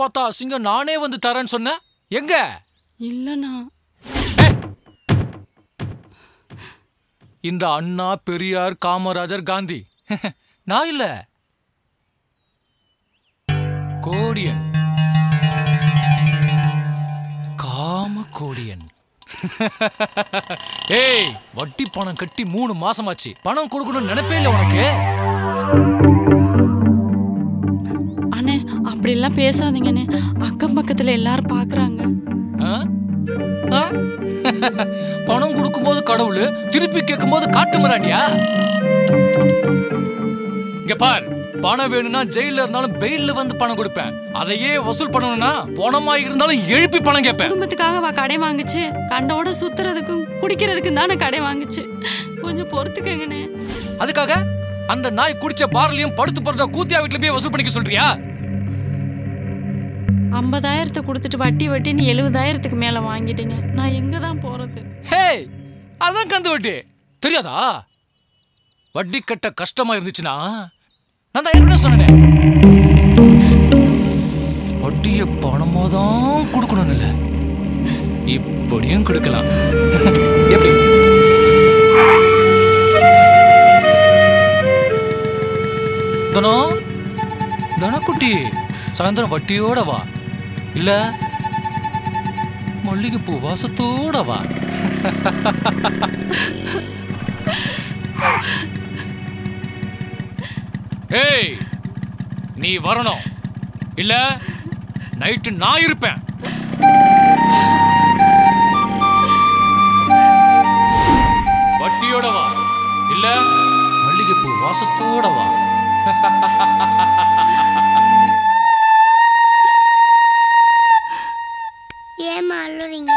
பார்த்தா சிங்கம் நானே வந்து தரேன்னு சொன்னேன் எங்க? இல்லண்ணா. இந்த அண்ணா பெரியார் காமராஜர் காந்தி. நான் இல்ல. கோடியன். காம கோடியன் ஏய் வட்டி பணம் கட்டி மூணு மாசமாச்சு. பணம் கொடுக்கணும்னு நினைப்பே இல்லை உனக்கு. அப்படிலாம் பேசாதீங்கண்ணே அக்கம் பக்கத்துல எல்லாரும்? ஆ? பணம் கொடுக்கும்போது கடவுள் திருப்பி கேட்கும்போது காட்டு மிராண்டியா? இங்க பார் பணம் வேணும்னா ஜெயில இருந்தாலும் பெயில்ல வந்து பணம் கொடுப்பேன். அதையே வசூல் பண்ணணும்னா பணமா இருந்தாலும் எழுப்பி பணம் கேட்பேன். குடும்பத்துக்காக வா கடை வாங்குச்சு. கண்டோட சுத்துறதுக்கும் குடிக்கிறதுக்கும் தானே கடை வாங்குச்சு. கொஞ்சம் பொறுத்துக்கங்கண்ணே. அதுக்காக அந்த நாய் குடிச்ச பார்லையும் படுத்து போறத கூத்தியா வீட்டுல போய் வசூல் பண்ணிக்க சொல்றியா? ஐம்பதாயிரத்தை கொடுத்துட்டு வட்டி வட்டின்னு எழுபதாயிரத்துக்கு மேல வாங்கிட்டீங்க. நான் எங்க தான் போறது? ஹே அதான் கந்து வட்டி. தெரியாதா? வட்டி கட்ட கஷ்டமா இருந்துச்சுன்னா நான் தான் ஏற்கனவே சொன்னேன். வட்டியை பணமா தான் கொடுக்கணும் இல்ல இப்படியும் கொடுக்கலாம். எப்படி? தனோ தனக்குட்டி சாயந்தரம் வட்டியோட வா. இல்ல மல்லிகைப்பூ வாசத்தோட வா ஏய் நீ வரணும் இல்ல நைட்டு நான் இருப்பேன் வட்டியோட வா இல்ல மல்லிகைப்பூ வாசத்தோட ஏமா அழுறீங்க?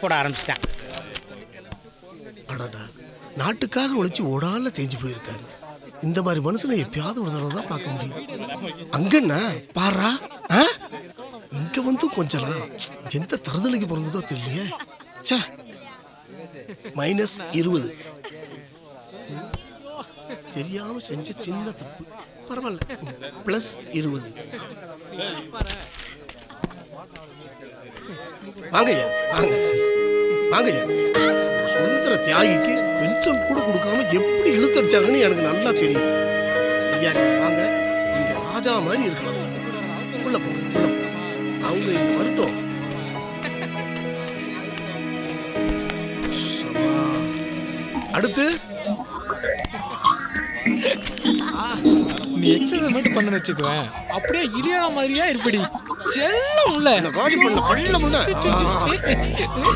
போட ஆரம்பிச்சிட்டேன் அடடா நாட்டுக்காக உழைச்சி ஓடால தேஞ்சு போயிருக்காரு. இந்த மாதிரி மனுஷனை எப்பயாவது ஒரு தடவை தான் பார்க்க முடியும். அங்கண்ணா பாரா? ஆ? இங்க வந்து கொஞ்சலாம் எந்த தருதலைக்கு பிறந்ததோ தெரியலையே. ச்சே. மைனஸ் இருபது. தெரியாம செஞ்ச சின்ன தப்பு. பரவாயில்ல. பிளஸ் இருபது. வாங்கய்யா வாங்க. வாங்கய்யா. சுதந்திர தியாகிக்கு பென்ஷன் கூட கொடுக்காம எப்படி இழுத்தடிச்சாங்கன்னு எனக்கு நல்லா தெரியும். ஐயா வாங்க. இங்க ராஜா மாதிரி இருக்கலாம். உள்ள போங்க உள்ள போங்க அவங்க இங்க வரட்டும். அடுத்து? நீ எக்ஸசைஸ் மட்டும் பண்ண வச்சுக்குவேன் அப்படியே இடியான மாதிரியா இருப்படி. செல்லம் உள்ள இந்த காடி பண்ண பள்ள முன்ன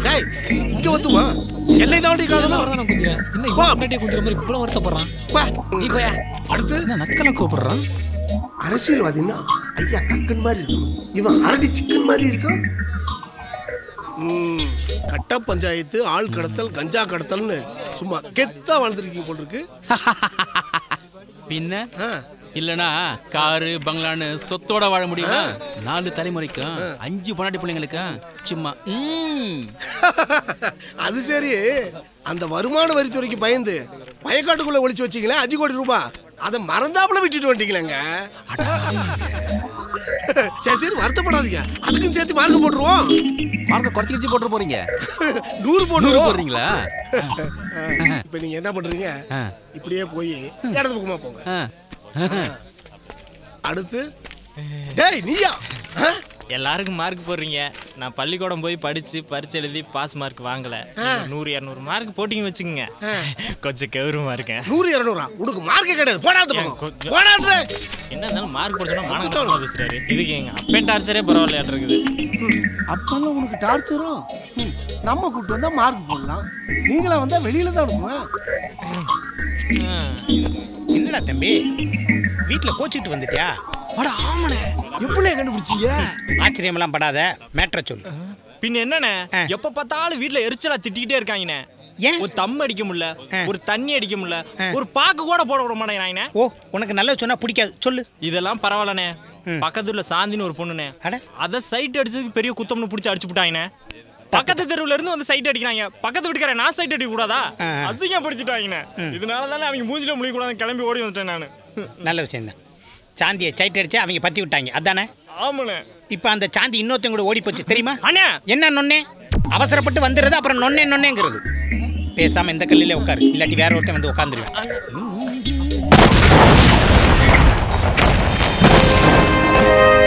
டேய் இங்க வந்துமா எல்லை தாண்டி காதலா. என்ன வா. முன்னாடியே குஞ்சுற மாதிரி இவ்வளவு வருத்தப்படுறான்? வா. நீ போயா? அடுத்து? என்ன நக்கல கூப்பிடுறான் அரசியல்வாதின்னா ஐயா கக்கன் மாதிரி இருக்கணும். இவன் அரடி சிக்கன் மாதிரி இருக்கான். கட்ட பஞ்சாயத்து ஆள் கடத்தல் கஞ்சா கடத்தல்னு சும்மா கெத்தா வாழ்ந்துருக்கீங்க போல் இருக்கு. பின்ன? இல்லனா காரு பங்களான்னு சொத்தோட வாழ முடியுமா? நாலு தலைமுறைக்கும் அஞ்சு பொண்டாட்டி பிள்ளைங்களுக்கும் சும்மா ம். அது சரி. அந்த வருமான வரித்துறைக்கு பயந்து வயக்காட்டுக்குள்ள ஒளிச்சு வச்சீங்களே அஞ்சு கோடி ரூபாய் அதை மறந்தாப்புல விட்டுட்டு வந்துட்டீங்களேங்க. சரி சரி வருத்தப்படாதீங்க. அதுக்கும் சேர்த்து மார்க் போட்டுருவோம். மார்க்க குறைச்சி கிச்சு போட்டு போறீங்க. நூறு போட்டுருவோம். போடுறீங்களா? இப்போ நீங்க என்ன பண்றீங்க. இப்படியே போய் இடது பக்கமா போங்க. அடுத்து டேய் நீயா ஆ? எல்லாருக்கும் மார்க் போடுறீங்க. நான் பள்ளிக்கூடம் போய் படிச்சு பரிச்சு எழுதி பாஸ் மார்க் வாங்கல. நூறு இரநூறு மார்க் போட்டிங்க வச்சுக்கோங்க. கொஞ்சம் கௌரவமா இருக்கேன். நூறு இரநூறா? உனக்கு மார்க்கே கிடையாது. போடாத. போடாது. என்ன இருந்தாலும் மார்க் போடுச்சோன்னா மானகட்டமா பேசுறாரு. இதுக்கு எங்க அப்பன் டார்ச்சரே பரவாயில்ல இருக்குது? அப்பெல்லாம் உனக்கு டார்ச்சரும் நம்ம கூட்டு வந்தா மார்க் போடலாம். நீங்களா வந்தா வெளியில தான் என்னடா தம்பி? வீட்ல கோச்சிட்டு வந்துட்டியா? அட ஆமாண்ணே எப்படி கண்டுபிடிச்சீங்க? ஆச்சரியமெல்லாம் படாத மேட்ரை சொல்லு. பின்ன என்னண்ணே. எப்ப பார்த்தாலும் வீட்ல எரிச்சலா திட்டிக்கிட்டே இருக்காங்கண்ணே. ஏன்? ஒரு தம் அடிக்க முடியல. ஒரு தண்ணி அடிக்க முடியல. ஒரு பாக்கு கூட போட விட மாட்டேங்கிறாங்கண்ணே. ஓ உனக்கு நல்லது சொன்னா பிடிக்காது. சொல்லு. இதெல்லாம் பரவாயில்லண்ணே. பக்கத்துல சாந்தின்னு ஒரு பொண்ணுண்ணே. அட. அத சைட் அடிச்சதுக்கு பெரிய குத்தம்னு புடிச்சு அடிச்சு விட்டாங்கண்ணே. பக்கத்து தெருவுல இருந்து வந்து சைட் அடிக்கிறாங்க. பக்கத்து வீட்டுக்காரன் நான் சைட் அடிக்க கூடாதா. அசிங்கம் படிச்சுட்டாங்கண்ணே இதனால தானே அவங்க மூஞ்சில முழிக்க கூடாது கிளம்பி ஓடி வந்துட்டேன் நானு. நல்ல விஷயம் தான் சாந்தியை சைட் அடிச்சு அவங்க பத்தி விட்டாங்க. அதானே? ஆமாண்ணே. இப்போ அந்த சாந்தி இன்னொருத்தங்க கூட ஓடி போச்சு தெரியுமா? அண்ணே! என்ன நொன்னே? அவசரப்பட்டு வந்துடுறது அப்புறம் நொன்னே நொன்னேங்கிறது. பேசாம இந்த கல்லிலே உட்காரு இல்லாட்டி வேற ஒருத்தன் வந்து உட்காந்துருவேன் போங்க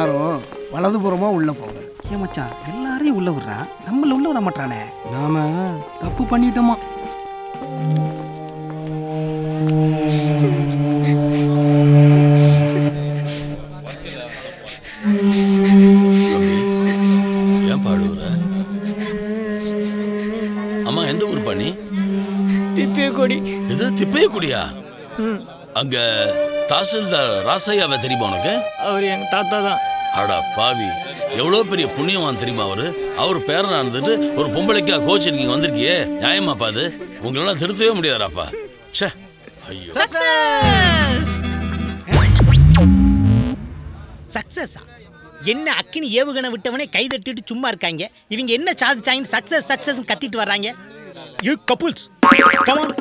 எல்லாரும் வலதுபுறமா உள்ள போங்க. ஏன் மச்சான் எல்லாரையும் உள்ள விடுறா? நம்மள உள்ள விட மாட்டானே? நாம தப்பு பண்ணிட்டோமா? ஏன் பாடுற அம்மா எந்த ஊர் பண்ணி திப்பிய கொடி இது திப்பையக்குடியா அங்க தாசில்தார் ராசையாவை தெரியுமா உனக்கு? அவர் எங்க தாத்தா தான் அடா பாவி. எவ்வளோ பெரிய புண்ணியவான் தெரியுமா அவரு? அவர் பேரனா இருந்துட்டு ஒரு பொம்பளைக்கா கோச் நீங்க வந்திருக்கியே. நியாயமாப்பா அது? உங்களெல்லாம் திருத்தவே முடியாதாப்பா. ச்சே. ஐயோ. சக்சஸா என்ன அக்கினி ஏவுகணை விட்டவனே கை தட்டிட்டு சும்மா இருக்காங்க? இவங்க என்ன சாதிச்சாங்கன்னு சக்சஸ் சக்சஸ் கத்திட்டு வர்றாங்க? யூ கப்புள்ஸ் கமான்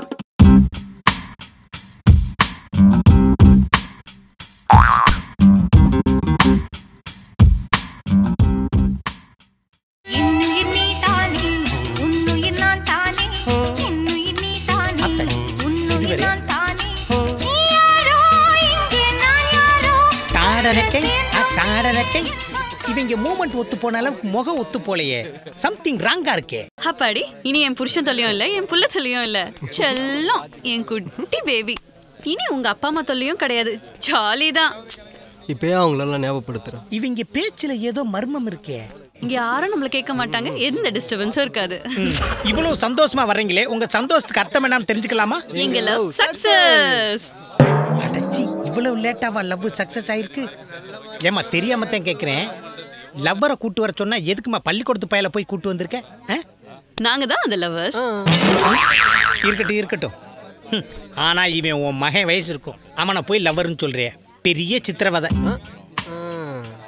இவங்க மூமெண்ட் ஒத்து போன அளவுக்கு முகம் ஒத்து போலையே. சம்திங் ராங்கா இருக்கே. அப்பாடி இனி என் புருஷன் தொல்லையும் இல்ல என் புள்ள தொல்லையும் இல்ல. செல்லம் என் குட்டி பேபி இனி உங்க அப்பா அம்மா தொல்லையும் கிடையாது. ஜாலி தான். இப்பயே அவங்களெல்லாம் ஞாபகப்படுத்துறேன். இவங்க பேச்சுல ஏதோ மர்மம் இருக்கே. இங்க யாரும் நம்மள கேட்க மாட்டாங்க எந்த டிஸ்டர்பன்ஸும் இருக்காது. இவ்வளவு சந்தோஷமா வர்றீங்களே உங்க சந்தோஷத்துக்கு அர்த்தம் என்னன்னு தெரிஞ்சுக்கலாமா? எங்க லவ் சக்சஸ் அடச்சி இவ்வளவு லேட்டாவா லவ் சக்சஸ் ஆயிருக்கு? ஏமா தெரியாம தான் கேக்குறேன். லவ்வரை கூட்டு வர சொன்னா எதுக்குமா பள்ளிக்கூடத்து பயல போய் கூட்டு வந்திருக்க? நாங்க தான் அந்த லவர்ஸ் இருக்கட்டும் இருக்கட்டும். ஆனா இவன் உன் மகன் வயசு இருக்கும். அவனை போய் லவ்வர்னு சொல்றிய. பெரிய சித்திரவதை.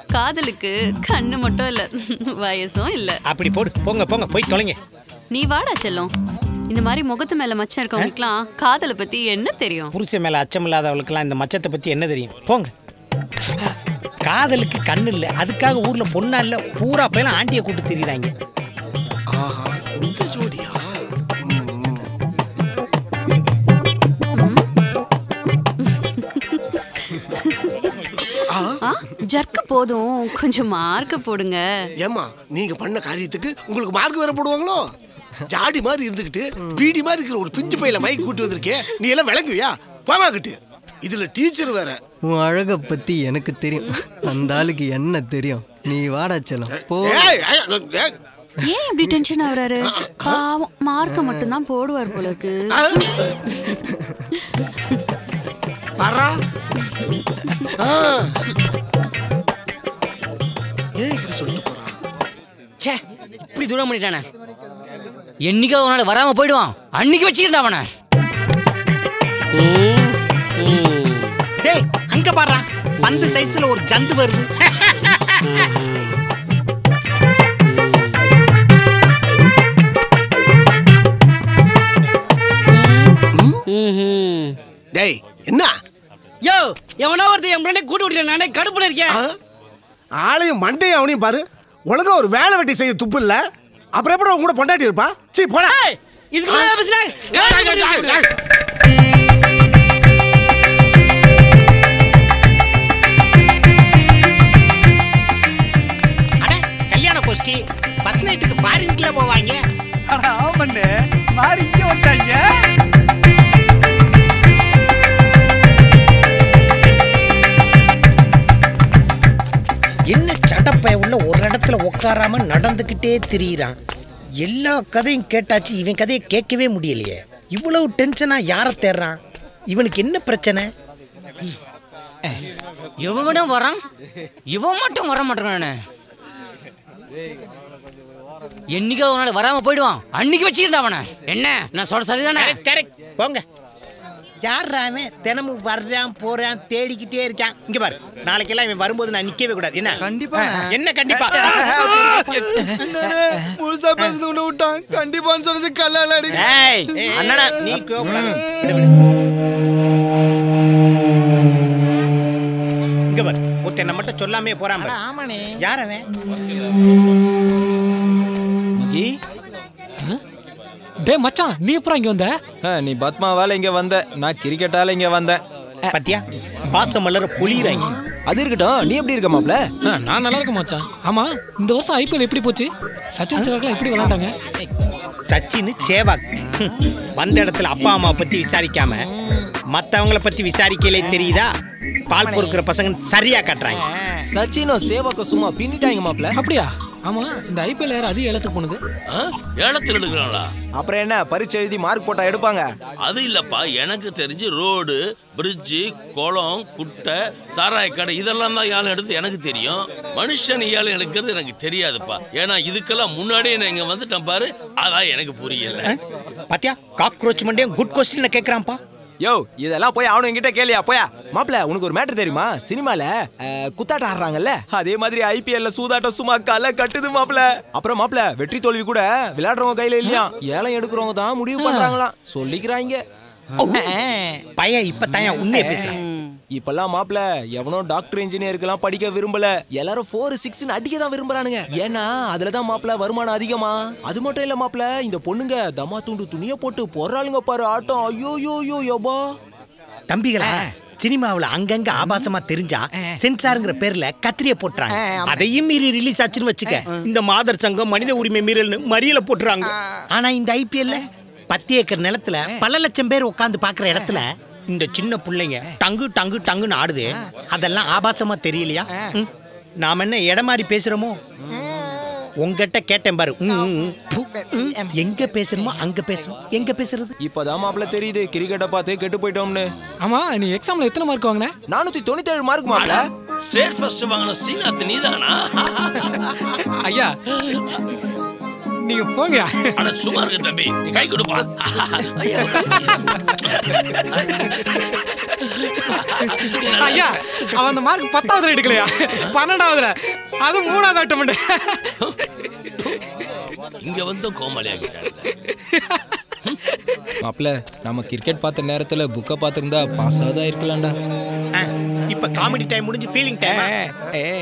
காதலுக்கு கண்ணு மட்டும் இல்ல. வயசும் இல்ல. அப்படி போடு. போங்க போங்க. போய் தொலைங்க. நீ வாடா செல்லம். இந்த மாதிரி முகத்து மேல மச்சம் இருக்கவங்களுக்குலாம் காதலை பத்தி என்ன தெரியும்? புருஷன் மேல அச்சம் இல்லாதவளுக்கெல்லாம் இந்த மச்சத்தை பத்தி என்ன தெரியும்? போங்க. காதலுக்கு கண்ணு இல்லை. அதுக்காக ஊர்ல பொண்ணா இல்ல பூரா பையன் ஆண்டியை கூட்டு திரியிறாங்க. ஆஹா இந்த ஜோடியா? ஆ, ஜர்க்கு போதும். கொஞ்சம் மார்க்க போடுங்க. ஏமா நீங்க பண்ண காரியத்துக்கு உங்களுக்கு மார்க் வேற போடுவாங்களோ? ஜாடி மாதிரி இருந்துகிட்டு பீடி மாதிரி இருக்கிற ஒரு பிஞ்சு பையில மைக் கூட்டி வந்திருக்கேன் நீ எல்லாம் விளங்குவியா? போவாங்கிட்டு இதுல டீச்சர் வேற. உன் அழகை பத்தி எனக்கு தெரியும். அந்த ஆளுக்கு என்ன தெரியும்? நீ வாடா செல்லம். போ. ஏன் இப்படி டென்ஷன் ஆகுறாரு பாவம் மார்க்க மட்டும் தான் போடுவார் போலக்கு பாரா. ஆ. ஏன் இப்படி சொல்லிட்டு போறான் ச்சே இப்படி தூரம் பண்ணிட்டானே. என்னைக்கோ நாள் வராம போயிடுவான். அன்னைக்கு வச்சுக்கிட்டா அவனை. டேய் அங்க பாடுறா பந்து சைஸ்ல ஒரு ஜந்து வருது. டேய் என்ன? யோ எவனோ ஒருத்தன் என் முன்னாடி கூட்டு விட்டு நானே கடுப்புல இருக்கேன். ஆளையும் மண்டையும் அவனையும் பாரு. ஒழுங்கா ஒரு வேலை வெட்டி செய்ய துப்பு இல்ல. அப்புறம் எப்படி உங்க கூட பொண்டாட்டி இருப்பா? சீ போடா. இதுக்கு கோஷ்டி ஃபர்ஸ்ட் நைட்டுக்கு ஃபாரின்க்குல போவாங்க. அட ஆமாண்ணே. இங்க வந்துட்டாங்க. என்ன சடப்பைய உள்ள ஒரு இடத்துல உட்காராம நடந்துக்கிட்டே திரியிறான்? எல்லா கதையும் கேட்டாச்சு இவன் கதையை கேட்கவே முடியலையே. இவ்வளவு டென்ஷனா யாரை தேடுறான்? இவனுக்கு என்ன பிரச்சனை? இவன் வரான். இவன் மட்டும் வர மாட்டானே என்னைக்கோ ஒரு நாள் வராம போயிடுவான். அன்னைக்கு வச்சுக்கிட்டா அவனை. என்ன? நான் சொல்ற சரிதானே? கரெக்ட் போங்க. யார் அவன்? தினமும் வர்றான் போறான் தேடிக்கிட்டே இருக்கான். இங்க பாரு. நாளைக்கெல்லாம் இவன் வரும்போது நான் நிக்கவே கூடாது. என்ன? கண்டிப்பா என்ன கண்டிப்பா? முழுசா பேசுறது உன்னை விட்டான். கண்டிப்பான்னு சொன்னது கல்லால அடி ஏய், அண்ணனா நீ கோவப்படாத. சொல்லாமே போறான். ஆமாண்ணே. யார் அவன்? மகி? டேய் மச்சான் நீ எப்பறம் இங்க வந்த? நீ பத்மாவால இங்க வந்த நான் கிரிக்கெட்டால இங்க வந்தேன் பாத்தியா? பாச மலர பொழியிறாங்க அது இருக்கட்டும் நீ எப்படி இருக்க மாப்ள நான் நல்லா இருக்க மச்சான். ஆமா இந்த வருஷம் ஐபிஎல் எப்படி போச்சு? சச்சின் சேவாக்லாம் எப்படி விளையாண்டாங்க? சச்சின் சேவாக். ஹம். வந்த இடத்துல அப்பா அம்மா பத்தி விசாரிக்காம மத்தவங்கள பத்தி விசாரிக்கலே தெரியுதா? பால் பொறுக்கிற பசங்க சரியா கட்டுறாங்க. சச்சினும் சேவாக்கும் சும்மா பின்னிட்டாங்க மாப்ள அப்படியா? ஆமா இந்த ஐபிஎல் யார் அதிக ஏலத்துக்கு போனது. ஏலத்தில் எடுக்கிறாங்களா அப்புறம் என்ன பரீட்சை எழுதி மார்க் போட்டா எடுப்பாங்க. அது இல்லப்பா எனக்கு தெரிஞ்சு ரோடு பிரிட்ஜு குளம் குட்டை சாராய கடை இதெல்லாம் தான் ஏலம் எடுத்து எனக்கு தெரியும். மனுஷன் ஏலம் எடுக்கிறது எனக்கு தெரியாதுப்பா. ஏன்னா இதுக்கெல்லாம் முன்னாடியே நான் இங்க வந்துட்டேன் பாரு அதான் எனக்கு புரியல. பாத்தியா? காக்ரோச் மண்டே குட் கொஸ்டின் கேக்குறான்ப்பா. யோ இதெல்லாம் போய் அவனு என்கிட்ட கேளியா போயா. மாப்ள உனக்கு ஒரு மேட்டர் தெரியுமா? சினிமால குத்தாட்டம் ஆடுறாங்கல்ல? அதே மாதிரி ஐபிஎல்ல சூதாட்டம் சும்மா கலை கட்டுது மாப்பிள. அப்புறம் மாப்ள வெற்றி தோல்வி கூட விளையாடுறவங்க கையில இல்லையா? ஏலம் எடுக்கிறவங்க தான் முடிவு பண்றாங்களாம். சொல்லிக்கிறாங்க. பையன் இப்ப தான் உண்மையை பேசுறேன். இப்பெல்லாம் மாப்ள எவனோ டாக்டர் இன்ஜினியருக்கெல்லாம் படிக்க விரும்பல. எல்லாரும் ஃபோர் சிக்ஸ் அடிக்க தான் விரும்புறானுங்க. ஏன்னா அதுல தான் மாப்ள வருமானம் அதிகமா. அது மட்டும் இல்ல மாப்ள இந்த பொண்ணுங்க தமா துண்டு துணிய போட்டு போறாளுங்க பாரு ஆட்டம். ஐயோ யோ யோ யோபா தம்பிகளா சினிமாவுல அங்கங்க ஆபாசமா தெரிஞ்சா சென்சாருங்கிற பேர்ல கத்திரிய போட்டுறாங்க. அதையும் மீறி ரிலீஸ் ஆச்சுன்னு வச்சுக்க இந்த மாதர் சங்கம் மனித உரிமை மீறல்னு மறியல போட்டுறாங்க. ஆனா இந்த ஐபிஎல்ல பத்து ஏக்கர் நிலத்துல பல லட்சம் பேர் உட்கார்ந்து பாக்குற இடத்துல இந்த சின்ன பிள்ளைங்க டங்கு டங்கு டங்குன்னு ஆடுது. அதெல்லாம் ஆபாசமா தெரியலையா? ம். நாம என்ன இடமாறி பேசுறோமோ? உங்ககிட்ட கேட்டேன் பாரு. எங்க பேசணுமோ அங்க பேசணும். எங்க பேசுறது? இப்பதான் மாப்ள தெரியுது. கிரிக்கெட்டை பார்த்து கெட்டு போயிட்டோம்னு. ஆமா நீ எக்ஸாம்ல எத்தனை மார்க் வாங்கின? நானூத்தி தொண்ணூத்தி ஏழு மார்க் மாப்ள ஸ்டேட் ஃபர்ஸ்ட் வாங்கின ஸ்ரீநாத் நீதானா? ஐயா நீங்க போங்க அட சும்மா இருக்க தம்பி. நீ கை கொடுப்பா. ஐயா. அவன் அந்த மார்க் பத்தாவதுல எடுக்கலையா? பன்னெண்டாவதுல. அது மூணாவது அட்டம் இங்க வந்து கோமாளி மாப்பிள்ள நம்ம கிரிக்கெட் பார்த்த நேரத்துல புக்கை பார்த்துருந்தா பாஸ் ஆகுதா இருக்கலாம்டா. இப்ப காமெடி டைம் முடிஞ்சு ஃபீலிங் டைம்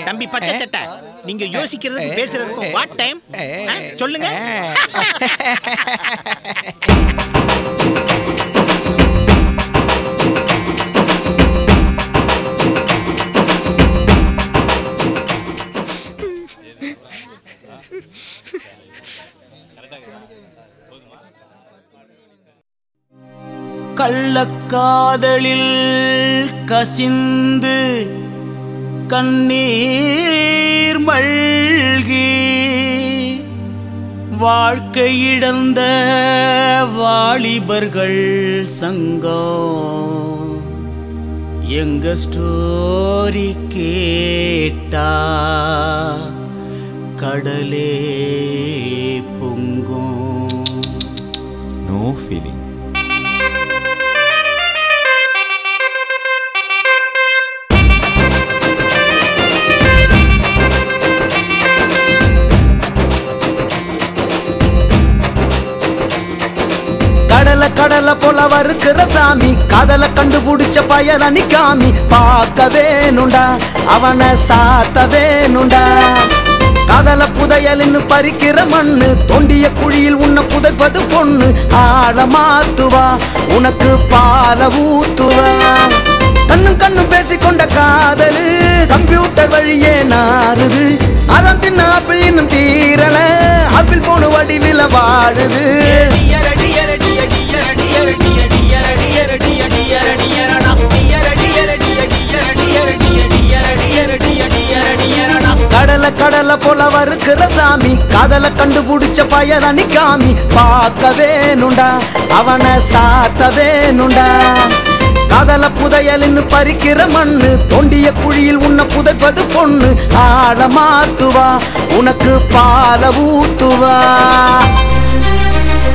தம்பி பச்சை சட்டை. நீங்க யோசிக்கிறதுக்கு பேசுறதுக்கும் வாட் டைம் சொல்லுங்க. கள்ளக்காதலில் கசிந்து கண்ணீர் மல்கி வாழ்க்கை வாலிபர்கள் சங்கம் எங்க ஸ்டோரி கேட்டா கடலே பொங்கும். நோ ஃபீலிங் கடல சாமி. காதல கண்டுபிடிச்ச பயல நிக்காமி பார்க்க வேணுண்டா அவனை சாத்த வேணுண்டா காதல புதையலின்னு பறிக்கிற மண்ணு. தொண்டிய குழியில் உன்னை புதைப்பது பொண்ணு. ஆழ மாத்துவா. உனக்கு பால ஊத்துவா. கண்ணும் கண்ணும் பேசிக்கொண்ட காதலு கம்ப்யூட்டர் வழியே நாருது அதான் தின்ன ஆப்பிள் இன்னும் தீரல. ஆப்பிள் போன வடிவில வாழுது. கடல கடல போல வருக்கிற சாமி காதல கண்டுபிடிச்ச பயல நிக்காமி பார்க்க வேணுண்டா அவனை சாத்த வேணுண்டா காதல புதையலின்னு பறிக்கிற மண்ணு தொண்டிய குழியில் உன்னை புதைப்பது பொண்ணு ஆழ மாத்துவா உனக்கு பால ஊத்துவா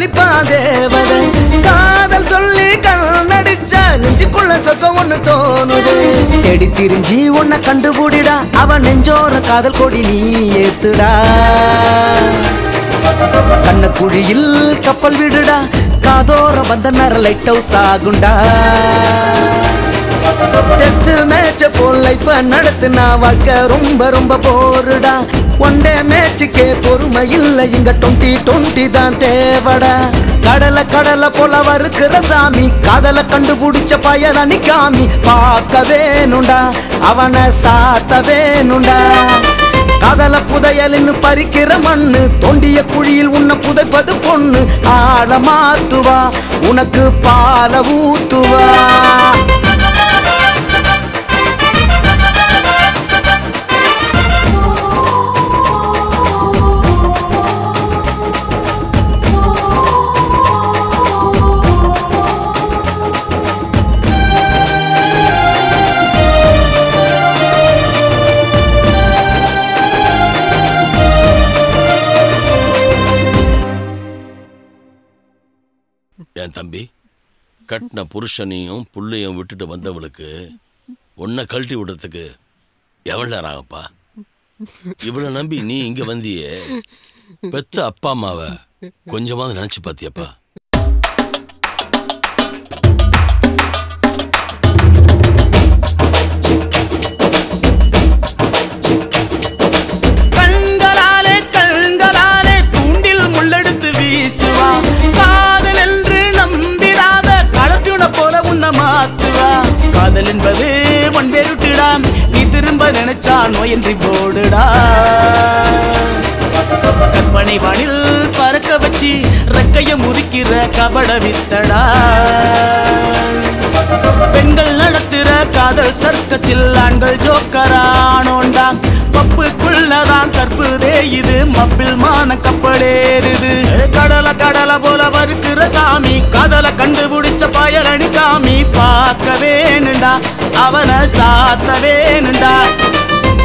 ஜொலிப்பா தேவதை காதல் சொல்லி கண்ணடிச்சா நெஞ்சுக்குள்ள சொர்க்கம் ஒண்ணு தோணுது. எடி திரிஞ்சி உன்னை கண்டுபிடிடா. அவ நெஞ்சோர காதல் கொடி நீ ஏத்துடா. கண்ணக்குழியில் கப்பல் விடுடா. காதோர வந்த நேர லைட் ஹவுஸ் ஆகுண்டா. டெஸ்ட் மேட்ச போல் லைஃப் நடத்துனா வாழ்க்கை ரொம்ப ரொம்ப போருடா. ஒன்டே மேட்சுக்கே பொறுமை இல்லை. இங்க டொண்டி டொண்டி தான் தேவடா. கடல கடல போல வருக்கிற சாமி. காதல கண்டுபிடிச்ச பயல நிக்காமி பார்க்க வேணுண்டா அவனை சாத்த வேணுண்டா காதல புதையலின்னு பறிக்கிற மண்ணு. தொண்டிய குழியில் உன்னை புதைப்பது பொண்ணு. ஆழ மாத்துவா உனக்கு பால ஊத்துவா. கட்டின புருஷனையும் புள்ளையும் விட்டுட்டு வந்தவளுக்கு உன்னை கழட்டி விடுறதுக்கு எவ்வளோ நேரம் ஆகப்பா இவளை நம்பி நீ இங்கே வந்தியே பெத்த அப்பா அம்மாவை கொஞ்சமாவது நினச்சி பார்த்தியப்பா? காதல் என்பது ஒன் பெருட்டுடாம் நீ திரும்ப நினைச்சா நோயின்றி போடுடா. கற்பனை வானில் பறக்க வச்சு ரெக்கைய முறிக்கிற கபட வித்தடா. பெண்கள் நடத்துற காதல் சர்க்கசில் ஆண்கள் ஜோக்கரானோண்டா. பப்புக்குள்ளதான் கற்புதே இது. மப்பில் மான கப்படேறுது. கடல கடலை போல வறுக்கிற சாமி. கதலை கண்டுபிடிச்ச பயலணி காமி. பார்க்க வேணுண்டா அவனை சாத்த வேணுண்டா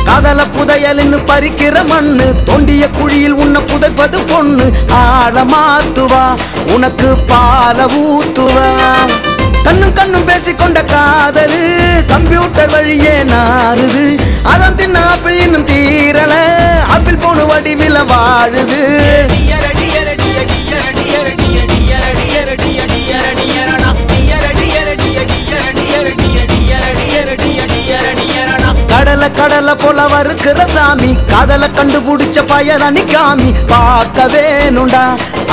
கதல புதையலின்னு பறிக்கிற மண்ணு. தொண்டிய குழியில் உன்னை புதைப்பது பொண்ணு. ஆழமாத்துவா உனக்கு பால ஊத்துவா. கண்ணும் கண்ணும் பேசிக்கொண்ட காதலு கம்ப்யூட்டர் வழியே நாறுது. அதான் தின்ன ஆப்பிள் இன்னும் தீரல ஆப்பிள் போன வடிவில வாழுது. கடல கடலை போல வறுக்கிற சாமி காதல கண்டுபிடிச்ச பயலனி காமி பார்க்க வேணுண்டா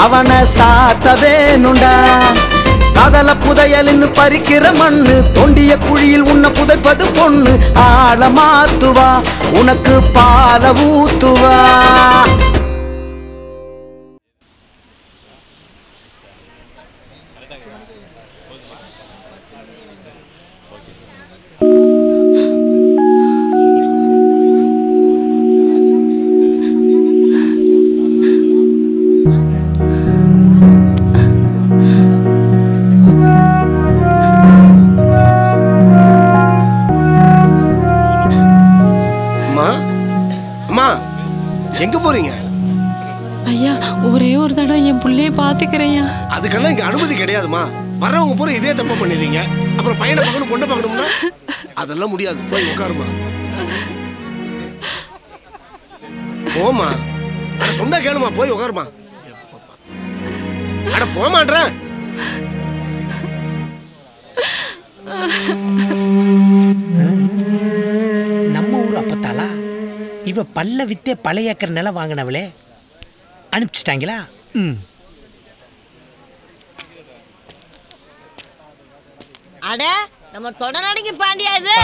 அவனை சாத்த வேணுண்டா காதல புதையலின்னு பறிக்கிற மண்ணு தொண்டிய குழியில் உன்னை புதைப்பது பொண்ணு. ஆழ மாத்துவா உனக்கு பால ஊத்துவா. வர்றவங்க பூரா இதே தப்பா பண்ணிடுறீங்க. அப்புறம் பையனை பார்க்கணும் பொண்ணை பார்க்கணும்னா? அதெல்லாம் முடியாது. போய் உட்காருமா. போமா சொன்னா கேளுமா போய் உட்காருமா. அட போமான்றேன் நம்ம ஊர் அப்பத்தாளா? இவ பல்ல வித்தே பழைய ஏக்கர் நிலம் வாங்கினவளே. அனுப்பிச்சிட்டாங்களா? ம். அட நம்ம தொடநடிக்கு பாண்டியா இது?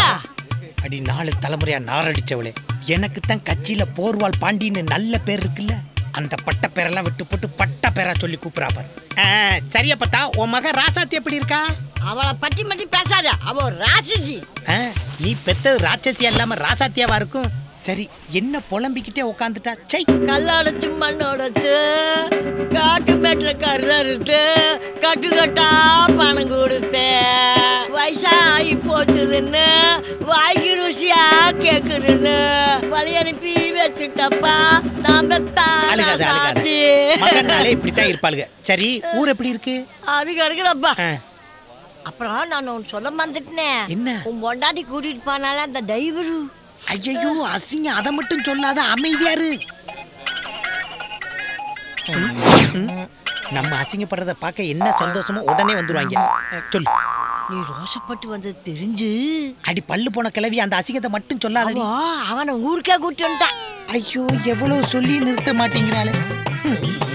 அடி நாலு தலைமுறையா நாரடிச்சவளே. எனக்கு தான் கட்சியில போர்வால் பாண்டின்னு நல்ல பேர் இருக்குல்ல? அந்த பட்ட பேரெல்லாம் விட்டு போட்டு பட்ட பேரா சொல்லி கூப்பிடுறா பாரு. ஆ, சரியா பார்த்தா உன் மகன் ராசாத்தி எப்படி இருக்கா? அவளை பற்றி மட்டும் பேசாத அவ ராட்சசி. நீ பெத்தது ராட்சசியா இல்லாம ராசாத்தியாவா இருக்கும்? சரி என்ன புலம்பிக்கிட்டே உட்காந்துட்டா சை கல்லடைச்சு மண்ணோடச்சு காட்டு மேட்டுல கருட்டு கட்டு கட்டா பணம் கொடுத்து. வயசாகி போச்சுதுன்னு வாய்க்கு ருசியா கேக்குதுன்னு வழி அனுப்பி வச்சுட்டப்பா அழுகாத சாத்தி மகனாலே இப்படித்தான் இருப்பாளுங்க சரி ஊர் எப்படி இருக்கு? அது கிடக்குறப்பா ஆ, அப்புறம் நான் ஒன்று சொல்ல மறந்துட்டேன். என்ன? உன் பொண்டாட்டி கூட்டிட்டு போனால அந்த டிரைவரு ஐயோ அசிங்க. அதை மட்டும் சொல்லாத அமைதியாரு நம்ம அசிங்கப்படுறத பார்க்க என்ன சந்தோஷமோ உடனே வந்துருவாங்க. சொல்லு. நீ ரோஷப்பட்டு வந்தது தெரிஞ்சு. அடி பல்லு போன கிளவி அந்த அசிங்கத்தை மட்டும் சொல்லாதடி அவன் ஊருக்கே கூட்டி வந்துட்டான் ஐயோ எவ்வளவு சொல்லி நிறுத்த மாட்டேங்கிறாளே.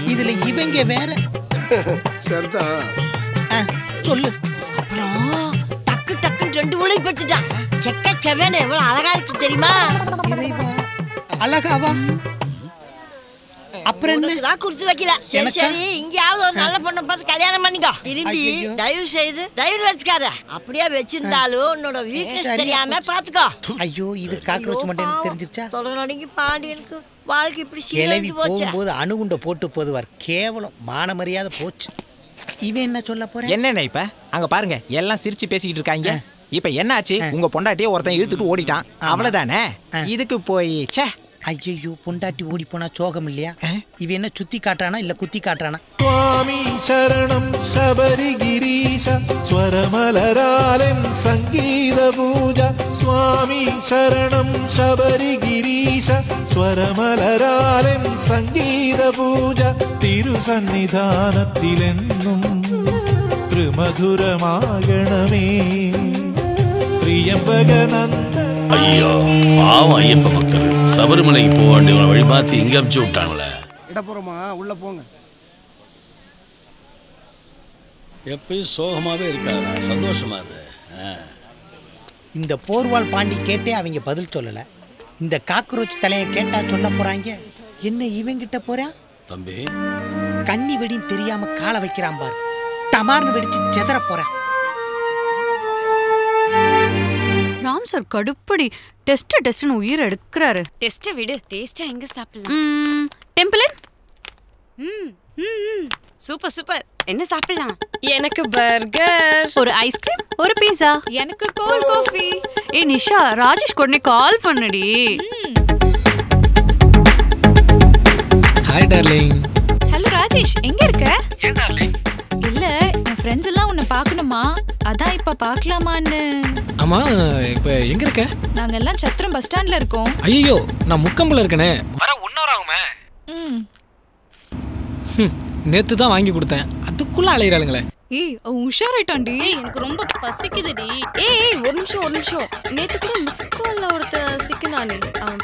இதுல இவங்க வேற. சரிதான். ஆ, சொல்லு. அப்புறம் டக்கு டக்குன்னு ரெண்டு உலை பறிச்சுட்டான் செக்க செவன எவ்வளவு அழகா இருக்கு தெரியுமா? அழகாவா? அப்புறம் தான் குடுத்து வைக்கல. சரி? சரி இங்கேயாவது ஒரு நல்ல பொண்ணை பார்த்து கல்யாணம் பண்ணிக்கோ. திரும்பி. தயவு செய்து தயவு வச்சுக்காத. அப்படியே வச்சிருந்தாலும் உன்னோட வீக்னஸ். தெரியாம பாத்துக்கோ. ஐயோ இது காக்ரோச் மட்டும் எனக்கு தெரிஞ்சிருச்சா? தொடர்நடிக்கு பாண்டியனுக்கு வாழ்க்கை இப்படி கிளவி போகும்போது அணுகுண்ட போட்டு போதுவார். கேவலம் மான மரியாதை போச்சு. இவன் என்ன சொல்ல போறேன்? என்னண்ணே இப்ப? அங்க பாருங்க எல்லாம் சிரிச்சு பேசிக்கிட்டு இருக்காங்க. இப்ப என்ன ஆச்சு உங்க பொண்டாட்டியே ஒருத்தன் இழுத்துட்டு ஓடிட்டான் அவ்வளவுதானே இதுக்கு போய் ச்சே ஐயோ பொண்டாட்டி ஓடி போனா சோகம் இல்லையா இவன் என்ன சுத்தி காட்டுறானா இல்ல குத்தி காட்டுறானா സ്വാമി ശരണം ശബരിഗിരീശ സ്വരമലരാലൻ സംഗീത പൂജ സ്വാമി ശരണം ശബരിഗിരീശ സ്വരമലരാലൻ സംഗീത പൂജ തിരുസന്നിധാനത്തിലെന്നും ത്രിമധുരമാകണമേ പ്രിയംബകനന്ദ ஐயோ பாவம் ஐயப்ப பக்தர் சபரிமலைக்கு போக வேண்டியவங்களை வழி மாத்தி இங்க அமுச்சு விட்டாங்களே. இடப்புறமா உள்ள போங்க. எப்பயும் சோகமாவே இருக்காரா? சந்தோஷமா இரு. ஆ. இந்த போர்வால் பாண்டி கேட்டே அவங்க பதில் சொல்லல. இந்த காக்ரோச் தலையை கேட்டா சொல்ல போறாங்க. என்ன இவங்கிட்ட போறான் தம்பி. கன்னி வெடின்னு தெரியாம காலை வைக்கிறான் பாரு. டமார்னு வெடிச்சு செதற போறான் ராம் சார் கடுப்படி. டெஸ்ட் டெஸ்ட்னு உயிர் எடுக்கிறாரு. டெஸ்ட்டை விடு டேஸ்டா எங்க சாப்பிடலாம்? டெம்பிளின் ம் ம் ம். சூப்பர் சூப்பர் என்ன சாப்பிடலாம்? எனக்கு பர்கர் ஒரு ஐஸ்கிரீம் ஒரு பீஸா எனக்கு கோல்ட் காஃபி ஏ நிஷா ராஜேஷ் உடனே call பண்ணுடி. Hi darling hello Rajesh. எங்க இருக்க? ஏன் டார்லிங் இல்ல என் ஃப்ரெண்ட்ஸ் எல்லாம் உன்னை பார்க்கணுமா? அதான் இப்ப பார்க்கலாமான்னு ஆமா இப்போ எங்க இருக்க? நாங்க எல்லாம் சத்திரம் பஸ் ஸ்டாண்ட்ல இருக்கோம். ஐயோ நான் முக்கம்பில் இருக்கனே. வர ஒன் ஹவர் ஆகுமே. ம். நேத்து தான் வாங்கி கொடுத்தேன். அதுக்குள்ள அலையிறாளுங்களே. ஏய் அவன் உஷாராயிட்டான்டி. ஏய் எனக்கு ரொம்ப பசிக்குதுடி. ஏய் ஏய் ஒரு நிமிஷம் ஒரு நிமிஷம். நேத்து கூட மிஸ் கால்ல ஒருத்த சிக்கினானே. அவன்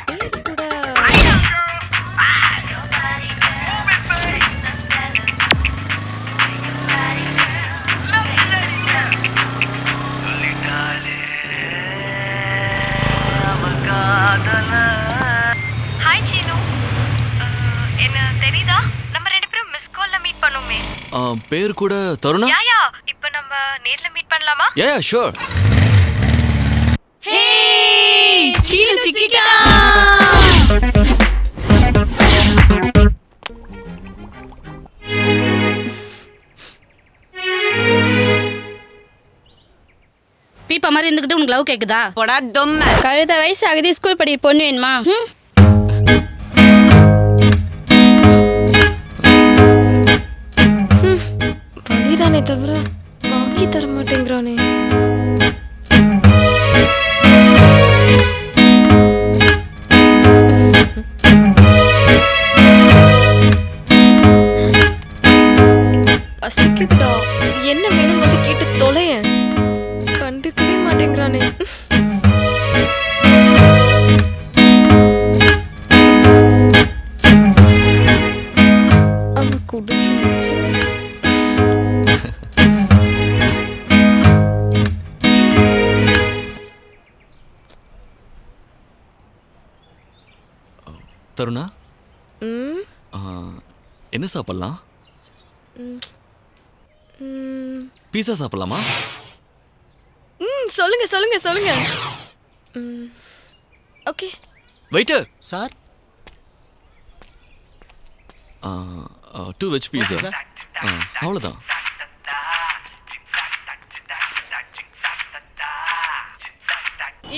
ஹாய் சீனு அஹ், என்ன தெரியுதா? நம்ம ரெண்டு பேரும் மிஸ் கால்ல மீட் பண்ணோமே. பேர் கூட தருணா? யா யா. இப்போ நம்ம நேர்ல மீட் பண்ணலாமா? ஏ ஷூர் ஹே சீனு சிக்கிட்டா பீப்பா மாதிரி இருந்துகிட்டு உனக்கு லவ் கேக்குதா? போடா தொம்ம. கழுத வயசு ஆகுது ஸ்கூல் படிக்கிற பொண்ணு வேணுமா? ம்? வலிரானே தவிர வாங்கி தர மாட்டேங்கிறானே. பசிக்குதுடா. என்ன என்ன சாப்பிடலாம்? பீஸா சாப்பிடலாமா? ம் சொல்லுங்க சொல்லுங்க சொல்லுங்க. Okay. Waiter sir. Two veg pizza sir. அவ்வளோதான்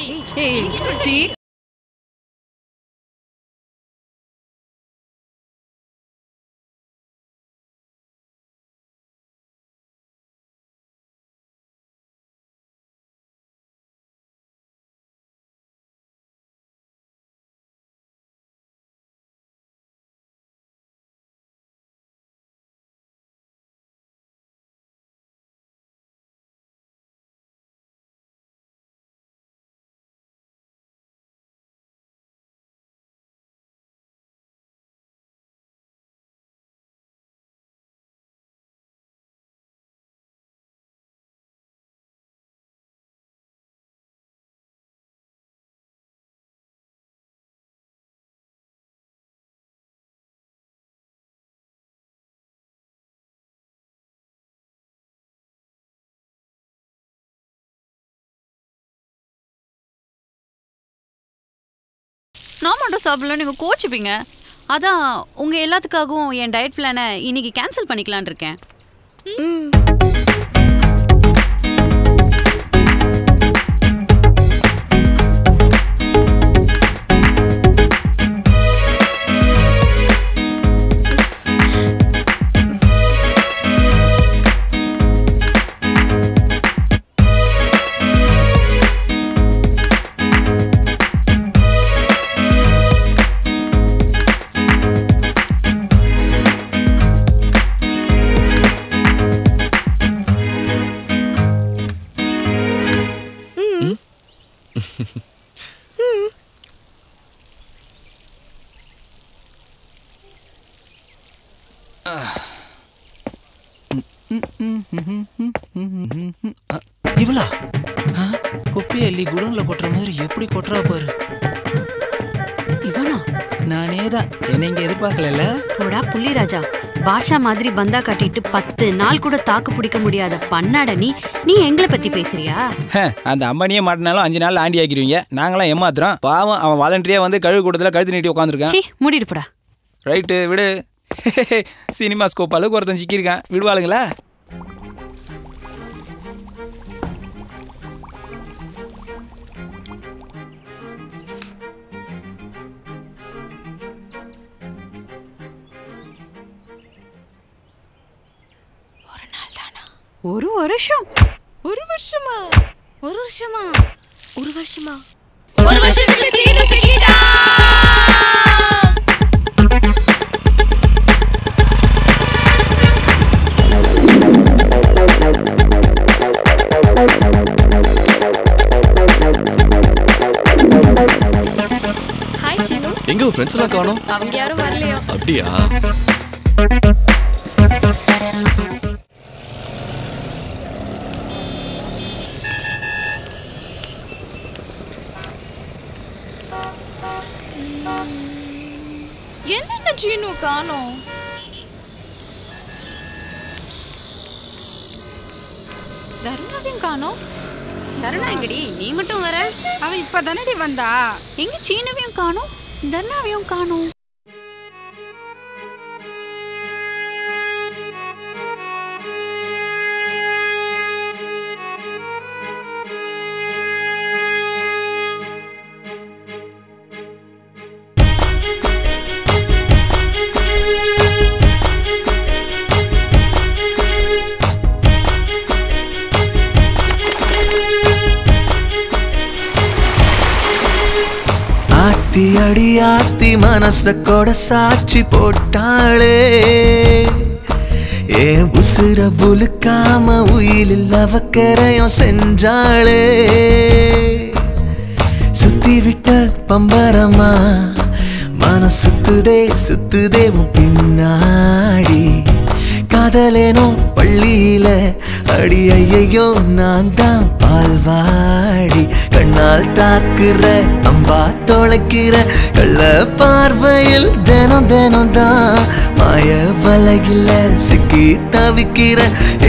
ஏய் ஏய் சீ. நான் மட்டும் சாப்பிடல நீங்கள் கோச்சிப்பீங்க. அதான் உங்கள் எல்லாத்துக்காகவும் என் டயட் பிளானை இன்னைக்கு கேன்சல் பண்ணிக்கலான் இருக்கேன். ம். மாதிரி பந்தா கட்டிட்டு பத்து நாள் கூட தாக்கு பிடிக்க முடியாத பண்ணாட நீ எங்களை பத்தி பேசுறியா? அந்த அம்மனியே மாட்டினாலும் அஞ்சு நாள் ஆண்டி ஆக்கிடுவீங்க. நாங்களாம் ஏமாத்துறோம். பாவம் அவன் வாலண்டரியா வந்து கழுகு கூட்டத்தில் கழுத்து நீட்டி உட்காந்துருக்கான் மூடிட்டு போடா. ரைட்டு விடு. சினிமா ஸ்கோப் அளவுக்கு ஒருத்தன் சிக்கியிருக்கான். விடுவாளுங்களா? ஒரு வருஷம். ஒரு வருஷமா? ஒரு வருஷமா? ஒரு வருஷமா? ஒரு வருஷத்துல சீட்டு சிக்கிட்டா எங்க ஃப்ரெண்ட்ஸ் எல்லாம் காணோம்? அவங்க யாரும் வரலையா? அப்படியா? காணோம் தருணாவையும் காணோம் தருணா எங்கடி? நீ மட்டும் வர அவ இப்ப தானடி வந்தா. எங்க சீனுவையும் காணோம் தருணாவையும் காணோம் ஆத்தி சாட்சி போட்டாளே. ஏன் உசுர புழுக்காம உயிலில் அவக்கரையும் செஞ்சாளே. சுத்தி விட்ட பம்பரமா மன சுத்துதே சுத்துதே பின்னாடி. காதலேனோ பள்ளியில அடி ஐயையோ நான் தான் பால்வாடி. கண்ணால் தாக்குற அம்பா தொலைக்கிற கள்ள பார்வையில் தினம் தினம் தான் மாய வலகில சிக்கி தவிக்கிற.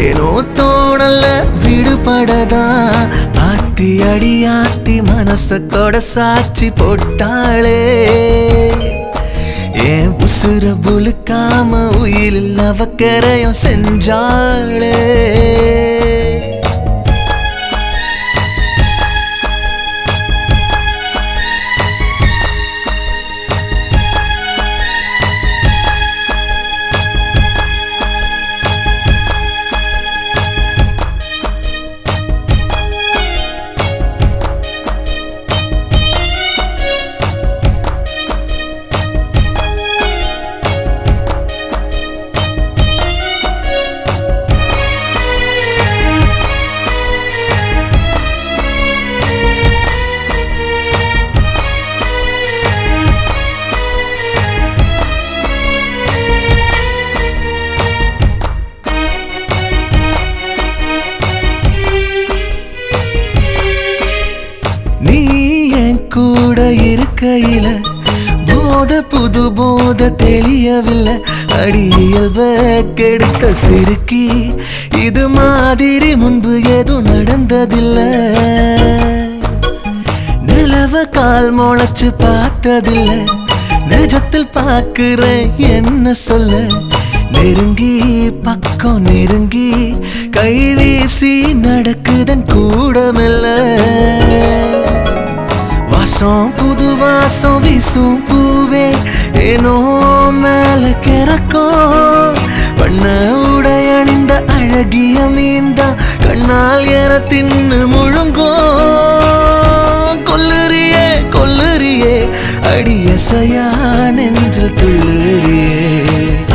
ஏனோ தோணல விடுபடதான். ஆத்தி அடி ஆத்தி மனச கொட சாட்சி போட்டாளே. ஏன் உசுர புழுக்காம உயிரில் அவக்கரையும் செஞ்சாளே. இருக்கையில போத புது போத தெளியவில்லை. அடியல்ப கெடுத்த சிறுக்கி இது மாதிரி முன்பு எதுவும் நடந்ததில்லை. நிலவ கால் முளைச்சு பார்த்ததில்லை. நிஜத்தில் பார்க்கிறேன் என்ன சொல்ல. நெருங்கி பக்கம் நெருங்கி கை வீசி நடக்குதன் கூடமில்லை. வாசம் புது வாசம் வீசும் பூவே ஏனோ மேல கிறக்கும் பண்ண உடை அணிந்த அழகிய மீன்தான் கண்ணால் என தின்னு முழுங்கோ கொல்லுறியே கொல்லுறியே அடியசையா நெஞ்சில் துள்ளுறியே.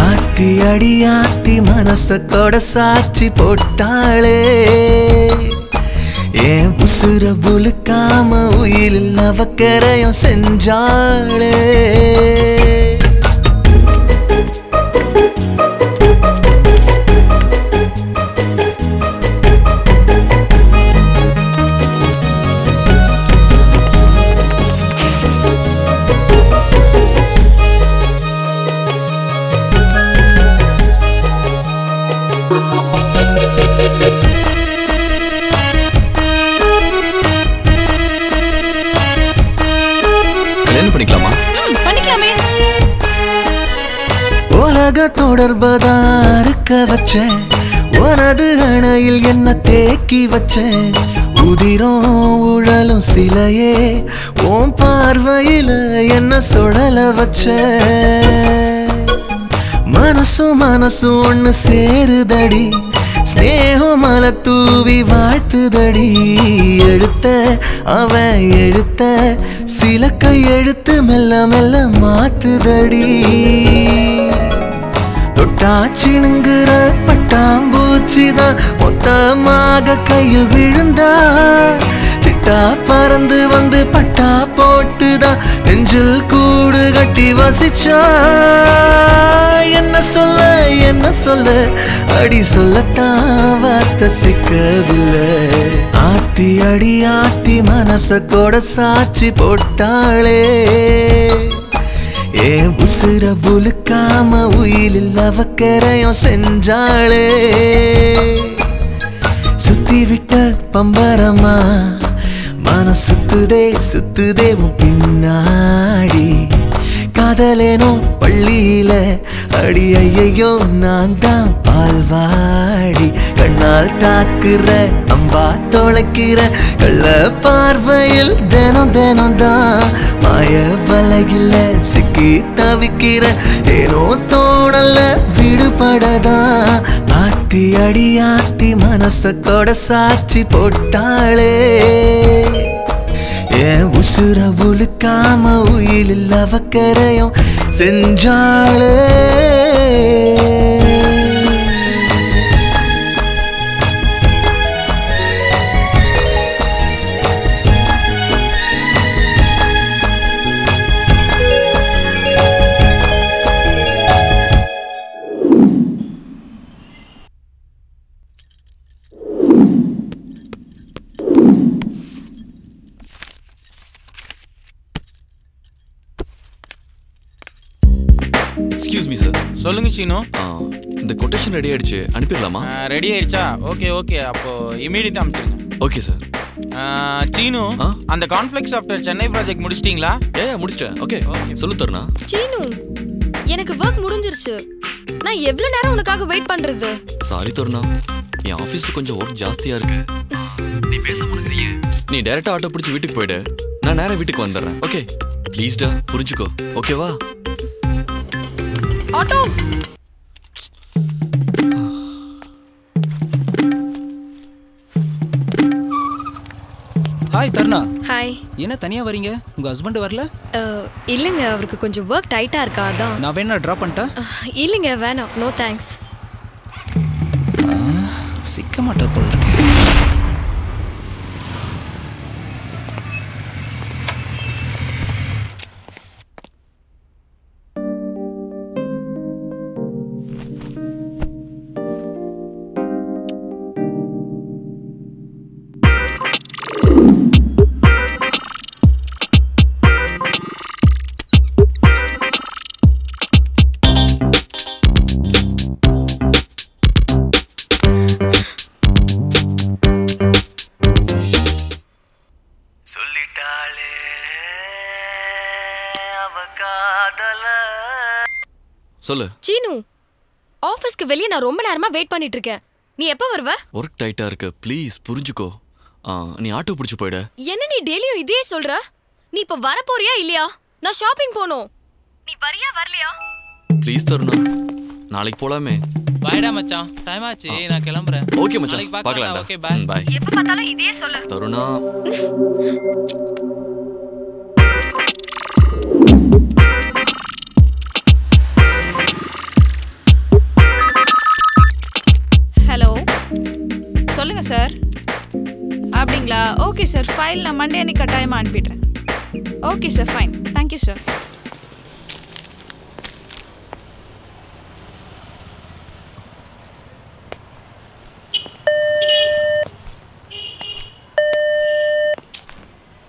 ஆத்தி அடி ஆத்தி மனச கொட சாட்சி போட்டாளே. ஏன் உசுர புழுக்காம உயிரில் அவக்கரையும் செஞ்சாளே? உலக தொடர்பதா இருக்க வச்சேன் உனது அணையில் என்ன தேக்கி வச்ச உதிரும் உழலும் சிலையே உன் பார்வையில என்ன சுழல வச்ச. மனசும் மனசும் ஒன்று சேருதடி ஸ்நேகம் மலை தூவி வாழ்த்துதடி. எழுத்த அவன் எழுத்த சில கையெழுத்து மெல்ல மெல்ல மாத்துதடி. தொட்டாச்சினுங்கிற பட்டாம்பூச்சிதான் மொத்தமாக கையில் விழுந்தா. சிட்டா பறந்து வந்து பட்டா போட்டுதான் நெஞ்சில் கூடு கட்டி வசிச்சா. என்ன சொல்ல என்ன சொல்ல அடி சொல்லத்தான் வார்த்தை சிக்கவில்லை. ஆத்தி அடி ஆத்தி மனச கூட சாட்சி போட்டாளே. ஏன் உசுர புழுக்காம உயிலில் அவக்கரையும் செஞ்சாளே? சுத்தி விட்ட பம்பரமா மன சுத்துதே சுத்துதே பின்னாடி. காதலேனோ பள்ளியில அடி ஐயையோ நான் தான் பால்வாடி. கண்ணால் தாக்குற அம்பா தொலைக்கிற கள்ள பார்வையில் தினம் தினம் தான் மாய வலகில சிக்கி தவிக்கிற ஏனோ தோணல விடுபடதான். ஆத்தி அடி ஆத்தி மனச கூட சாட்சி போட்டாளே. ஏன் உசுர உழுக்காம உயிலில் அவக்கரையும் செஞ்சாளே. சீனு இந்த கொட்டேஷன் ரெடி ஆயிடுச்சு. அனுப்பிடலாமா? ரெடி ஆயிடுச்சா? ஓகே ஓகே அப்போ இமீடியட்டா அனுப்பிச்சிருங்க ஓகே சார் சீனு அந்த கான்ஃப்ளிக் சாஃப்ட்வேர் சென்னை ப்ராஜெக்ட் முடிச்சிட்டீங்களா? ஏ முடிச்சிட்டேன். ஓகே சொல்லு தருணா. சீனு எனக்கு ஒர்க் முடிஞ்சிருச்சு. நான் எவ்வளவு நேரம் உனக்காக வெயிட் பண்றது? சாரி தருணா. என் ஆஃபீஸ்ல கொஞ்சம் ஒர்க் ஜாஸ்தியா இருக்கு. நீ பேச முடிக்கிறீங்க நீ டைரக்டா ஆட்டோ பிடிச்சி வீட்டுக்கு போயிடு. நான் நேரா வீட்டுக்கு வந்துடுறேன். ஓகே ப்ளீஸ்டா புரிஞ்சுக்கோ. ஓகேவா ஆட்டோ ஹாய் தருணா ஹாய் என்ன தனியா வரீங்க? உங்க ஹஸ்பண்ட் வரல? இல்லைங்க. அவருக்கு கொஞ்சம் ஒர்க் டைட்டா இருக்கா அதான். நான் வேணா ட்ராப் பண்ணிட்டா? இல்லைங்க வேணாம். நோ தேங்க்ஸ் சிக்க மாட்டா போல இருக்கு. சொல்லு. சீனு ஆபீஸ்க்கு வெளியே நான் ரொம்ப நேரமா வெயிட் பண்ணிட்டு இருக்கேன் நீ எப்ப வருவ? ஒர்க் டைட்டா இருக்கு. ப்ளீஸ் புரிஞ்சுக்கோ. ஆ, நீ ஆட்டோ பிடிச்சு போயிடு. என்ன நீ டெய்லியும் இதே சொல்ற? நீ இப்ப வர போறியா இல்லையா? நான் ஷாப்பிங் போகணும். நீ வரியா வரலையா? ப்ளீஸ் தருணா நாளைக்கு போலாமே. பாய்டா மச்சான். டைம் ஆச்சு. நான் கிளம்புறேன். ஓகே மச்சான். நாளைக்கு பார்க்கலாம்டா. ஓகே பாய் பாய் எப்ப பார்த்தாலும் இதே சொல்லு. தருணா. ஹலோ சொல்லுங்க சார் அப்படிங்களா? ஓகே சார் ஃபைல் நான் மண்டே அன்னைக்கு கட்டாயமாக அனுப்பிடுறேன். Okay sir fine thank you sir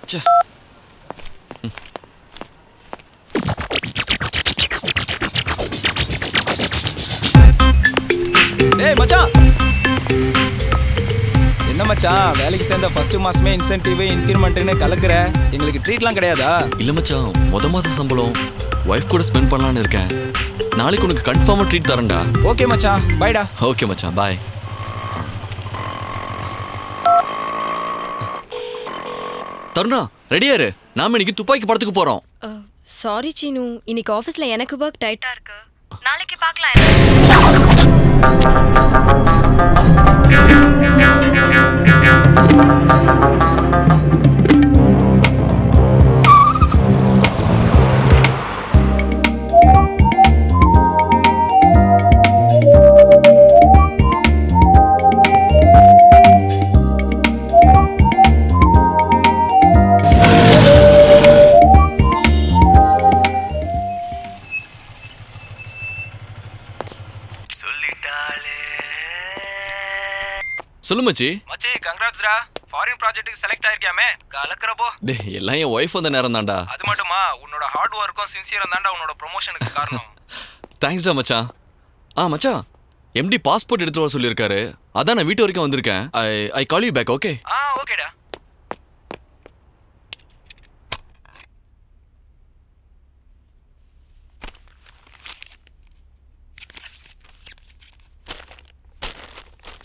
ச்சே. டேய் மச்சான். என்ன மச்சான் வேலைக்கு சேர்ந்த ஃபர்ஸ்ட் மாசமே இன்சென்டிவ் இன்கிரிமெண்ட்னு கலக்குற? எங்களுக்கு ட்ரீட்லாம் கிடையாதா? இல்ல மச்சான் முத மாச சம்பளம். ஒய்ஃப் கூட ஸ்பெண்ட் பண்ணலான்னு இருக்கேன். நாளைக்கு உனக்கு கன்ஃபார்மாக ட்ரீட் தரேன்டா. ஓகே மச்சான் பைடா ஓகே மச்சான் பாய் தருணா ரெடியா இரு. நாம இன்னைக்கு துப்பாக்கி படத்துக்கு போறோம். சாரி சீனு. இன்னைக்கு ஆஃபீஸ்ல எனக்கு ஒர்க் டைட்டா இருக்கு. நாளைக்கு பார்க்கலாம். சொல்லு மச்சி. மச்சி கங்க்ராட்ஸ்டா ஃபாரின் ப்ராஜெக்ட்டுக்கு செலக்ட் ஆயிருக்கியாமே. கலக்கறப்போ. டேய் எல்லாம் என் ஒய்ஃப் வந்த நேரம் தான்டா. அது மட்டுமா? உன்னோட ஹார்ட் ஒர்க்கும் சின்சியரும் தான்டா உன்னோட ப்ரொமோஷனுக்கு காரணம். தேங்க்ஸ்டா மச்சான். ஆ மச்சான். எம்டி பாஸ்போர்ட் எடுத்துட்டு வர சொல்லியிருக்காரு. அதான் நான் வீட்டு வரைக்கும் வந்திருக்கேன். I I call you back okay ஆ ஓகேடா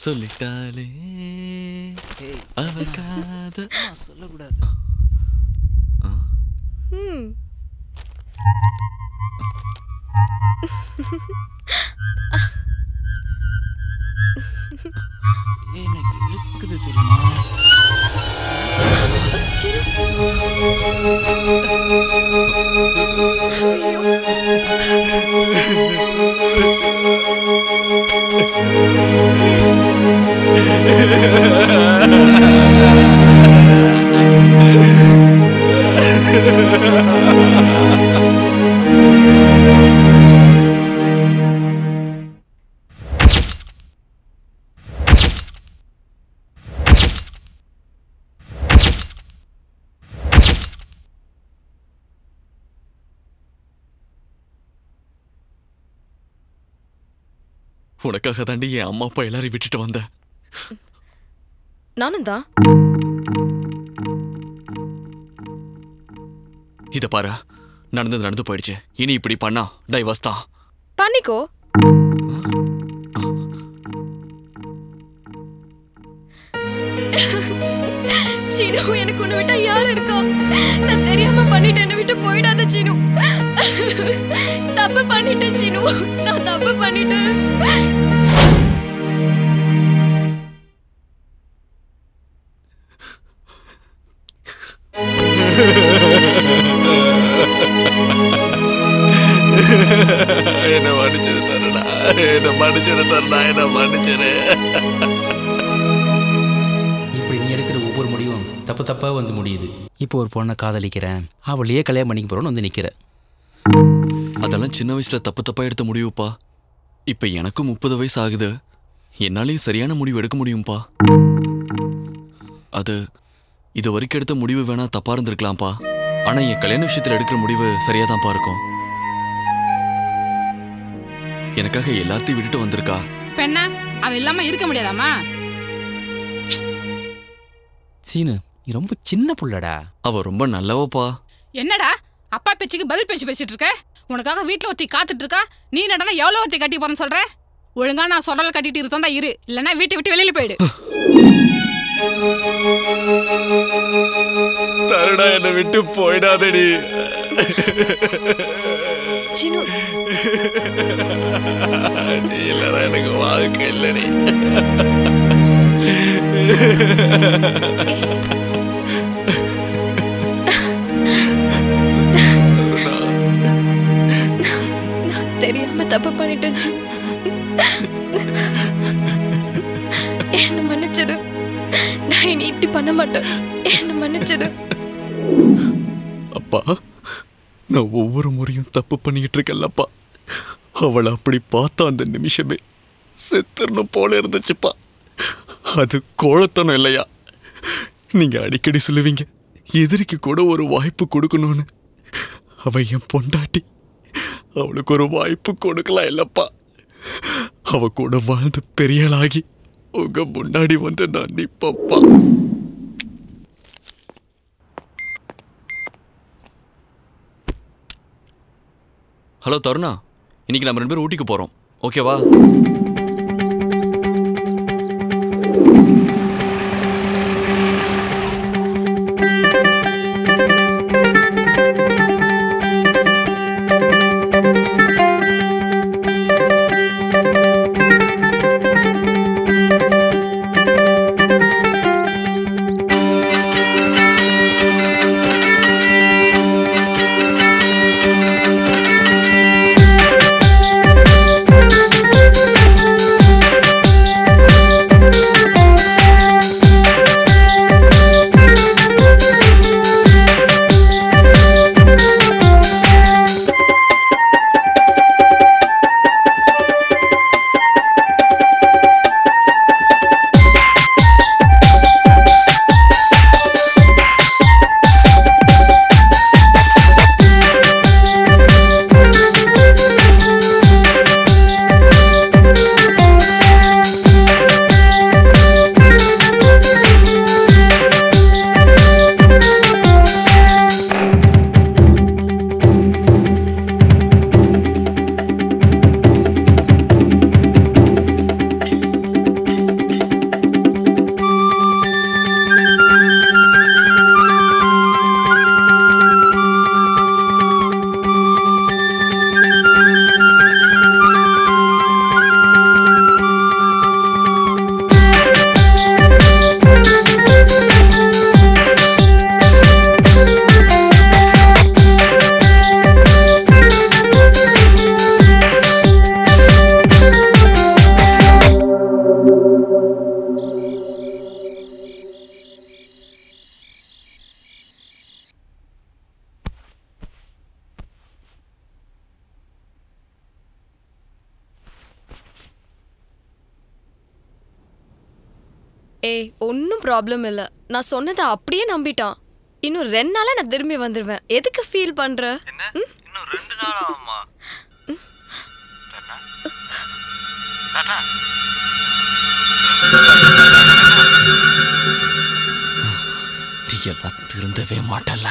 சொல்லிட்டாலே அவ காத சொல்லக்கூடாது. எனக்கு இழுக்குது தெரியுமா? உனக்காக தாண்டி என் அம்மா அப்பா எல்லாரையும் விட்டுட்டு வந்தேன் நானும் தான். இத பாரு. நடந்தது நடந்து போயிடுச்சு. இனி இப்படி பண்ணா டைவர்ஸ் தான். பண்ணிக்கோ. சீனு எனக்கு உன்னை விட்டா யார் இருக்கா? நான் தெரியாம பண்ணிட்டேன் என்னை விட்டு போயிடாத சீனு. தப்பு பண்ணிட்டேன் சீனு நான் தப்பு பண்ணிட்டேன். என்ன மன்னிச்சிரு தருணா. என்ன மன்னிச்சிரு தருணா என்ன மன்னிச்சிரு. ஒவ்வொரு முடிவும் தப்பு தப்பா வந்து முடியுது. இப்போ ஒரு பொண்ணை காதலிக்கிறேன். அவளையே கல்யாணம் பண்ணிக்க போறோன்னு வந்து நிக்கிற. அதெல்லாம் சின்ன வயசுல தப்பு தப்பா எடுத்த முடிவுப்பா. இப்ப எனக்கும் முப்பது வயசு ஆகுது. என்னாலையும் சரியான முடிவு எடுக்க முடியும்பா. அது இது வரைக்கும் எடுத்த முடிவு வேணா தப்பா இருந்திருக்கலாம்ப்பா. ஆனா என் கல்யாண விஷயத்துல எடுக்கிற முடிவு சரியாதான்ப்பா இருக்கும். எனக்காக எல்லாத்தையும் விட்டுட்டு வந்திருக்கா. பெண்ணா அவ இல்லாம இருக்க முடியாதாமா சீனு நீ ரொம்ப சின்ன புள்ளடா. அவ ரொம்ப நல்லவப்பா. என்னடா? அப்பா பேச்சுக்கு பதில் பேச்சு பேசிட்டு இருக்க? உனக்காக வீட்ல ஒருத்தி காத்துட்டு இருக்கா? நீ நடனா எவ்வளவு ஒருத்தி கட்டி போறேன்னு சொல்ற? ஒழுங்கா நான் சொல்றல கட்டிட்டு இருந்தா இரு. இல்லனா வீட்டை விட்டு வெளியில போயிடு. தருணா என்னை விட்டு போயிடாதடி. சீனு. நீ இல்லடா எனக்கு வாழ்க்கை இல்லடி. தெரியாம தப்பு பண்ணிட்டேன். என்ன மன்னிச்சிடு. நான் இனி இப்படி பண்ண மாட்டேன். என்ன மன்னிச்சிடு. அப்பா நான் ஒவ்வொரு முறையும் தப்பு பண்ணிக்கிட்டு இருக்கேன்லப்பா அவளை அப்படி பார்த்தா அந்த நிமிஷமே செத்துறணும் போல இருந்துச்சுப்பா. அது கோழத்தனம் இல்லையா? நீங்க அடிக்கடி சொல்லுவீங்க எதிரிக்கு கூட ஒரு வாய்ப்பு கொடுக்கணும்னு. அவ என் பொண்டாட்டி. அவளுக்கு ஒரு வாய்ப்பு கொடுக்கலாம் இல்லப்பா. அவ கூட வாழ்ந்து பெரியாளாகி உங்க முன்னாடி வந்து நான் நிப்பப்பா ஹலோ தருணா. இன்னைக்கு நம்ம ரெண்டு பேரும் ஊட்டிக்கு போறோம். ஓகேவா? நான் சொன்னதை அப்படியே நம்பிட்டான். இன்னும் ரெண்டு நாளா நான் திரும்பி வந்துருவேன். எதுக்கு ஃபீல் பண்ணுற இன்னும் ரெண்டு நாள் ஆகுமா? எல்லாம் திருந்தவே மாட்டல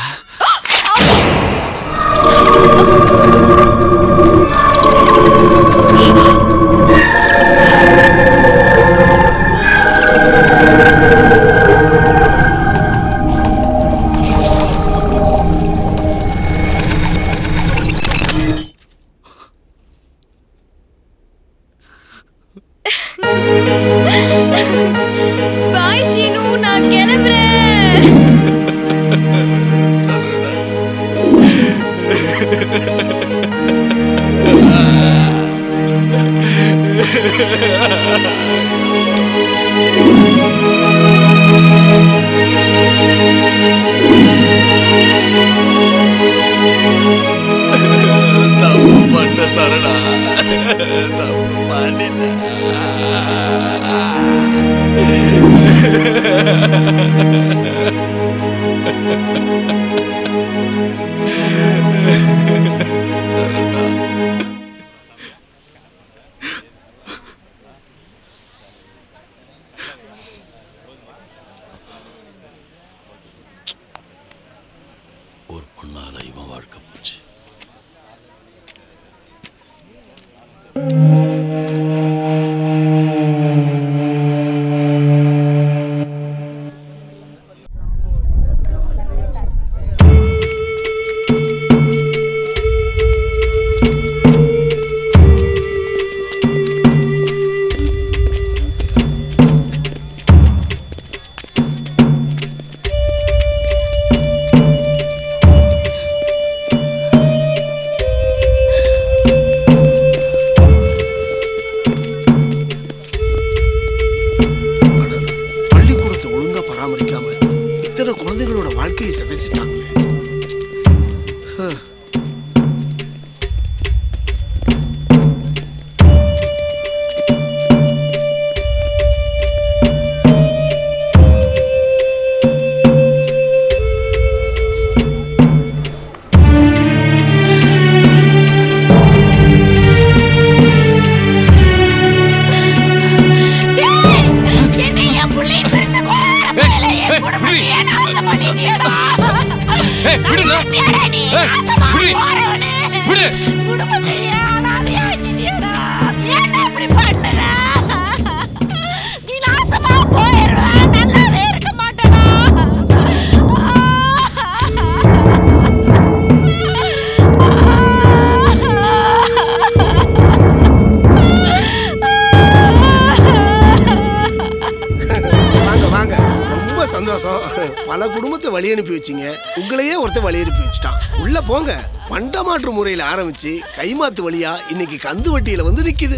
முறையில் ஆரம்பிச்சு கைமாத்து வழியா இன்னைக்கு கந்து வட்டியில வந்து நிக்குது.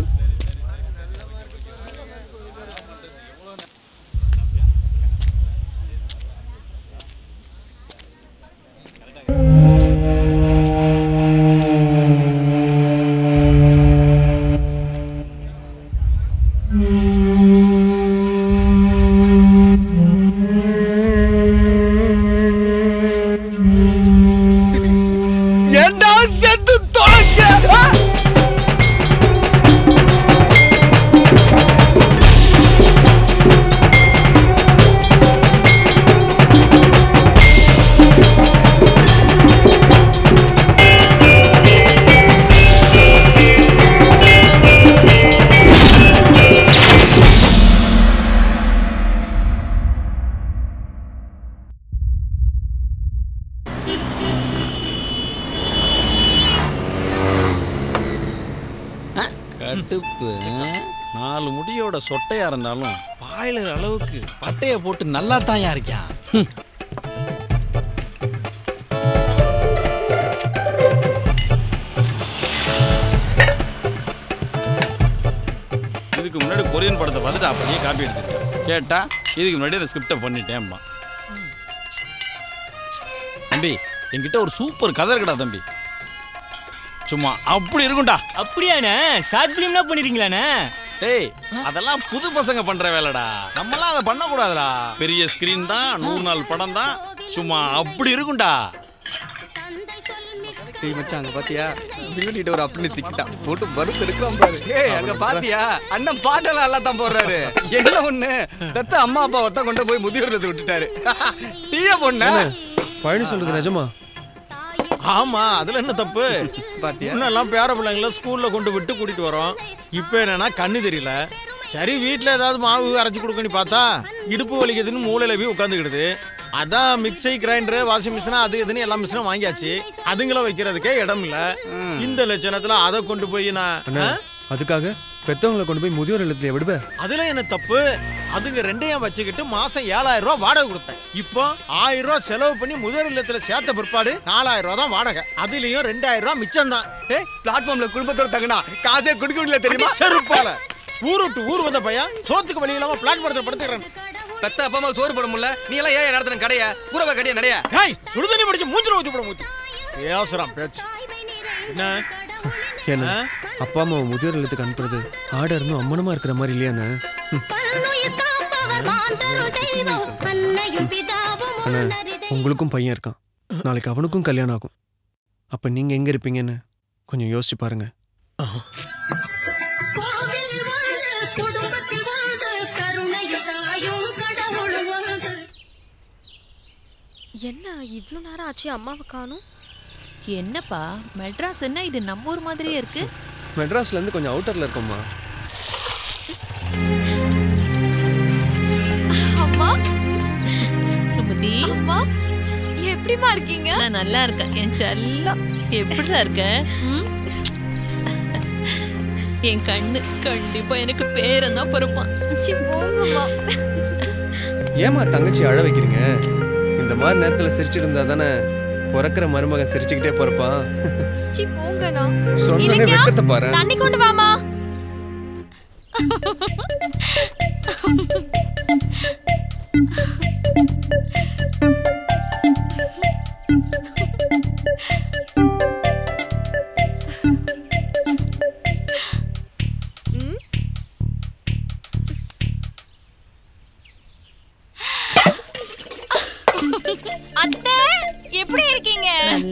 சொட்டையா இருந்தாலும் பாயிலர் அளவுக்கு பட்டைய போட்டு நல்லா தான் இருக்கான். இதுக்கு முன்னாடி கொரியன் படத்தை பார்த்துட்டு அப்படியே காப்பி எடுத்துருக்கேன். கேட்டா இதுக்கு முன்னாடி அந்த ஸ்கிரிப்டை பண்ணிட்டேன்மா தம்பி என்கிட்ட ஒரு சூப்பர் கதை இருக்குடா தம்பி. சும்மா அப்படி இருக்கும்டா. அப்படியாண்ணே? ஷார்ட் ஃபிலிம்லாம் பண்ணிருக்கீங்களாண்ணே? டேய் அதெல்லாம் புது பசங்க பண்ற வேலைடா. நம்மலாம் அதை பண்ணக்கூடாதுடா. பெரிய ஸ்கிரீன் தான் நூறு நாள் படம் தான். சும்மா அப்படி இருக்கும்டா. டேய் மச்சான் அங்க பாத்தியா? பியூட்டிட்ட ஒரு அப்படின்னு திக்கிட்டான் போட்டு பருத்து எடுக்கலாம் பாரு. ஏய் அங்க பாத்தியா? அண்ணன் பாட்டெல்லாம் எல்லாம் தான் போடுறாரு. என்ன ஒண்ணு? பெத்த அம்மா அப்பா ஒத்த கொண்டு போய் முதியோர்ல விட்டுட்டாரு. டீய பொண்ணு பழனி சொல்றது நிஜமா? ஆமா அதுல என்ன தப்பு? பாத்தியா? முன்னெல்லாம் பேர பிள்ளைங்கள ஸ்கூல்ல கொண்டு விட்டு கூட்டிட்டு வரோம். இப்போ என்னன்னா கண்ணு தெரியல. சரி வீட்ல ஏதாவது மாவு அரைச்சு கொடுக்கணும் பார்த்தா இடுப்பு வலிக்குதுன்னு மூலையில போய் உட்காந்துக்கிடுது அதான் மிக்ஸி கிரைண்டர் வாஷிங் மிஷின் அது இதுன்னு எல்லா மிஷினும் வாங்கியாச்சு. அதுங்கள வைக்கிறதுக்கே இடம் இல்ல இந்த லட்சணத்துல அதை கொண்டு போய் நான்? அதுக்காக பெத்தவங்களை கொண்டு போய் முதியோர் இல்லத்துல விடுவ? அதுல என்ன தப்பு? அதுங்க ரெண்டையும் வச்சுக்கிட்டு மாசம் ஏழாயிரம் ரூபாய் வாடகை கொடுத்தேன். இப்போ ஆயிரம் ரூபாய் செலவு பண்ணி முதல் இல்லத்துல சேர்த்த பிற்பாடு நாலாயிரம் ரூபாய் தான் வாடகை. அதுலயும் ரெண்டாயிரம் ரூபாய் மிச்சம் தான் பிளாட்ஃபார்ம்ல குடும்பத்தோட தங்கினா காசே கொடுக்க முடியல தெரியுமா? செருப்பால. ஊர் விட்டு ஊர் வந்த பையன் சோத்துக்கு வழி இல்லாம பிளாட்ஃபார்மத்தில் படுத்துக்கிறேன். பெத்த அப்பா அம்மா சோறு போட முடியல. நீ எல்லாம் ஏன் நடத்துற கடைய? ஊரவ கடைய நடைய? ஹேய் சுடுதண்ணி படிச்சு மூஞ்சில ஊத்தி போட மூத்தி. பேசுறான் பேச்சு. என்ன? ஏன்னா அப்பா அம்மாவை முதியோர் இல்லத்துக்கு அனுப்புறது ஆட இருந்தும் அம்மனமா இருக்கிற மாதிரி இல்லையாண்ணே? அண்ணா உங்களுக்கும் பையன் இருக்கான். நாளைக்கு அவனுக்கும் கல்யாணம் ஆகும். அப்ப நீங்க எங்க இருப்பீங்கன்னு கொஞ்சம் யோசிச்சு பாருங்க. என்ன இவ்வளோ நேரம் ஆச்சு அம்மாவை காணும்? என்னப்பா? மெட்ராஸ் என்ன இது? நம்ம ஊர் மாதிரியே இருக்கு. மெட்ராஸ்ல இருந்து கொஞ்சம் அவுட்டர்ல இருக்கோம்மா. அம்மா? சுமதி? அம்மா? எப்படிமா இருக்கீங்க? நான் நல்லா இருக்கேன். என் செல்லம். எப்படிடா இருக்க? ம்? என் கண்ணு. கண்டிப்பா எனக்கு பேரன் தான் பிறப்பான் சி போங்கம்மா. ஏமா தங்கச்சி அழ வைக்கிறீங்க? இந்த மாதிரி நேரத்துல சிரிச்சிட்டு இருந்தா தானே பிறக்கிற மருமகன் சிரிச்சுக்கிட்டே பிறப்பான் சி போங்கண்ணா. இலக்கியா, வெக்கத்தை பாரு. தண்ணி கொண்டு வாமா. அத்தை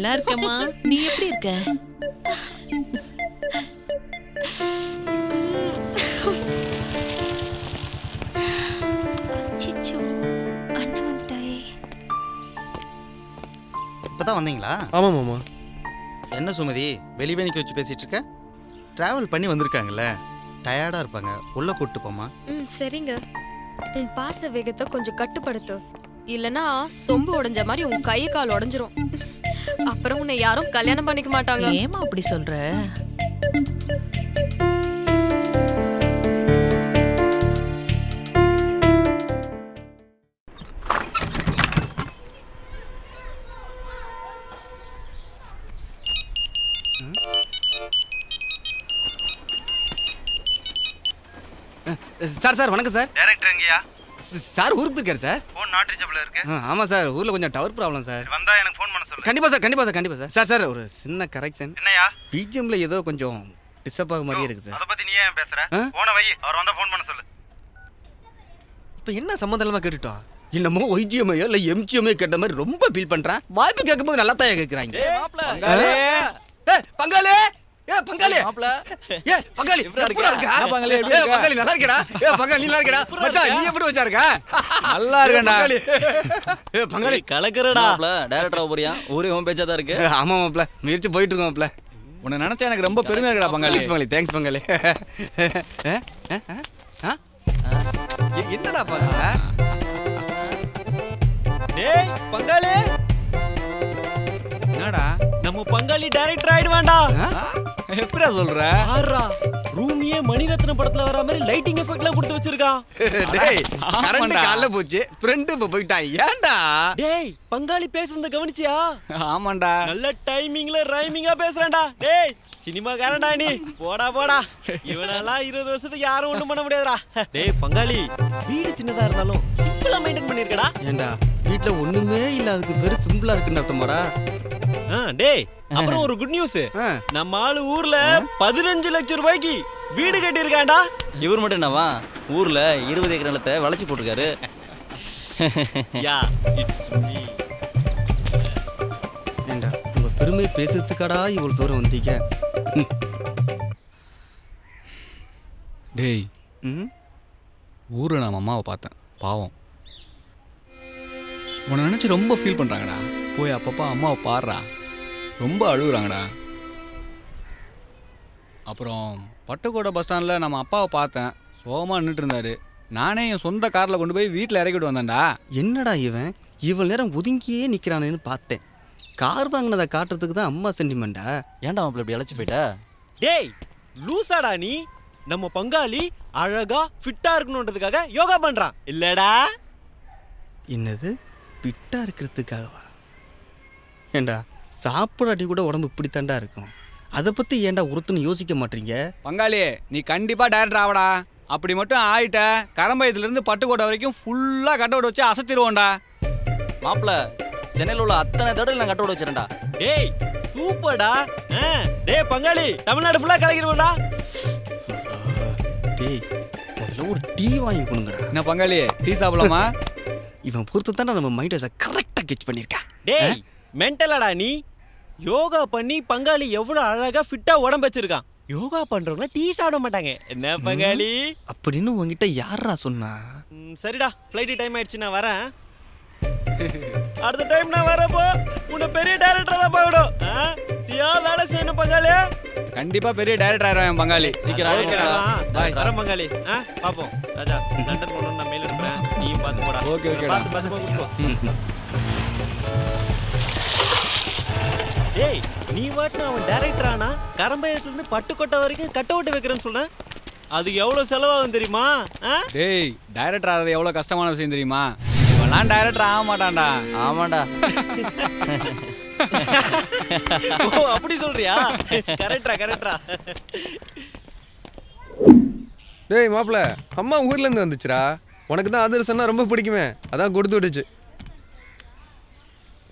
நல்லா இருக்கேம்மா. நீ எப்படி இருக்க? இப்பதான் வந்தீங்களா? ஆமா மாமா என்ன சுமதி வெளியே நிக்க வச்சு பேசிட்டு இருக்க டிராவல் பண்ணி வந்திருக்காங்கல்ல. டயர்டா இருப்பாங்க. உள்ள கூட்டு போமா ம் சரிங்க. உன் பாச வேகத்தை கொஞ்சம் கட்டுப்படுத்து. இல்லனா சொம்பு உடைஞ்ச மாதிரி உன் கை கால் உடைஞ்சிரும். அப்புறம் உன்னை யாரும் கல்யாணம் பண்ணிக்க மாட்டாங்க. ஏமா அப்படி சொல்ற? சார் சார் வணக்கம் சார். டைரக்டர் எங்கயா? சார் ஊருக்கு போயிருக்காரு சார். ஃபோன் நாட் ரீச்சபிள் இருக்கு? ஆமா சார். ஊர்ல கொஞ்சம் டவர் ப்ராப்ளம் சார். வந்தா எனக்கு ஃபோன் பண்ண சொல்லு கண்டிப்பா சார் கண்டிப்பா சார் கண்டிப்பா சார். சார் சார் ஒரு சின்ன கரெக்ஷன் என்னையா பிஜிஎம்ல ஏதோ கொஞ்சம் டிஸ்டர்ப் ஆக மாதிரியே இருக்கு சார். அத பத்தி நீ ஏன் பேசுற? போன வை அவர் வந்தா ஃபோன் பண்ண சொல்லு. இப்போ என்ன சம்மந்தம் இல்லாம கேட்டுட்டோம்? என்னமோ ஒய்ஜிஎம்ஐயோ இல்லை எம்ஜிஎம்ஐ கேட்ட மாதிரி ரொம்ப ஃபீல் பண்றேன். வாய்ப்பு கேட்கும்போது நல்லா தான் கேட்குறாங்க பங்காளி! ஏ பங்காளி. ஏ பங்காளி எப்படிடா இருக்க? பங்காளி, எப்படி இருக்க? பங்காளி நல்லா இருக்கடா. ஏ பங்காளி நல்லா இருக்கடா. மச்சான் நீ எப்படி வச்சா இருக்க? நல்லா இருக்கேன்டா. ஏ, பங்காளி. ஏ பங்காளி. கலக்குறடா. டேரக்டரா போறியா? ஒரே உன் பேச்சா தான் இருக்கு. ஆமா மாப்ள முயற்சி போயிட்டு இருக்கோம் மாப்ள உன்னை நினைச்சா எனக்கு ரொம்ப பெருமையா இருக்குடா பங்காளி. தேங்க்ஸ் பங்காளி. தேங்க்ஸ் பங்காளி என்னடா பாக்குற டேய் பங்காளி. என்னடா? நம்ம பங்காளி டைரக்டர் ஆயிடுவான்டா. எப்படிடா சொல்ற? ஆறா ரூமியே மணிரத்னம் படத்துல வர மாதிரி லைட்டிங் எஃபெக்ட்லாம் கொடுத்து வச்சிருக்கான் டேய் கரண்ட். காலைல போச்சு ஃப்ரெண்ட் இப்ப போயிட்டான். ஏன்டா? டேய் பங்காளி பேசுறத கவனிச்சியா? ஆமாண்டா. நல்ல டைமிங்ல ரைமிங்கா பேசுறான்டா. டேய் சினிமாக்காரன்டா நீ. போடா போடா. இவனெல்லாம் இருபது வருஷத்துக்கு யாரும் ஒண்ணும் பண்ண முடியாதுடா. டேய் பங்காளி வீடு சின்னதா இருந்தாலும் சிம்பிளா மெயின்டைன் பண்ணிருக்கடா. ஏன்டா வீட்ல ஒண்ணுமே இல்ல அதுக்கு பேரு சிம்பிளா இருக்குன்னு அர்த்தமாடா. டேய் அப்புறம் ஒரு குட் நியூஸ் நம்ம ஆளு ஊர்ல பதினஞ்சு லட்சம் ரூபாய்க்கு வீடு கட்டியிருக்கான்டா. இவர் மட்டும் என்னவா? ஊர்ல இருபது ஏக்கர் நிலத்தை வளைச்சு போட்டிருக்காரு. யா இட்ஸ் மீ ஏன்டா உங்க பெருமை பேசுறதுக்காடா இவ்வளவு தூரம் வந்தீங்க. டேய் ஊர்ல நான் அம்மாவை பார்த்தேன். பாவம். உன்னை நினைச்சு ரொம்ப ஃபீல் பண்றாங்கடா. போய் அப்பப்போ அம்மாவை பாடுறா. ரொம்ப அழுகுறாங்கடா. அப்புறம் பட்டுக்கோட்டை பஸ் ஸ்டாண்டில் நம்ம அப்பாவை பார்த்தேன். சோகமாக நின்றுட்டு இருந்தாரு. நானே என் சொந்த காரில் கொண்டு போய் வீட்டில் இறக்கிட்டு வந்தேன்டா. என்னடா இவன்? இவ்வளவு நேரம் ஒதுங்கியே நிக்கிறானேன்னு பார்த்தேன். கார் வாங்கினதை காட்டுறதுக்கு தான் அம்மா சென்டிமெண்டா ஏன்டா மாப்பிள்ள இப்படி அழைச்சு போயிட்ட? டேய் லூசாடா நீ. நம்ம பங்காளி அழகா ஃபிட்டா இருக்கணுன்றதுக்காக யோகா பண்றான். இல்லடா. என்னது? பிட்டா இருக்கிறதுக்காகவா? ஏண்டா சாப்பிடாட்டி கூட உடம்பு இப்படித்தாண்டா இருக்கும். அதை பத்தி ஏன்டா ஒருத்தனும் யோசிக்க மாட்டீங்க? பங்காளி நீ கண்டிப்பாக டேரக்டர் ஆவடா. அப்படி மட்டும் ஆயிட்ட கரம்பயத்துலேருந்து பட்டுக்கோட்டை வரைக்கும் ஃபுல்லாக கட் அவுட் வச்சு அசத்திடுவோம்டா. மாப்பிள்ள சென்னையில் உள்ள அத்தனை தடவை நான் கட்டோட வச்சிருந்தா டேய் சூப்பர்டா. ஆ, டேய் பங்காளி தமிழ்நாடு ஃபுல்லா கலக்கிடுவோம்டா. டேய் முதல்ல ஒரு டீ வாங்கி கொடுங்கடா. என்ன பங்காளி டீ சாப்பிடலாமா? இவன் பொறுத்து தானே நம்ம மைண்டை கரெக்டாக கெச் பண்ணியிருக்கான். டேய் மென்டலாடா நீ? யோகா பண்ணி பங்காளி எவ்வளவு அழகா ஃபிட்டா உடம்பு வச்சிருக்கான். யோகா பண்றவங்க டீ சாப்பிட மாட்டாங்க. என்ன பங்காளி? அப்படின்னு உங்ககிட்ட யாரா சொன்னா? சரிடா ஃப்ளைட் டைம் ஆயிடுச்சு நான் வரேன். அடுத்த டைம் நான் வரப்போ உன்னை பெரிய டைரக்டரா தான் போயிடும் ஆ? தியா வேலை செய்யணும் பங்காளி. கண்டிப்பாக பெரிய டைரக்டர் ஆயிடுவேன் பங்காளி. சீக்கிரம் வரேன் பங்காளி. ஆ பாப்போம். ராஜா லண்டன் போகணும்னு நான் மெயில் ஓகே, ஓகேடா. பார்த்து பார்த்து. டேய் நீ வாட்டின அவன் டைரக்டர் ஆனா கரம்பயத்துல இருந்து பட்டுக்கோட்டை வரைக்கும் ஓட்டு வைக்கிறேன்னு சொன்னேன் அதுக்கு எவ்வளவு செலவாகும் தெரியுமா? ஆ? டேய் டைரக்டர் ஆகிறது எவ்வளோ கஷ்டமான விஷயம் தெரியுமா? இவெல்லாம் டைரக்டர் ஆக மாட்டான்டா. ஆமாண்டா. ஓ அப்படி சொல்றியா? கரெக்டா கரெக்டா டேய் மாப்பிள அம்மா ஊர்ல இருந்து வந்துச்சுடா. உனக்கு தான் அதிரசம்னா ரொம்ப பிடிக்குமே. அதான் கொடுத்து விட்டுச்சு.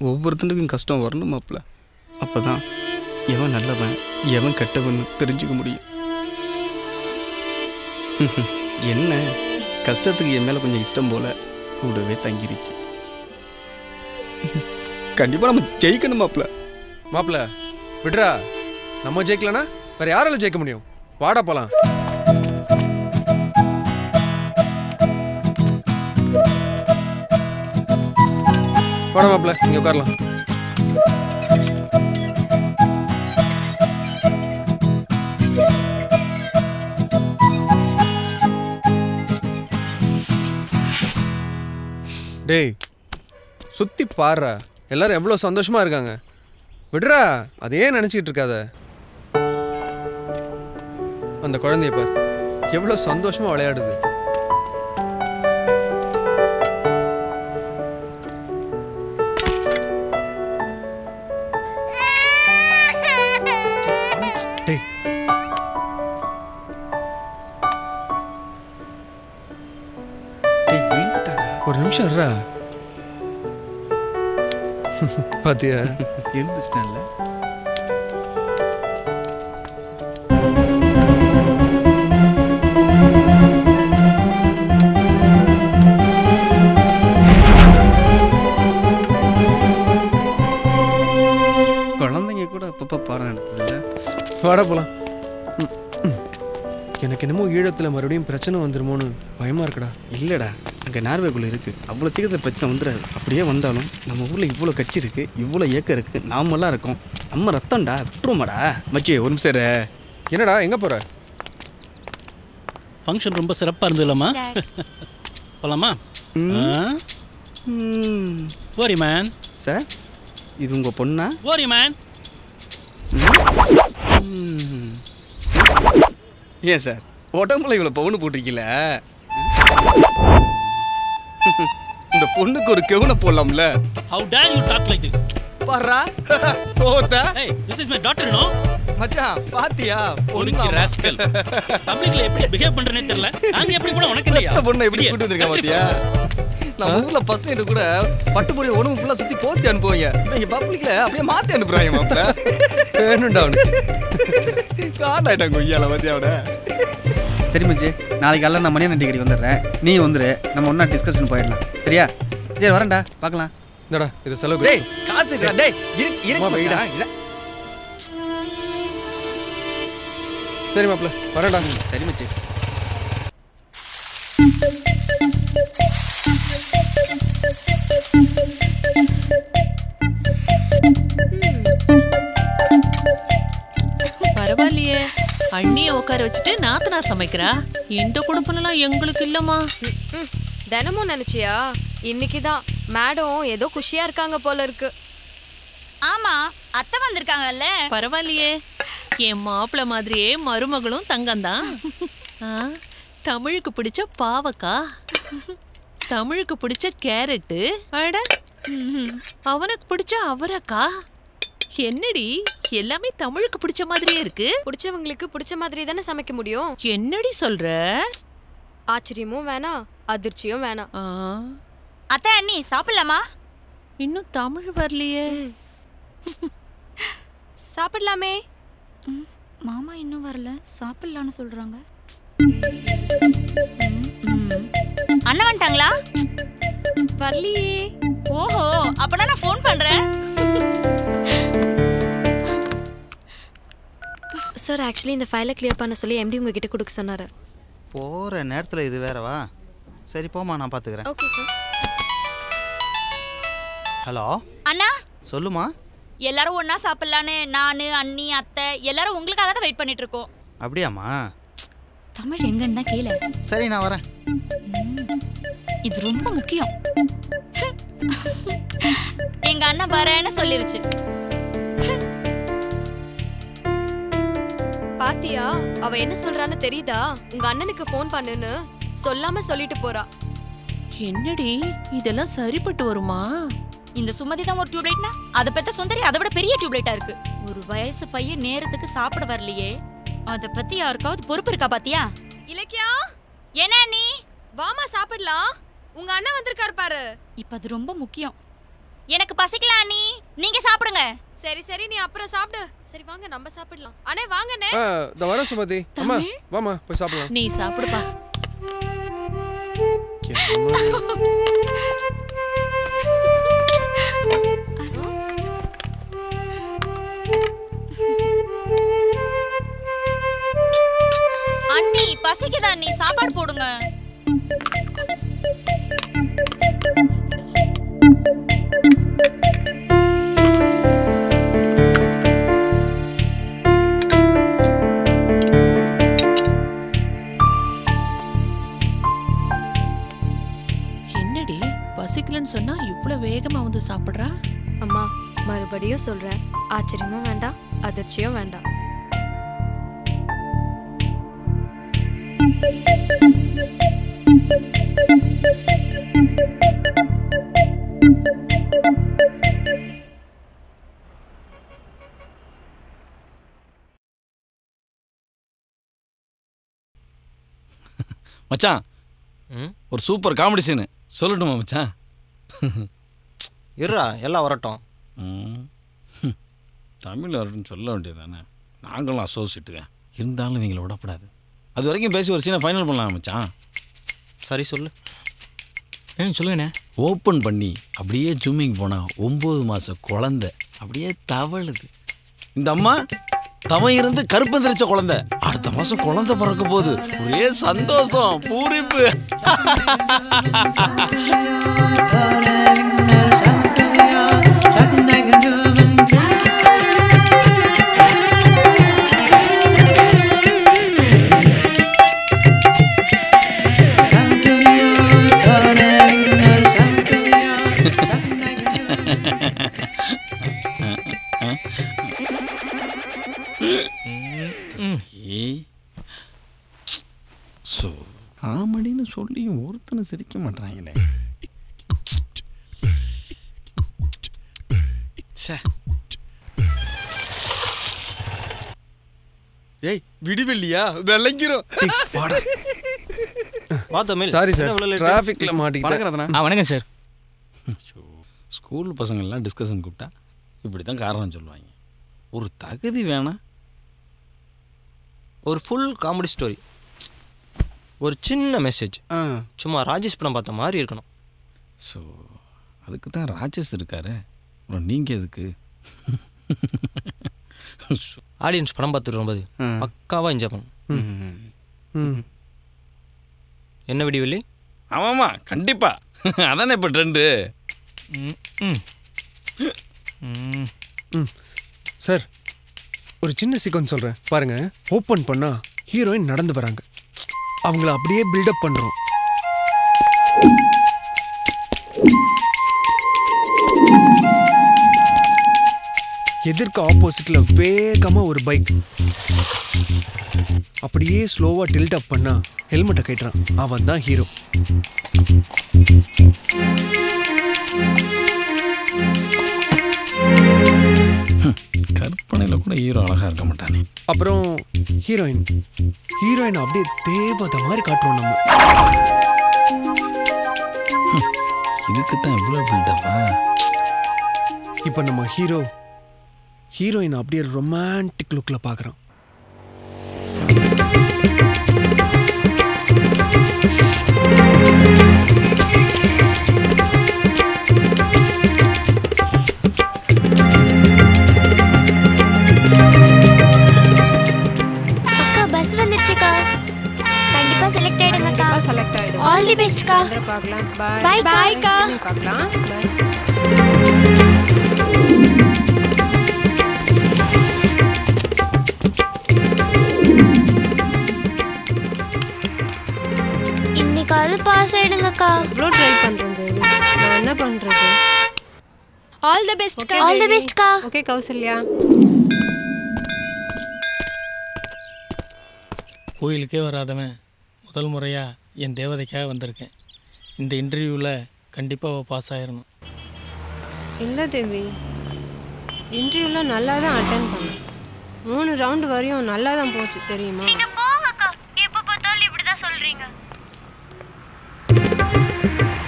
ஒவ்வொருத்தனுக்கும் கஷ்டம் வரணும் மாப்ள அப்பதான் எவன் நல்லவன் எவன் கெட்டவன் தெரிஞ்சுக்க முடியும். என்ன? கஷ்டத்துக்கு என் மேல கொஞ்சம் இஷ்டம் போல கூடவே தங்கிருச்சு. கண்டிப்பா நம்ம ஜெயிக்கணும் மாப்பிள விட்றா. நம்ம ஜெயிக்கலனா வேற யாரால ஜெயிக்க முடியும்? வாடா போலாம். போட மாப்பிள்ள இங்கே உட்காரலாம். டேய் சுற்றி பாடுறா எல்லாரும் எவ்வளோ சந்தோஷமாக இருக்காங்க. விடுறா அதையே நினச்சிக்கிட்டு இருக்காத? அந்த குழந்தைய பார் எவ்வளோ சந்தோஷமாக விளையாடுது. நிமிஷம் இருடா. பாத்தியா? எழுந்துச்சிட்டேன்ல குழந்தைங்க கூட அப்பப்போ பாடம் நடத்துதில்ல? வாடா போலாம். எனக்கு என்னமோ ஈழத்தில் மறுபடியும் பிரச்சனை வந்துருமோன்னு பயமா இருக்குடா. இல்லைடா. அங்கே நார்வேக்குள்ளே இருக்குது அவ்வளோ சீக்கிரத்தில் பிரச்சனை வந்துடாது அப்படியே வந்தாலும் நம்ம ஊரில் இவ்வளோ கட்சி இருக்குது இவ்வளோ இயக்கம் இருக்குது நாமெல்லாம் இருக்கோம். நம்ம ரத்தம்டா விட்டுருமாடா மச்சி ஒரு நிமிஷம். என்னடா எங்கே போகிற ஃபங்க்ஷன் ரொம்ப சிறப்பாக இருந்ததுலம்மா. போலாமா? ஓரி மேன் சார் இது உங்கள் பொண்ணா? ஓரி மேன். ஏன் சார் உடம்புல இவ்வளோ பவுனு போட்டிருக்கீல இந்த பொண்ணுக்கு ஒரு கெவுன போடலாம்ல. How dare you talk like this பாரா. போத்த. ஏய் this is my daughter no மச்சான் பாத்தியா? ஒருக்கி ராஸ்கல் பப்ளிக்ல எப்படி பிஹேவ் பண்றேனே தெரியல. நாங்க எப்படி கூட உனக்கு இல்லையா? பொண்ணை எப்படி கூட்டு வந்திருக்கேன் பாத்தியா? நம்ம ஊர்ல ஃபர்ஸ்ட் நைட் கூட பட்டுப்பொடி உடம்பு ஃபுல்லா சுத்தி போத்தி அனுப்புவாங்க. இங்க பப்ளிக்ல அப்படியே மாத்தி அனுப்புறாங்க மாப்பிள்ள. வேணும்டா அவனுக்கு. காண்டாயிட்டாங்க கொய்யால பாத்தியா அவன? சரி மச்சி. நாளைக்கு காலைல நான் மணியன் டிக்கெட் வந்துடுறேன். நீ வந்துரு. நம்ம ஒன்றா டிஸ்கஷன் போயிடலாம். சரியா? சரி வரேன்டா. பார்க்கலாம். இந்தடா இது செலவு டேய் காசு இருக்கா? டேய் இரு இரு. இல்ல சரி மாப்பிள்ள. வரேன்டா. சரி மச்சி. அண்ணிய உட்கார வச்சுட்டு நாத்தனார் சமைக்கிறா? இந்த குடும்பம்லாம் எங்களுக்கு இல்லம்மா. தினமும் நினைச்சியா? இன்னைக்கு தான் மேடம் ஏதோ குஷியா இருக்காங்க போல இருக்கு. ஆமா அத்தை வந்திருக்காங்கல்ல. பரவாயில்லையே. என் மாப்பிள்ள மாதிரியே மருமகளும் தங்கம்தான். ஆ, தமிழுக்கு பிடிச்ச பாவக்கா. தமிழுக்கு பிடிச்ச கேரட்டு. அட. அவனுக்கு பிடிச்ச அவரக்கா. என்னடி? எல்லாமே தமிழுக்கு பிடிச்ச மாதிரியே இருக்கு. பிடிச்சவங்களுக்கு பிடிச்ச மாதிரி தானே சமைக்க முடியும்? என்னடி சொல்ற? ஆச்சரியமும் வேணாம் அதிர்ச்சியும் வேணாம். அத்தை அண்ணி சாப்பிடலாமா? இன்னும் தமிழ் வரலையே. சாப்பிடலாமே. மாமா இன்னும் வரல. சாப்பிடலான்னு சொல்றாங்க. அண்ணா வந்துட்டாங்களா? வரலையே. ஓஹோ அப்பனா நான் ஃபோன் பண்றேன். சார் ஆக்சுவலி இந்த ஃபைலை கிளியர் பண்ண சொல்லி எம்டி உங்ககிட்ட கொடுக்க சொன்னாரு. போகிற நேரத்தில் இது வேறவா? சரி போமா நான் பார்த்துக்கிறேன் ஓகே சார் ஹலோ அண்ணா! சொல்லுமா? எல்லாரும் ஒண்ணா சாப்பிடலான்னு நானு அண்ணி அத்தை எல்லாரும் உங்களுக்காக தான் வெயிட் பண்ணிட்டு இருக்கோம். அப்படியாம்மா? தமிழ் எங்கன்னு தான் கேளு. சரி நான் வரேன். இது ரொம்ப முக்கியம். எங்க அண்ணன் வரேன்னு சொல்லிருச்சு. பாத்தியா? அவ என்ன சொல்றான்னு தெரியுதா? உங்க அண்ணனுக்கு ஃபோன் பண்ணுன்னு. சொல்லாம சொல்லிட்டு போறா. என்னடி? இதெல்லாம் சரிப்பட்டு வருமா? இந்த சுமதி தான் ஒரு டியூப்லைட்னா அதை பெத்த சுந்தரி அதை விட பெரிய டியூப்லைட்டா இருக்கு. ஒரு வயசு பையன் நேரத்துக்கு சாப்பிட வரலையே. அத பத்தி யாருக்காவது பொறுப்பு இருக்கா பாத்தியா? இலக்கியா? என்ன நீ? வாமா சாப்பிடலாம். உங்க அண்ணன் வந்திருக்காரு பாரு. இப்ப அது ரொம்ப முக்கியம். எனக்கு பசிக்கலாம் நீ? நீங்க சாப்பிடுங்க. சரி சரி நீ அப்புறம் சாப்பிடு. சரி வாங்க நம்ம சாப்பிடலாம். அண்ணே வாங்கண்ணே ஆ இந்த வரேன் சுமதி. அம்மா வாமா போய் சாப்பிடலாம். நீ சாப்பிடுப்பா. அண்ணி பசிக்குதா நீ சாப்பாடு போடுங்க. பசிக்கலன்னு சொன்னா இவ்வளவு வேகமா வந்து சாப்பிடுறா? அம்மா மறுபடியும் சொல்றேன். ஆச்சரியமும் வேண்டாம் அதிர்ச்சியும் வேண்டாம். மச்சான் ஒரு சூப்பர் காமெடி சீனு. சொல்லட்டுமா மச்சான்? இருடா எல்லாம் வரட்டும். தமிழ் வரட்டும்னு சொல்ல வேண்டியதானே நாங்களும் அசோசியேட்டுங்க இருந்தாலும் இவங்களை விடக்கூடாது. அது வரைக்கும் பேசி ஒரு சீனை ஃபைனல் பண்ணலாம் மச்சான். சரி சொல்லு. ஏன் சொல்லுங்கண்ணே. ஓப்பன் பண்ணி அப்படியே ஜூமிங் போனால் ஒம்பது மாதம் குழந்தை. அப்படியே தவழுது. இந்த அம்மா தவம் இருந்து கருப்பந்திரிச்ச குழந்தை. அடுத்த மாதம் குழந்தை பிறக்க போகுது. ஒரே சந்தோஷம் பூரிப்பு. ஸோ காமெடின்னு சொல்லியும் ஒருத்தனை சிரிக்க மாட்டாங்களே ச்சே. ஏய் விடிவெள்ளியா விளங்கிரும். வா தமிழ் சாரி சார்? டிராஃபிக்ல மாட்டிக்கிட்டேன். ஆ வணக்கம் சார் ஸ்கூல் பசங்கள்லாம் டிஸ்கஷன் கூப்பிட்டா இப்படி தான் காரணம் சொல்லுவாங்க. ஒரு தகுதி வேணாம் ஒரு ஃபுல் காமெடி ஸ்டோரி ஒரு சின்ன மெசேஜ் சும்மா ராஜேஷ் படம் பார்த்த மாதிரி இருக்கணும். ஸோ அதுக்கு தான் ராஜேஷ் இருக்காரு. அப்புறம் நீங்கள் எதுக்கு? ஆடியன்ஸ் படம் பார்த்துட்டு வரும்போது பக்காவாக என்ஜாய் பண்ணும் ம். என்ன விடிவெள்ளி ஆமாம்மா கண்டிப்பா. அதானே இப்போ ட்ரெண்டு ம். சார் ஒரு சின்ன சீக்வன்ஸ் சொல்கிறேன் பாருங்க. ஓப்பன் பண்ணால் ஹீரோயின் நடந்து வராங்க. அவங்கள அப்படியே பில்டப் பண்ணுறோம் எதிர்க்க ஆப்போசிட்ல வேகமாக ஒரு பைக் அப்படியே ஸ்லோவாக டில்ட் அப் பண்ணா ஹெல்மெட்டை கட்டுறான் அவன் தான் ஹீரோ கற்பனையில் கூட ஹீரோ அழகாக இருக்க மாட்டானே. அப்புறம் ஹீரோயின் ஹீரோயின் அப்படியே தேவதை மாதிரி காட்டுறோம் நம்ம. இதுக்கு தான் இவ்வளோ பில்டப்பா இப்போ நம்ம ஹீரோ ஹீரோயின் அப்படியே ரொமான்டிக் லுக்ல பார்க்குறான் செலக்ட் ஆயிடும் ஆல் தி பெஸ்ட்க்கா பார்க்கலாம். Bye, பாய் அக்கா. பார்க்கலாம். இன்னைக்காவது பாஸ் ஆயிடுங்கக்கா. இவ்வளோ ட்ரை பண்றது. நான் என்ன பண்றது? ஆல் தி பெஸ்ட்க்கா ஆல் தி பெஸ்ட்க்கா ஓகே கௌசல்யா. கோயிலுக்கே வராதவன் முதல் முறையாக என் தேவதைக்காக வந்திருக்கேன். இந்த இன்டர்வியூவில் கண்டிப்பாக பாஸ் ஆயிரணும். இல்லை தேவி. இன்டர்வியூலாம் நல்லா தான் அட்டன் பண்ணேன். மூணு ரவுண்டு வரையும் நல்லா தான் போச்சு தெரியுமா?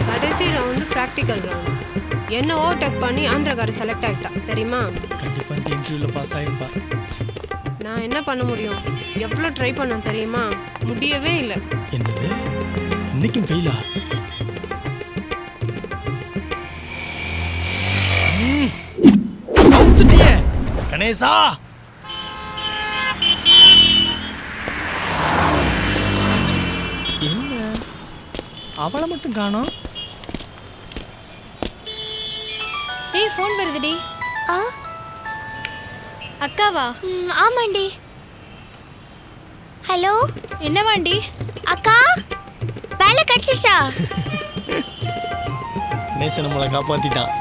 கடைசி ரவுண்டு ப்ராக்டிக்கல் ரவுண்டு என்ன ஓவர்டேக் பண்ணி ஆந்திரக்காரி செலக்ட் ஆகிட்டா தெரியுமா? கண்டிப்பாக இந்த இன்டர்வியூவில் பாஸ் ஆயிருப்பா. நான் என்ன பண்ண முடியும்? எவ்வளோ ட்ரை பண்ணேன் தெரியுமா? முடியவே இல்லை. என்னது? இன்னைக்கும் ஃபெயிலா கணேசா. என்ன? அவளை மட்டும் காணோம்? ஏய் ஃபோன் வருதுடி. ஆ? அக்காவா? ஆமாண்டி. ஹலோ? என்னவாண்டி அக்கா? வேலை கிடைச்சிச்சா கணேசன் நம்மளை காப்பாத்திட்டான்.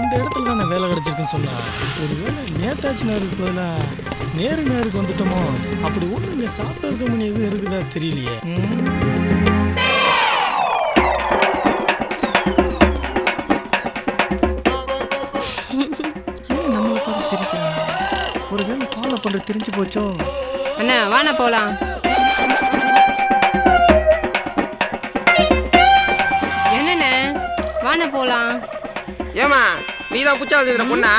இந்த இடத்துல தானே வேலை கிடைச்சிருக்குன்னு சொன்னா? ஒரு வேலை நேதாஜி நேருக்கு பதிலாக நேரு நேருக்கு வந்துட்டோமோ? அப்படி ஒன்றும் இங்கே சாப்பிட்டு இருக்க எதுவும் இருக்குதா தெரியலையே. பண்ணுறது தெரிஞ்சு போச்சோ? அண்ணா வாண்ணா போலாம். என்னண்ணே? வாண்ணா போலாம். ஏமா நீ தான் புச்சா வச்சுக்கிற பொண்ணா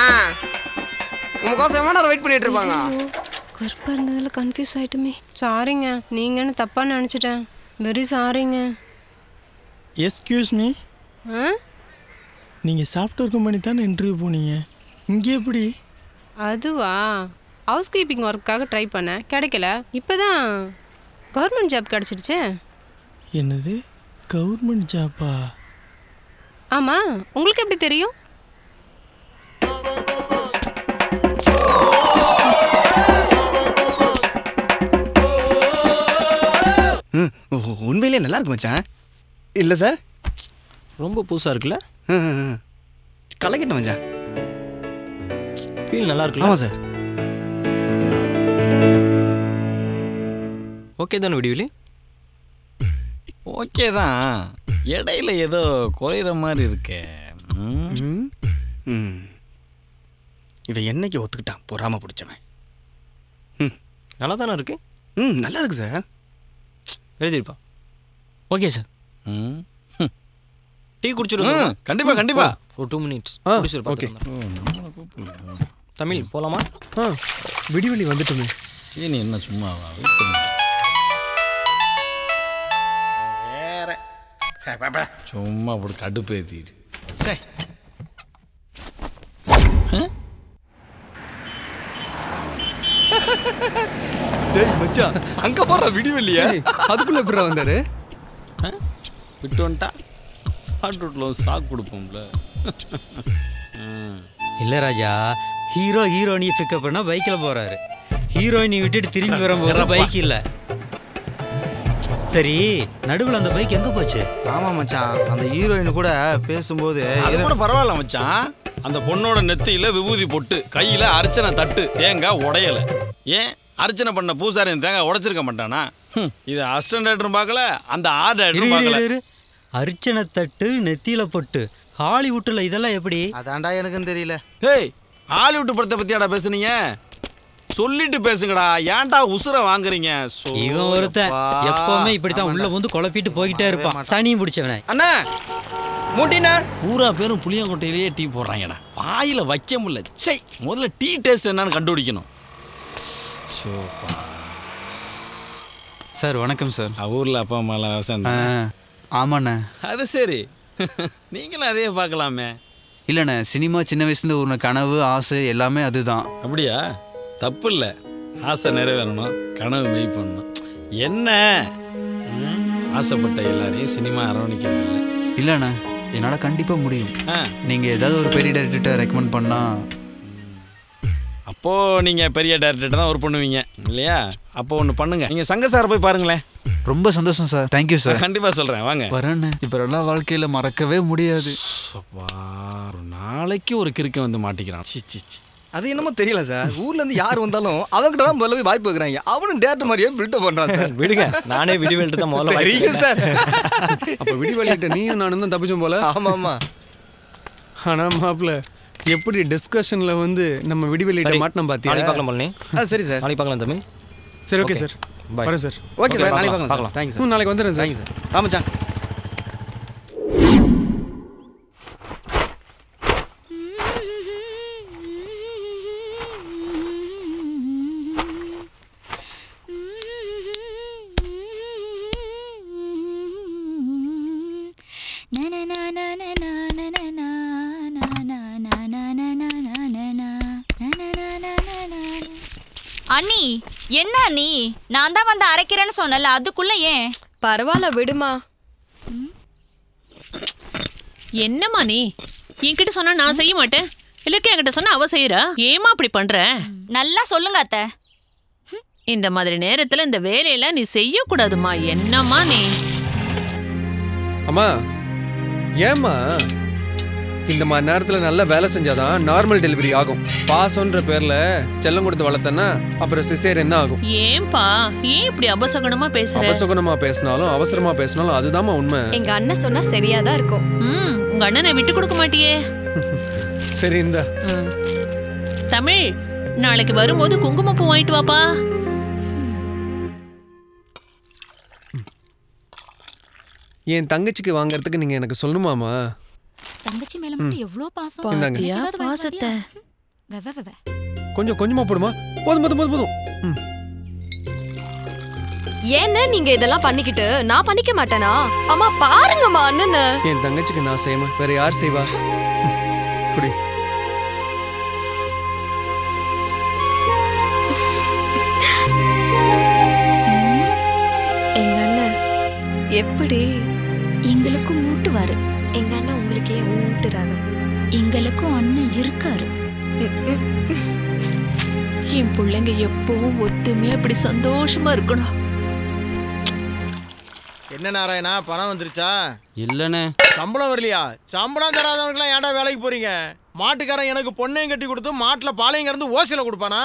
உங்களுக்கோசம் எவ்வளோ நேரம் வெயிட் பண்ணிட்டு இருப்பாங்க. கருப்பாக இருந்ததில் கன்ஃபியூஸ் ஆயிட்டுமே. சாரிங்க நீங்கன்னு தப்பாக நினச்சிட்டேன். வெரி சாரிங்க எஸ்கியூஸ் மீ ஆ? நீங்கள் சாஃப்ட்வேர் கம்பெனி தானே இன்டர்வியூ போனீங்க? இங்கே எப்படி? அதுவா? ஹவுஸ் கீப்பிங் ஒர்க்காக ட்ரை பண்ணேன். கிடைக்கல. இப்போ தான் கவர்மெண்ட் ஜாப் கிடச்சிடுச்சே. என்னது? கவர்மெண்ட் ஜாப்பா ஆமாம் உங்களுக்கு எப்படி தெரியும்? ம், உ- உண்மையிலேயே நல்லா இருக்கு மச்சான். இல்லை சார்? ரொம்ப புதுசாக இருக்குல்ல? கலக்கிட்டேன் மச்சான். ஃபீல் நல்லா இருக்குல்ல? ஆமாம் சார். ஓகே தானே விடிவிலி ஓகே தான். இடையில ஏதோ குறையிற மாதிரி இருக்கே. ம். ம்? இவன் என்னைக்கு ஒத்துக்கிட்டான்? பொறாம பிடிச்சவன். ம். நல்லா தானே இருக்கு? ம் நல்லா இருக்கு சார். எழுதிருப்பா. ஓகே சார் ம். டீ குடிச்சிருங்க. ம், கண்டிப்பா, கண்டிப்பா. ஒரு டூ மினிட்ஸ் குடிச்சிருப்பா okay. தமிழ் போலாமா? ஆ விடிவெளி வந்துட்டுமே. ஏ நீ என்ன சும்மாவா? வெயிட் பண்ணு சும்மா அப்படி கடுப்பு ஏற்றிட்டு சரி. டேய் மச்சான் அங்க போற விடிவெளியா அதுக்குள்ள எப்படா வந்தாரு? விட்டு வந்துட்டா? ஷார்ட் ரூட்டில் சாக்கு கொடுப்போம்ல. இல்ல ராஜா ஹீரோ ஹீரோயினியை பிக்கப் பண்ணா பைக்ல போறாரு. ஹீரோயினி விட்டுட்டு திரும்பி வரும்போது இறப்பா. பைக் இல்ல. சரி நடுவுல அந்த பைக் எங்க போச்சு? ஆமா மச்சான் அந்த ஹீரோயின் கூட பேசும்போது அது கூட பரவாயில்ல மச்சான். அந்த பொண்ணோட நெத்தியில விபூதி பொட்டு கையில அர்ச்சனை தட்டு தேங்காய் உடையல. ஏன்? அர்ச்சனை பண்ண பூசாரி தேங்காய் உடைச்சிருக்க மாட்டானா? இது டேரக்டரும் பார்க்கல அந்த ஆர்ட் இரு, பார்க்கல. அர்ச்சனை தட்டு நெத்தியில பொட்டு ஹாலிவுட்ல இதெல்லாம் எப்படி? அதான்டா எனக்கும் தெரியல. ஹேய் ஹாலிவுட் படத்தை பத்தியாடா பேசுனீங்க? சொல்லிட்டு பேசுங்கடா. ஏன்டா உசுர வாங்குறீங்க? சோ, இவன் ஒருத்தன். எப்பா. எப்பவுமே இப்படித்தான் உள்ள வந்து குழப்பிட்டு போய்கிட்டே இருப்பான். சனியும் பிடிச்சவனே. அண்ணா மூட்டினா பூரா பேரும் புளியங்கொட்டையிலேயே டீ போடுறாங்கடா. வாயில வைக்க முடியல. சை முதல்ல டீ டேஸ்ட் என்னன்னு கண்டுபிடிக்கணும். சார் வணக்கம் சார். ஊர்ல அப்பா அம்மாலாம் விவசாயம்? ஆமாண்ணே. அது சரி. நீங்களும் அதே பார்க்கலாமே. இல்லைண்ணே சினிமா சின்ன வயசுல ஒரு கனவு ஆசை எல்லாமே அதுதான். அப்படியா? தப்பு இல்லை ஆசை நிறைவேறணும் கனவு மெய் பண்ணணும். என்ன? ஆசைப்பட்ட எல்லாரையும் சினிமா அரவணைக்கிறது இல்லை இல்லைண்ணே என்னால் கண்டிப்பாக முடியும். நீங்கள் ஏதாவது ஒரு பெரிய டேரக்டர்கிட்ட ரெக்கமெண்ட் பண்ணால் அப்போ நீங்க பெரிய டேரக்டர் தான் ஒர்க் பண்ணுவீங்க இல்லையா? அப்போ ஒன்று பண்ணுங்க. நீங்க சங்க சார் போய் பாருங்களேன். ரொம்ப சந்தோஷம் சார். தேங்க்யூ சார் கண்டிப்பா சொல்றேன் வாங்க. வரேண்ணே. இப்போ எல்லாம் வாழ்க்கையில் மறக்கவே முடியாது. ஒரு நாளைக்கு ஒரு கிறுக்க வந்து மாட்டிக்கிறான். சி சி. அது என்னமோ தெரியல சார். ஊர்ல இருந்து யார் வந்தாலும் அவங்ககிட்ட தான் முதல்ல போய் வாய்ப்பு வைக்கிறாங்க அவனும் டேரக்டர் மாதிரியே ஃபில்டர் பண்றான் சார். விடுங்க. நானே விடிவெளிட்டு தான் முதல்ல தெரியும் சார். அப்போ விடிவெளிகிட்ட நீயும் நானும் தான் தப்பிச்சோம் போல? ஆமா ஆமா ஆனா மாப்பிள்ள எப்படி டிஸ்கஷன்ல வந்து நம்ம விடிவெளிகிட்ட சரி, மாட்டினோம் பாத்தியா? நாளைக்கு பார்க்கலாம் ஆ சரி சார். நாளைக்கு பார்க்கலாம் தமிழ் சரி ஓகே. சார். வரேன் சார். ஓகே சார் Okay, நாளைக்கு பார்க்கலாம், தேங்க்யூ சார் நாளைக்கு வந்துடுறேன் சார். தேங்க்யூ சார் ஆமாச்சான் நான் தான் வந்து அரைக்கிறேன்னு சொன்னல அதுக்குள்ள ஏன்? பரவாயில்ல விடுமா. என்னம்மா நீ? என்கிட்ட சொன்னா நான் செய்ய மாட்டேன். இல்லக்க என்கிட்ட சொன்னா அவ செய்யறா ஏமா அப்படி பண்ற? நல்லா சொல்லுங்க அத்தை. இந்த மாதிரி நேரத்துல இந்த வேலையெல்லாம் நீ செய்யக்கூடாதுமா என்னம்மா நீ? அம்மா ஏம்மா? இந்த மாதிரி நேரத்தில் நல்ல வேலை செஞ்சாதான் நார்மல் டெலிவரி ஆகும். பாசம்ன்ற பேர்ல செல்லம் கொடுத்து வளர்த்தனா அப்புறம் சிசேரியன் தான் ஆகும். ஏன்பா? ஏன் இப்படி அபசகுணமா பேசுற? அவசகுணமா பேசினாலும் அவசரமா பேசினாலும் அதுதாம்மா உண்மை. எங்க அண்ணன் சொன்னா சரியா தான் இருக்கும். ம் உங்க அண்ணனை விட்டு கொடுக்க மாட்டியே. சரி இந்த. ம். தமிழ் நாளைக்கு வரும்போது குங்குமப்பூ வாங்கிட்டு வாப்பா. என் தங்கச்சிக்கு வாங்குறதுக்கு நீங்க எனக்கு சொல்லணுமாமா தங்கச்சி மேல மட்டும் எவ்வளவு பாசம்? பாசத்தை. பாத்தியா? வெ, வெ, வெ, வெ. கொஞ்சம் கொஞ்சமா போடுமா? போதும் போதும் போதும் போதும். ம். ஏன்னு நீங்க இதெல்லாம் பண்ணிக்கிட்டு? நான் பண்ணிக்க மாட்டேனா? அம்மா பாருங்கம்மா அண்ணன என் தங்கச்சிக்கு நான் செய்யாம? வேற யார் செய்வா. குடி. எங்க அண்ணன் எப்படி? எங்களுக்கும் ஊட்டுவாரு எங்க அண்ணன் உங்களுக்கு ஏன் ஊட்டுறாரு. எங்களுக்கும் அண்ணன் இருக்காரு. என் பிள்ளைங்க எப்பவும் ஒத்துமையா இப்படி சந்தோஷமா இருக்கணும். என்ன நாராயணா பணம் வந்துருச்சா? இல்லைண்ணே. சம்பளம் வரலையா? சம்பளம் தராதவனுக்குலாம் ஏன்டா வேலைக்கு போறீங்க? மாட்டுக்காரன் எனக்கு பொண்ணையும் கட்டி கொடுத்து மாட்டுல பாலையும் கறந்து ஓசையில கொடுப்பானா?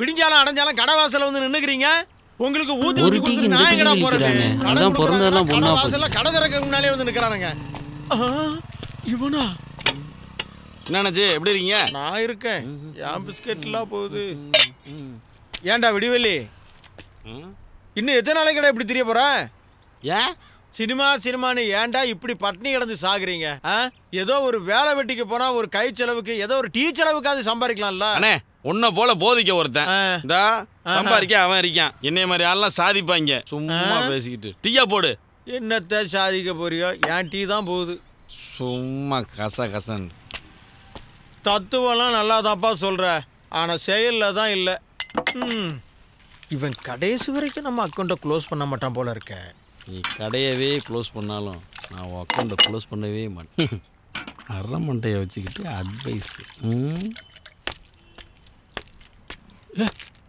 விடிஞ்சாலும் அடைஞ்சாலும் கடை வாசல்ல வந்து நின்னுக்கிறீங்க? உங்களுக்கு ஊத்தி ஊத்தி நான் எங்கடா போறது? அதான் பிறந்ததெல்லாம் பொண்ணா வாசல்ல கடை திறக்க முன்னாலே வந்து நிக்கிறானுங்க. இவனா? என்னாச்சு எப்படி இருக்கீங்க? நான் இருக்கேன். என் பிஸ்கெட்லாம் போகுது. ஏன்டா விடிவெள்ளி இன்னும் எத்தனை நாளைக்கு கடை இப்படி தெரிய போற? ஏன்? சினிமா சினிமான்னு ஏன்டா இப்படி பட்னி கிடந்து சாகுறீங்க? ஏதோ ஒரு வேலை வெட்டிக்கு போனா ஒரு கை செலவுக்கு ஏதோ ஒரு டீ செலவுக்காவது சம்பாதிக்கலாம்ல? அண்ணே உன்னை போல போதிக்க ஒருத்தன். இந்தா சம்பாதிக்க அவன் இருக்கான். என்னைய மாதிரி ஆள்லாம் சாதிப்பாங்க. சும்மா. பேசிக்கிட்டு. டீயா போடு. என்னத்தை சாதிக்க போறியோ? என் டீ தான் போகுது. சும்மா கச கசன் தத்துவம்லாம் நல்லா தான்ப்பா சொல்ற. ஆனா செயல்ல தான் இல்லை. ம். இவன் கடைசி வரைக்கும் நம்ம அக்கௌண்ட்டை க்ளோஸ் பண்ண மாட்டான் போல இருக்க. நீ கடையவே க்ளோஸ் பண்ணாலும் நான் உன் அக்கௌண்ட்டை க்ளோஸ் பண்ணவே மாட்டேன். அரை மண்டையை வச்சுக்கிட்டு அட்வைஸ் ம்.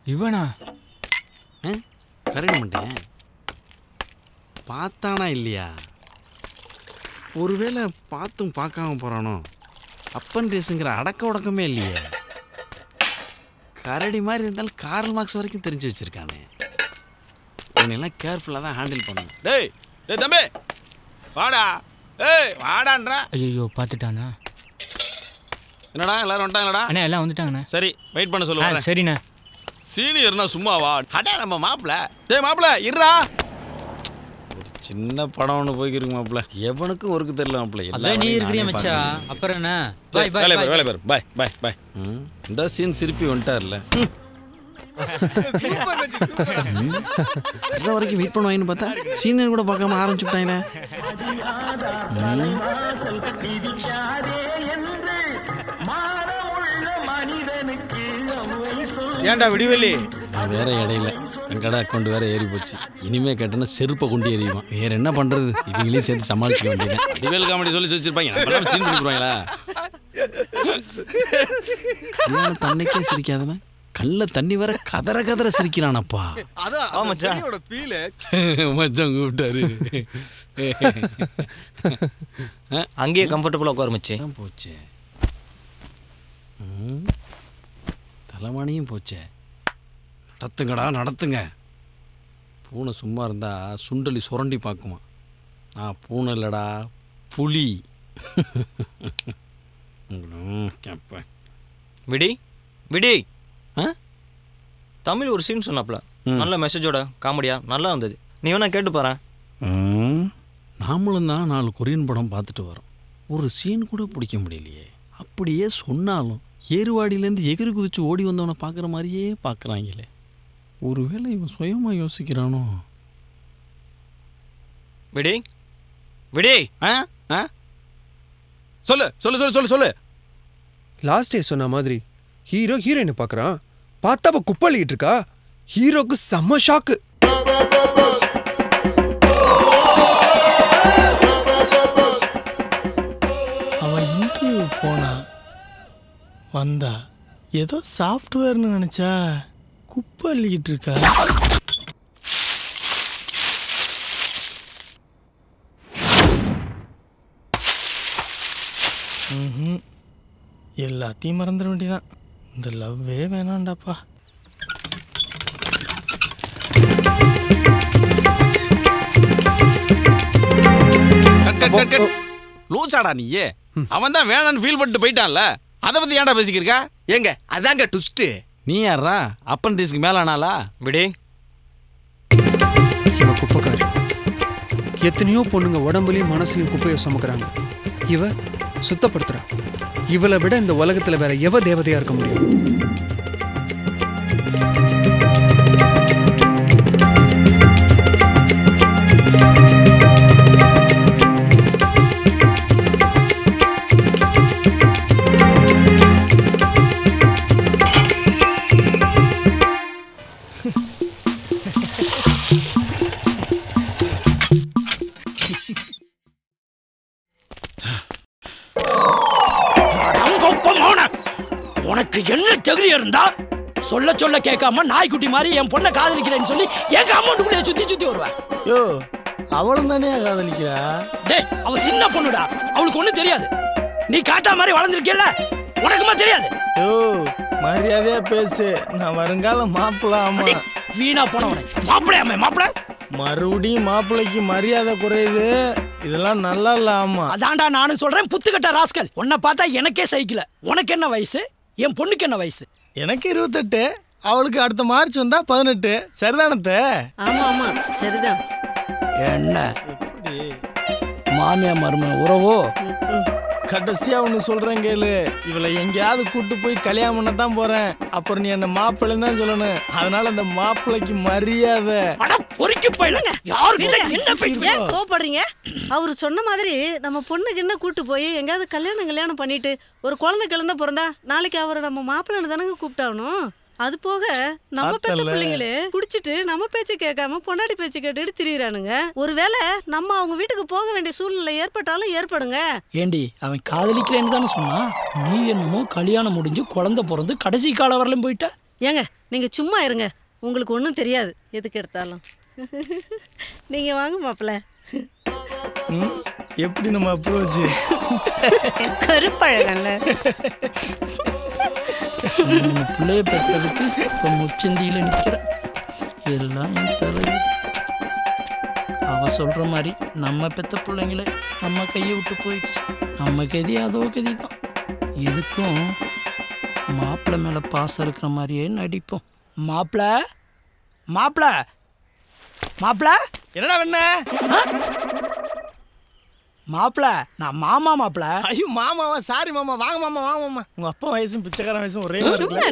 இவனா? கரடி மண்டையன் பார்த்தானா இல்லையா? ஒருவேளை பார்த்தும் பார்க்காம போகிறானோ அப்பன் ரேஸுங்கிற அடக்க உடக்கமே இல்லையே. கரடி மாதிரி இருந்தாலும் கார்ல் மார்க்ஸ் வரைக்கும் தெரிஞ்சு வச்சிருக்கானே. இவனெல்லாம் கேர்ஃபுல்லாக தான் ஹேண்டில் பண்ணணும். டேய் டேய் தம்பி வாடா. ஏய் வாடான்றா. ஐயோ பார்த்துட்டானா? என்னடா எல்லாரும் வந்துட்டாங்களடா? அண்ணா எல்லாம் வந்துட்டாங்கண்ணே. சரி வெயிட் பண்ண சொல்லுவாங்க சரிண்ணே. சீனியர்னா சும்மாவா? அடா நம்ம மாப்பிள. டேய் மாப்பிள இருடா. சின்ன படம் ஒன்று போய்க்கிருக்கு மாப்பிள எவனுக்கும் ஒருக்கு தெரியல மாப்பிள அதான் நீ இருக்கிறியா மச்சான்? அப்புறம் என்ன? பாய் பாய் வேலை பாய். பாரு. வேலை பாய் பாய் பாய். ம். இந்த சீன் சிரிப்பி வந்துட்டார்ல. இன்ன வரைக்கும் வெயிட் பண்ணுவாங்கன்னு பார்த்தா சீனியர் கூட பார்க்காம ஆரம்பிச்சுட்டாங்களே ஏன்டா விடிவெள்ளி நான் வேற இடையில. என் கடை அக்கௌண்ட் வேற ஏறி போச்சு. இனிமே கேட்டேன்னா செருப்பை கொண்டு எறிவான் வேற என்ன பண்றது? இவங்களையும் சேர்த்து சமாளிக்க வேண்டியது டிவேல் காமெடி சொல்லி வச்சிருப்பாங்க நம்மளாம் சீன் பண்ணிடுவாங்களா தன்னைக்கே சிரிக்காதவன். கல்ல தண்ணி வர கதற கதற சிரிக்கிறானப்பா. அதான் ஆ, மச்சான். மச்சான் கூப்பிட்டாரு. அங்கேயே கம்ஃபர்டபுளாக உட்கார மச்சி. போச்சே. தலைவாணியும் போச்சே. நடத்துங்கடா நடத்துங்க. பூனை சும்மா இருந்தா சுண்டலி சுரண்டி பார்க்குமா. நான் பூனை இல்லடா புலி. விடி விடி. தமிழ் ஒரு சீன் சொன்னாப்ல. நல்ல மெசேஜோட காமெடியா நல்லா இருந்தது. நீ வேணா கேட்டு பாரு நாமளும் தான் நாலு கொரியன் படம் பார்த்துட்டு வரோம். ஒரு சீன் கூட பிடிக்க முடியலையே. அப்படியே சொன்னாலும் ஏறுவாடியிலேருந்து எகிரி குதிச்சு ஓடி வந்தவனை பார்க்குற மாதிரியே பார்க்குறாங்களே. ஒருவேளை இவன் சுயமாக யோசிக்கிறானோ? விடி. விடி. ஆ? ஆ? சொல்லு சொல்லு சொல்லு சொல்லு சொல்லு. லாஸ்ட் டே சொன்ன மாதிரி ஹீரோ ஹீரோயினை பார்க்கறான். பார்த்தா அவ குப்பளிக்கிட்டு இருக்கா. ஹீரோக்கு செம்ம ஷாக்கு வந்தா. ஏதோ சாஃப்ட்வேர்னு நினச்சா குப்பை அள்ளிக்கிட்டு இருக்கா ம்ஹும். எல்லாத்தையும் மறந்துட வேண்டியதான் இந்த லவ்வே வேணாண்டாப்பா. லூசாடா நீயே. அவன் தான் வேணான்னு ஃபீல் பண்ணிட்டு போயிட்டான்ல. அதை பத்தி ஏன்டா பேசிக்கிருக்கா? ஏங்க அதாங்க ட்விஸ்ட் நீ யாரா அப்பன்டிஸ்க்கு மேல ஆனாலா விடி. இவ குப்பைக்காரி. எத்தனையோ பொண்ணுங்க உடம்புலயும் மனசுலயும் குப்பையை சுமக்குறாங்க. இவ சுத்தப்படுத்துறா. இவளை விட இந்த உலகத்துல வேற எவ தேவதையா இருக்க முடியும்? இருந்தா சொல்ல சொல்ல கேட்காம நாய்க்குட்டி மாதிரி என் பொண்ணை காதலிக்கிறேன்னு சொல்லி எங்க அமௌண்ட்டுக்குள்ளே சுத்தி சுத்தி வருவேன் யோ அவளும் தானே காதலிக்கிறா? டேய் அவ சின்ன பொண்ணுடா. அவளுக்கு ஒண்ணும் தெரியாது. நீ காட்டா மாதிரி வளர்ந்துருக்கல உனக்குமா தெரியாது. யோ மரியாதையா பேசு. நான் வருங்கால மாப்பிள்ள ஆமா வீணா போனவனை மாப்பிளையாமே மாப்பிள மறுபடியும் மாப்பிள்ளைக்கு மரியாதை குறையுது. இதெல்லாம் நல்லா இல்ல ஆமா அதான்டா நானும் சொல்றேன் புத்துக்கட்ட ராஸ்கல். உன்னை பார்த்தா எனக்கே சைக்கிள் உனக்கு என்ன வயசு? என் பொண்ணுக்கு என்ன வயசு? எனக்கு இருபத்தெட்டு அவளுக்கு அடுத்த மார்ச் வந்தா பதினெட்டு. சரிதானத்தை? ஆமா ஆமா சரிதான். என்ன? மாமியா மரும உறவோ? கடைசியா ஒண்ணு சொல்றேன் கேளு. இவளை எங்கேயாவது கூட்டு போய் கல்யாணம் பண்ண தான் போறேன். அப்புறம் நீ என்ன மாப்பிள்ளைன்னு தான் சொல்லணும். அதனால அந்த மாப்பிள்ளைக்கு மரியாதை. பொறுக்கி போயிடுங்க யாருக்கிட்ட என்ன ஏன் கோவப்படுறீங்க? அவரு சொன்ன மாதிரி நம்ம பொண்ணுக்கு என்ன கூட்டு போய் எங்கேயாவது கல்யாணம் கல்யாணம் பண்ணிட்டு ஒரு குழந்தை கிழந்த பிறந்தா நாளைக்கு அவரை நம்ம மாப்பிள்ளை தானங்க கூப்பிட்டாகணும்? அது போக நம்ம பெத்த. பிள்ளைங்களே குடிச்சிட்டு நம்ம பேச்சு கேட்காம பொண்டாட்டி பேச்சு கேட்டுட்டு திரியிறானுங்க. ஒருவேளை நம்ம அவங்க வீட்டுக்கு போக வேண்டிய சூழ்நிலை ஏற்பட்டாலும் ஏற்படுங்க. ஏண்டி அவன் காதலிக்கிறேன்னு தானே சொன்னான்? நீ என்னமோ கல்யாணம் முடிஞ்சு குழந்தை பிறந்து கடைசி கால வரலையும் போயிட்ட. ஏங்க நீங்க சும்மா இருங்க. உங்களுக்கு ஒன்றும் தெரியாது. எதுக்கு எடுத்தாலும். நீங்க வாங்க மாப்பிள்ள. ம், எப்படி நம்ம அப்ரோச் கருப்பழகன்ல. பிள்ளைய பெற்றதுக்கு இப்போ முச்சந்தியில் நிற்கிறேன் எல்லாம் என் தலை அவ சொல்ற மாதிரி நம்ம பெத்த பிள்ளைங்கள நம்ம கையை விட்டு போயிடுச்சு. நம்ம கதி அதோ கதி தான் எதுக்கும் மாப்பிள்ளை மேலே பாசம் இருக்கிற மாதிரியே நடிப்போம். மாப்பிள்ள மாப்பிள்ள மாப்பிள்ள என்னடா வேண மாப்பிள்ள நான் மாமா மாப்பிள்ள ஐயோ மாமாவா? சாரி மாமா. வாங்க மாமா வாங்க மாமா. உங்க அப்பா வயசும் பிச்சைக்காரன் வயசும் ஒரே இருக்குல்ல?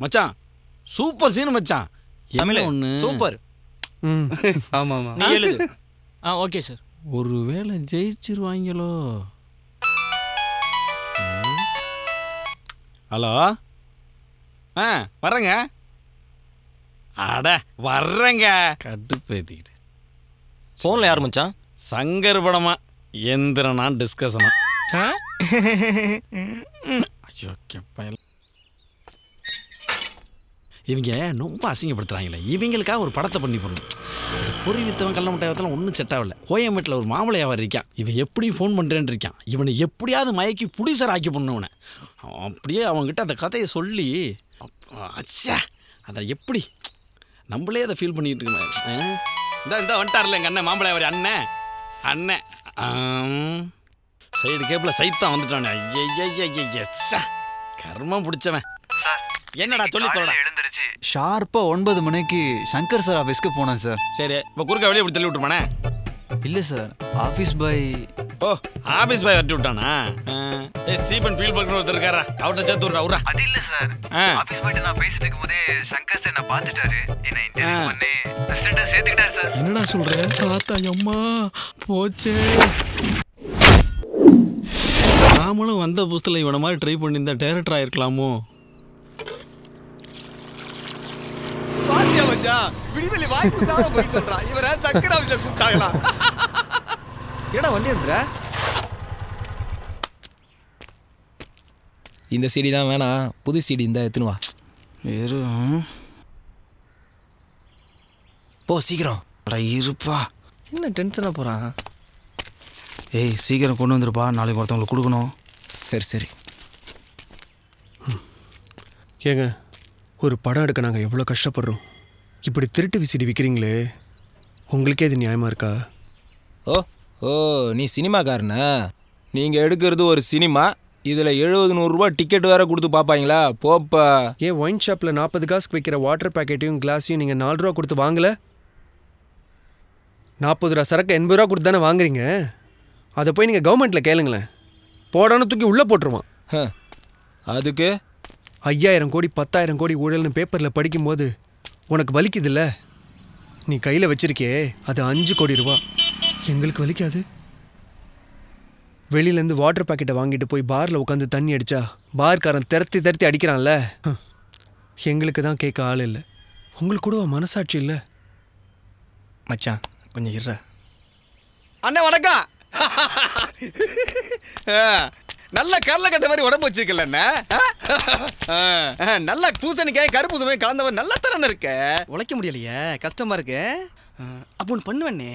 மச்சான் சூப்பர் சீன் மச்சான். தமிழ். ஒன்று சூப்பர். ஆமா ஆமா. நீ எழுது. ஆ ஓகே சார். ஒருவேளை ஜெயிச்சிருவாங்களோ. ஹலோ? ஆ வர்றேங்க. அட வர்றேங்க. கடுப்பேத்திக்கிட்டு. ஃபோனில் யார் மச்சான்? சங்கர் படமா எந்திரனா டிஸ்கஷனா ஐயோ கேப்பயல் இவங்க ரொம்ப அசிங்கப்படுத்துறாங்களே. இவங்களுக்காக ஒரு படத்தை பண்ணி போடணும் பொறி வித்தவன் கள்ள முட்டாய் வித்தலாம் ஒன்றும் செட் ஆகல. கோயம்பேட்டில் ஒரு மாமலை இருக்கான். இவன் எப்படி ஃபோன் பண்ணுறேன்னு இருக்கான். இவனை எப்படியாவது மயக்கி புடிசர் ஆக்கி பண்ணவனை அப்படியே அவன்கிட்ட அந்த கதையை சொல்லி அப்பா, அச்சா. அதை எப்படி? நம்மளே அதை ஃபீல் பண்ணிட்டு இருக்கோமே? இந்தா இந்தா வந்துட்டார்ல எங்கள் அண்ணன் மாம்பழ வியாபாரி அண்ணன். அண்ணன். சைடு கேப்பில் சைத்தான் வந்துட்டானே. ஐயா கர்மம் பிடிச்சவன். என்னடா சொல்லி தரடா. ஷார்ப்பா ஒன்பது மணிக்கு சங்கர் சார் ஆஃபீஸ்க்கு போனேன் சார். சரி இப்போ குறுக்க வெளியே இப்படி தள்ளி விட்டுருமானே இல்லை சார் ஆஃபீஸ் பாய் ஓ ஆபீஸ் பாய் வரட்டி விட்டானா? ஏ சீப்பன் ஃபீல் பண்ணுற ஒருத்தர் இருக்காரா? அவர்கிட்ட சேர்த்து விட்றா விட்றா. அது இல்ல சார் ஆ. ஆபீஸ் போயிட்டு நான் பேசிட்டு இருக்கும்போதே சங்கர் சார் நான் பார்த்துட்டாரு. என்ன இன்டர்வியூ. பண்ணி அசிஸ்டண்டா சேர்த்துக்கிட்டாரு சார் என்னடா சொல்ற? தாத்தா அம்மா போச்சே. நாமளும் வந்த புதுசில் இவனை மாதிரி ட்ரை பண்ணியிருந்தா டேரக்டர் ஆயிருக்கலாமோ? பாத்தியா மச்சான் விடிவெளி வாய் குத்தாம போய் சொல்றான் இவரை சங்கர அவசரம் கூப்பிட்டாங்களா? ஏடா வண்டி எடுத்துற இந்த சீடிலாம் வேணாம். புது சீடி இந்த எத்துன்னு வா. வெறும். போ சீக்கிரம். அட இருப்பா. என்ன டென்ஷனாக போகிறான் ஏய் சீக்கிரம் கொண்டு வந்துருப்பா. நாளைக்கு ஒருத்தவங்களுக்கு கொடுக்கணும். சரி சரி. ஏங்க ஒரு படம் எடுக்க நாங்கள் எவ்வளோ கஷ்டப்படுறோம். இப்படி திருட்டு விசிடி விற்கிறீங்களே உங்களுக்கே இது நியாயமா இருக்கா? ஓ ஓ நீ சினிமாக்காரனா? நீங்கள் எடுக்கிறது ஒரு சினிமா. இதில் எழுபது நூறுரூவா டிக்கெட் வேற கொடுத்து பார்ப்பாங்களா? போப்பா. ஏன் ஒயின் ஷாப்பில் நாற்பது காசுக்கு வைக்கிற வாட்டர் பேக்கெட்டையும் கிளாஸையும் நீங்கள் நாலு ரூபா கொடுத்து வாங்கல? நாற்பது ரூபா சரக்கு எண்பது ரூபா கொடுத்து தானே வாங்குறீங்க? அதை போய் நீங்கள் கவர்மெண்ட்டில் கேளுங்களேன். போடான்னு தூக்கி உள்ளே போட்டுருவான். அதுக்கு? ஐயாயிரம் கோடி பத்தாயிரம் கோடி ஊழல்னு பேப்பரில் படிக்கும்போது உனக்கு வலிக்குதுல்ல? நீ கையில் வச்சிருக்கே அது அஞ்சு கோடி ரூபா. எங்களுக்கு வலிக்காது. வெளியிலேருந்து வாட்டர் பாக்கெட்டை வாங்கிட்டு போய் பாரில் உட்காந்து தண்ணி அடிச்சா பார்காரன் திரத்தி திரத்தி அடிக்கிறான்ல? எங்களுக்கு தான் கேட்க ஆள் இல்லை. உங்களுக்கு கூட மனசாட்சி இல்லை? மச்சான் கொஞ்சம் இற அண்ணா வணக்கம். நல்ல கரல கட்ட மாதிரி உடம்பு வச்சிருக்கல நல்ல பூசணிக்காய் கருப்பூசமே கலந்தவன் நல்ல தரம் இருக்க. உழைக்க முடியலையே கஷ்டமா இருக்கு. ஆ, அப்போ ஒன்று பண்ணுவேண்ணே.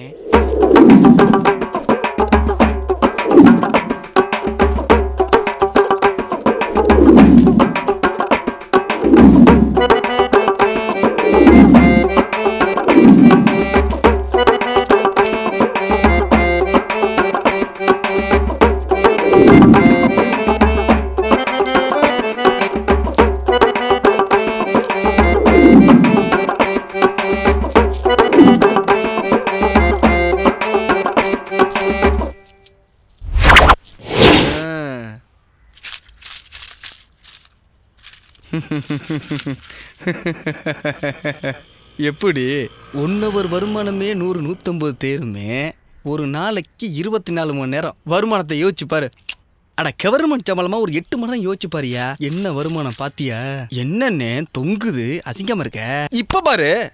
எப்படி? ஒன்னவர் வருமானமே நூறு நூற்றம்பது தேருமே ஒரு நாளைக்கு இருபத்தி நாலு மணி நேரம். வருமானத்தை யோசிச்சு பாரு. அட கவர்மெண்ட் சம்பளமா ஒரு எட்டு மணி நேரம் யோசிச்சு பாரியா. என்ன வருமானம் பாத்தியா? என்னன்னு தொங்குது அசிங்கமா இருக்க? இப்ப பாரு.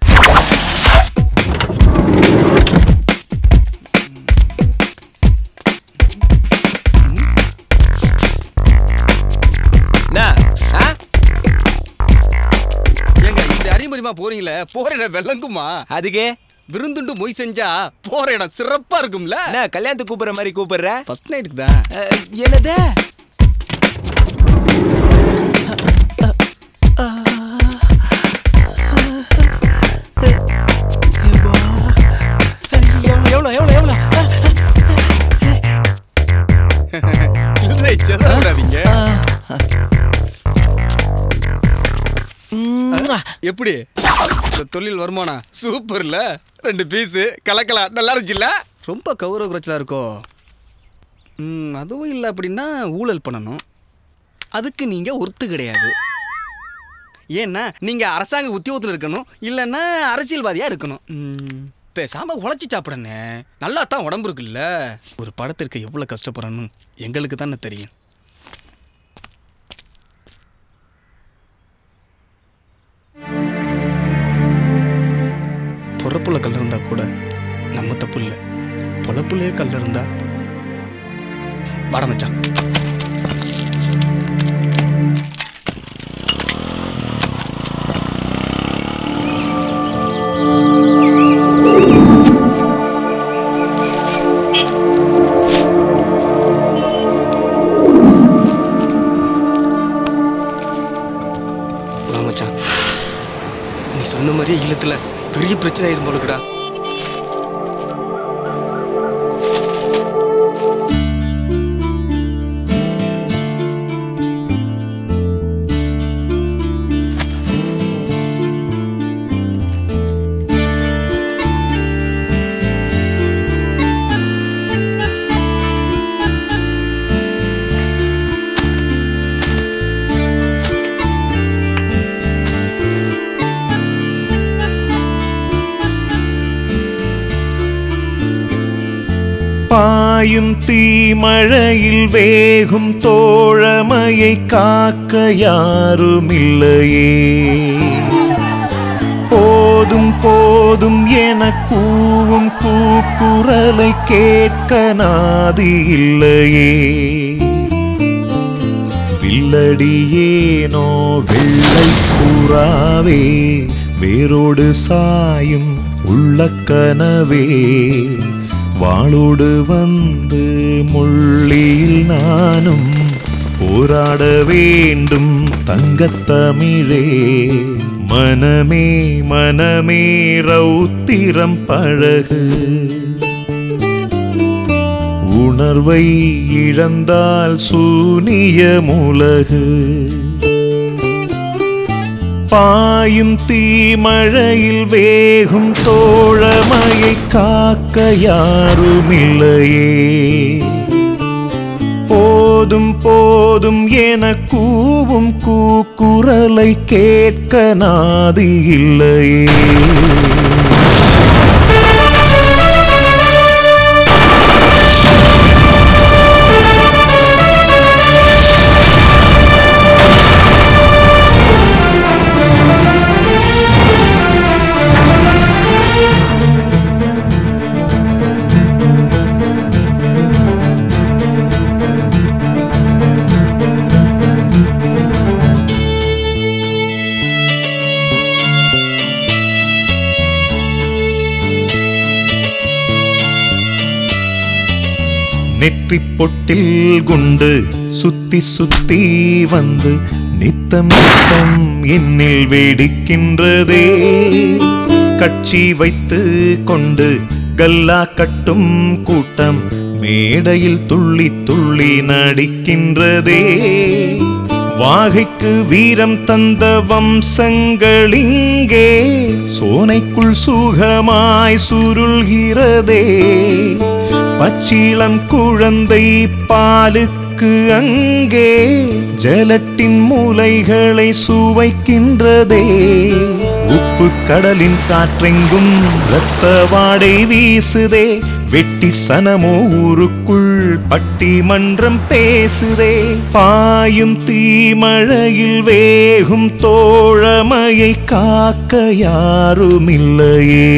அறிமுறைமா போறீங்களே? போற இடம் வெள்ளங்குமா அதுக்கு? விருந்துண்டு மொய் செஞ்சா போற இடம் சிறப்பா இருக்கும்ல? என்ன கல்யாணத்துக்கு கூப்பிடுற மாதிரி கூப்பிடுற? ஃபர்ஸ்ட் நைட்டுக்கு தான். என்னது? எவ்வளோ எவ்வளோ எவ்வளோ? இல்லை எப்படி? தொழில் வருமானம் சூப்பர்ல. ரெண்டு பீஸு கலக்கலாம் நல்லா இருந்துச்சுல்ல? ரொம்ப கௌரவ குறைச்சலா இருக்கோ? ம், அதுவும் இல்லை அப்படின்னா ஊழல் பண்ணணும். அதுக்கு நீங்க ஒருத்து கிடையாது. ஏன்னா நீங்க அரசாங்க உத்தியோகத்தில் இருக்கணும் இல்லைன்னா அரசியல்வாதியா இருக்கணும். ம், பேசாம உழைச்சி சாப்பிடணே நல்லா தான் உடம்பு இருக்குல்ல. ஒரு படத்திற்கு எவ்வளவு கஷ்டப்படுறன்னு எங்களுக்கு தானே தெரியும். பொறப்புல கல் இருந்தால் கூட நம்ம தப்பு இல்லை. பொழப்புலயே கல் இருந்தால் வாட பிரச்சனை ஆயிரும் போலுக்குடா. பாயும் தீமழையில் வேகும் தோழமையை காக்க யாருமில்லையே. போதும் போதும் என கூவும் கூக்குரலை கேட்க நாதி இல்லையே. வில்லடியேனோ வெள்ளை புறாவே வேரோடு சாயும் உள்ள கனவே. வாளோடு வந்து முள்ளியில் நானும் போராட வேண்டும் தங்கத்தமிழே. மனமே மனமே ரௌத்திரம் பழகு. உணர்வை இழந்தால் சூனிய முலகு பாயும் தீமழையில் வேகும் தோழமையை காக்க யாருமில்லையே. போதும் போதும் என கூவும் கூக்குரலை கேட்க நாதி இல்லையே நெற்றி பொட்டில் குண்டு சுத்தி சுத்தி வந்து நித்தம் நித்தம் என்னில் வேடிக்கின்றதே. கட்சி வைத்து கொண்டு கல்லா கட்டும் கூட்டம் மேடையில் துள்ளி துள்ளி நடிக்கின்றதே. வாகைக்கு வீரம் தந்த வம்சங்களிங்கே சோனைக்குள் சுகமாய் சுருள்கிறதே. பச்சிளம் குழந்தை பாலுக்கு அங்கே ஜலட்டின் மூலைகளை சுவைக்கின்றதே. உப்பு கடலின் காற்றெங்கும் இரத்த வாடை வீசுதே. வெட்டி சனமோ ஊருக்குள் பட்டி மன்றம் பேசுதே. பாயும் தீமழையில் வேகும் தோழமையை காக்க யாருமில்லையே.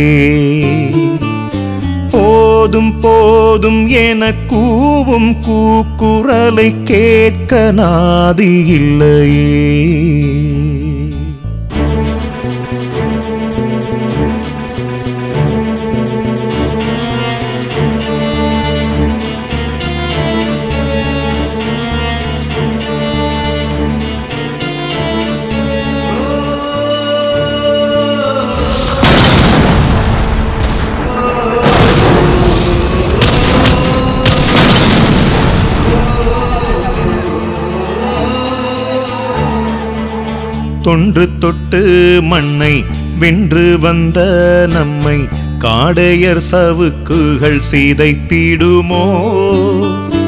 போதும் போதும் என கூவும் கூக்குரலை கேட்க நாதி இல்லையே. தொன்று மண்ணை வென்று வந்த நம்மை காடையர் சவுக்குகள் சீதைத்திடுமோ?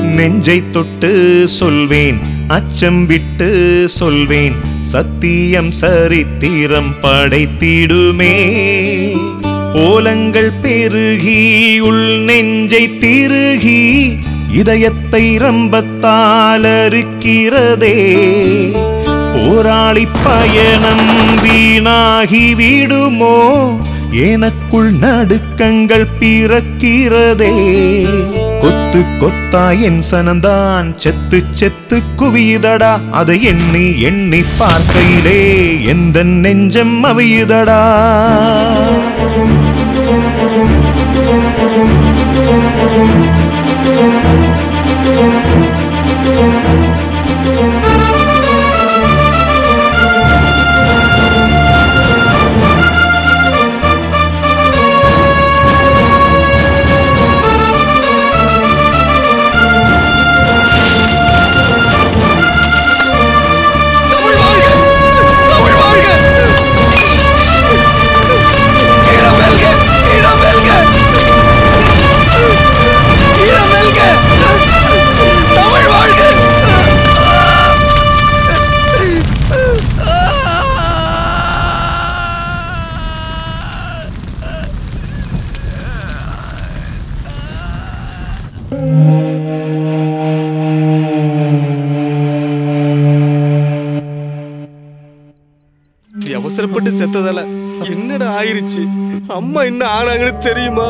நெஞ்சை தொட்டு சொல்வேன் அச்சம் விட்டு சொல்வேன் சத்தியம் சரித்திரம் படைத்திடுமே. ஓலங்கள் பெருகி உள் நெஞ்சை திருகி இதயத்தை ரம்பத்தால் அறுக்கிறதே. போராளி பயணம் வீணாகி விடுமோ? எனக்குள் நடுக்கங்கள் பிறக்கிறதே. கொத்து கொத்தா என் சனந்தான் செத்து செத்து குவியுதடா. அதை எண்ணி எண்ணி பார்க்கையிலே எந்த நெஞ்சம் அவியுதடா. அம்மா என்ன ஆனாங்கன்னு தெரியுமா?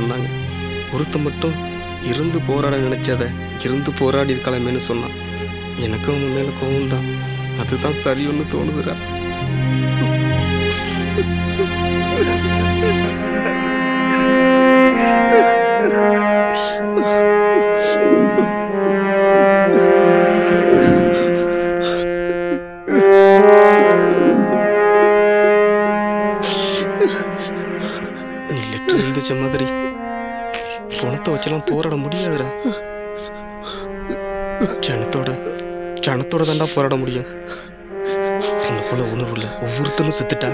சொன்னாங்க. ஒருத்த மட்டும் இருந்து போராட நினைச்சத இருந்து போராடி இருக்கலாமேன்னு சொன்னான். எனக்கும் உன் மேல கோவம் தான் அதுதான் சரின்னு தோணுதுடா. லெட்டர் பணத்தை போராட முடியாதுடா. ஜனத்தோட ஜனத்தோட தான்டா போராட முடியும். உன்னை போல உணர்வு இல்லை ஒவ்வொருத்தரும் செத்துட்டா?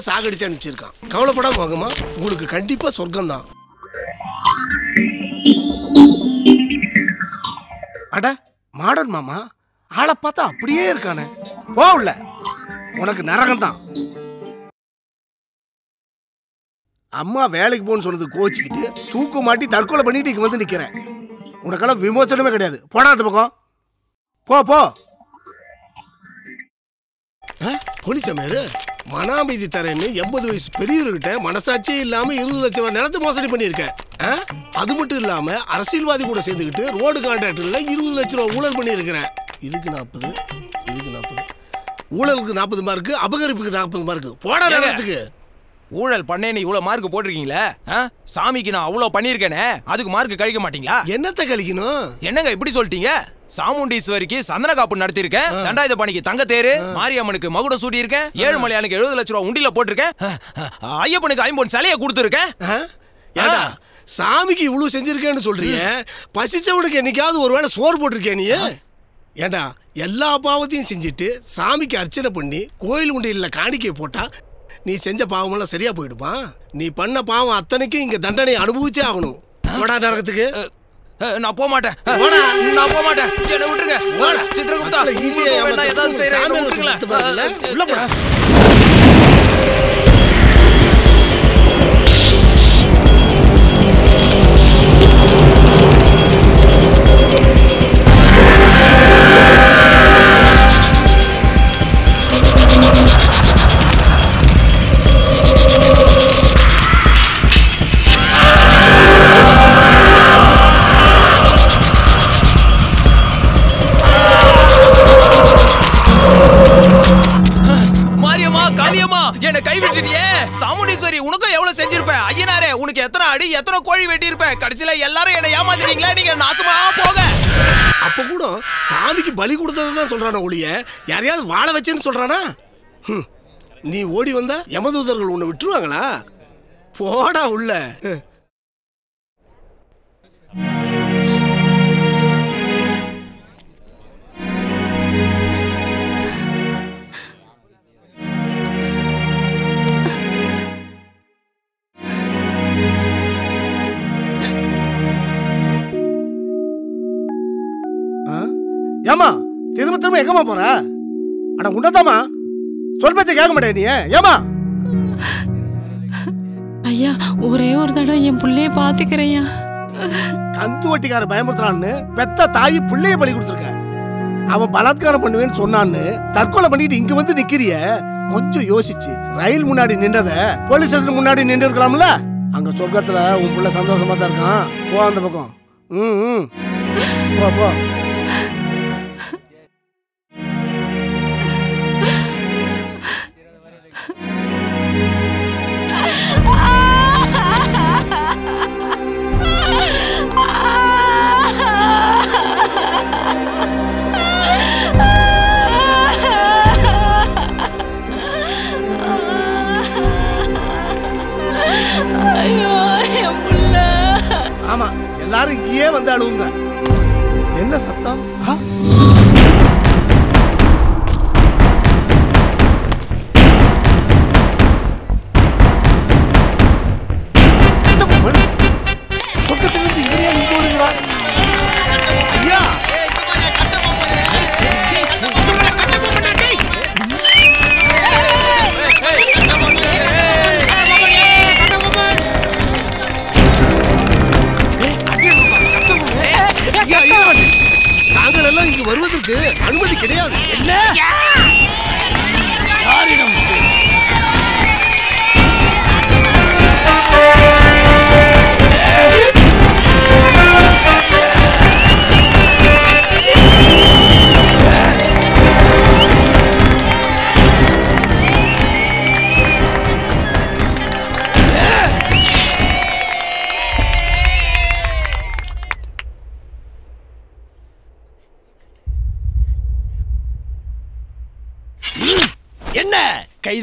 கூட சாகடிச்சு அனுப்பிச்சிருக்கான். கவலைப்படாம வாங்கம்மா. உங்களுக்கு கண்டிப்பா சொர்க்கம் தான் அட மாடர்ன் மாமா ஆளை பார்த்தா அப்படியே இருக்கானே. போ உள்ள. உனக்கு நரகம் தான் அம்மா வேலைக்கு போன்னு சொன்னது கோச்சிக்கிட்டு தூக்கு மாட்டி தற்கொலை பண்ணிட்டு இங்க வந்து நிக்கிறேன். உனக்கெல்லாம் விமோச்சனமே கிடையாது. போடா அந்த பக்கம். போ போ. பொலிச்சமேரு அமைதி தரேன்னு எண்பது வயசு பெரியவர்கிட்ட மனசாட்சியே இல்லாம இருபது லட்சம் ரூபாய் நிலத்தை மோசடி பண்ணியிருக்கேன்? அது மட்டும் இல்லாம அரசியல்வாதி கூட சேர்ந்துக்கிட்டு ரோடு கான்ட்ராக்டர்ல இருபது லட்சம் ரூபாய் ஊழல் பண்ணியிருக்கிறேன் இதுக்கு நாற்பது இதுக்கு நாற்பது ஊழலுக்கு நாற்பது மார்க்கு அபகரிப்புக்கு நாற்பது மார்க்கு போடா? நேரத்துக்கு ஊழல் பண்ணேன்னு இவ்வளவு மார்க் போட்டிருக்கீங்களே? சாமிக்கு நான் அவ்வளவு பண்ணிருக்கேனே அதுக்கு மார்க் கழிக்க மாட்டீங்களா? என்னத்தை கழிக்கணும்? என்னங்க இப்படி சொல்லிட்டீங்க? சாமுண்டீஸ்வரிக்கு சந்தன காப்பு நடத்திருக்கேன் தண்டாயுத பணிக்கு தங்க தேரு. மாரியம்மனுக்கு மகுடம் சூடியிருக்கேன் ஏழுமலையானுக்கு எழுபது லட்ச ரூபா உண்டில போட்டிருக்கேன். ஐயப்பனுக்கு ஐம்பொன் சிலையை கொடுத்துருக்கேன். சாமிக்கு இவ்வளவு செஞ்சிருக்கேன்னு சொல்றிய பசிச்சவனுக்கு என்னைக்காவது ஒருவேளை சோறு போட்டிருக்கே நீ? ஏண்டா எல்லா பாவத்தையும் செஞ்சுட்டு சாமிக்கு அர்ச்சனை பண்ணி கோயில் உண்டியல்ல காணிக்கை போட்டா நீ செஞ்ச பாவமெல்லாம் சரியா போயிடுமா? நீ பண்ண பாவம் அத்தனைக்கும் இங்க தண்டனை அனுபவிச்சே ஆகணும். போடா நரகத்துக்கு. நான் போக மாட்டேன். நான் போக மாட்டேன். என்ன விட்டுருங்க. சித்திரகுப்தா ஈஸியா ஏதாவது? உள்ள போடா. மாரியம்மா விட்டுட்டியே. சாமுண்டீஸ்வரி உனக்கும் எவ்வளவு செஞ்சிருப்ப? ஐயனாரே உனக்கு எத்தனை அடி எத்தனை கோழி வெட்டியிருப்ப? கடைசியில எல்லாரும் என்னை ஏமாத்திட்டீங்களா நீங்க நாசமா போக அப்ப கூட சாமிக்கு பலி கொடுத்ததுதான் சொல்றானா ஒளிய யாரையாவது வாழ வச்சேன்னு சொல்றானா? நீ ஓடி வந்தா யமதூதர்கள் உன்னை விட்டுருவாங்களா? போடா உள்ள. ஏமா திரும்ப திரும்ப எங்கம்மா போற? அட உண்டதாமா சொல் பேச்ச கேட்க மாட்டே நீ ஏமா ஐயா ஒரே ஒரு தடவை என் புள்ளைய பாத்துக்கிறேயா கந்து வட்டிக்கார பயமுறுத்துறான்னு பெத்த தாய் பிள்ளைய பலி கொடுத்துருக்க. அவன் பலாத்காரம் பண்ணுவேன்னு சொன்னான்னு தற்கொலை பண்ணிட்டு இங்க வந்து நிக்கிறிய. கொஞ்சம் யோசிச்சு ரயில் முன்னாடி நின்றத போலீஸ் ஸ்டேஷன் முன்னாடி நின்று இருக்கலாம்ல? அங்க சொர்க்கத்துல உன் புள்ள சந்தோஷமா தான் இருக்கான். போ அந்த பக்கம். ம் ம். போ போ. எல்லாரும் இங்கேயே வந்து அழுவுங்க. என்ன சத்தம்?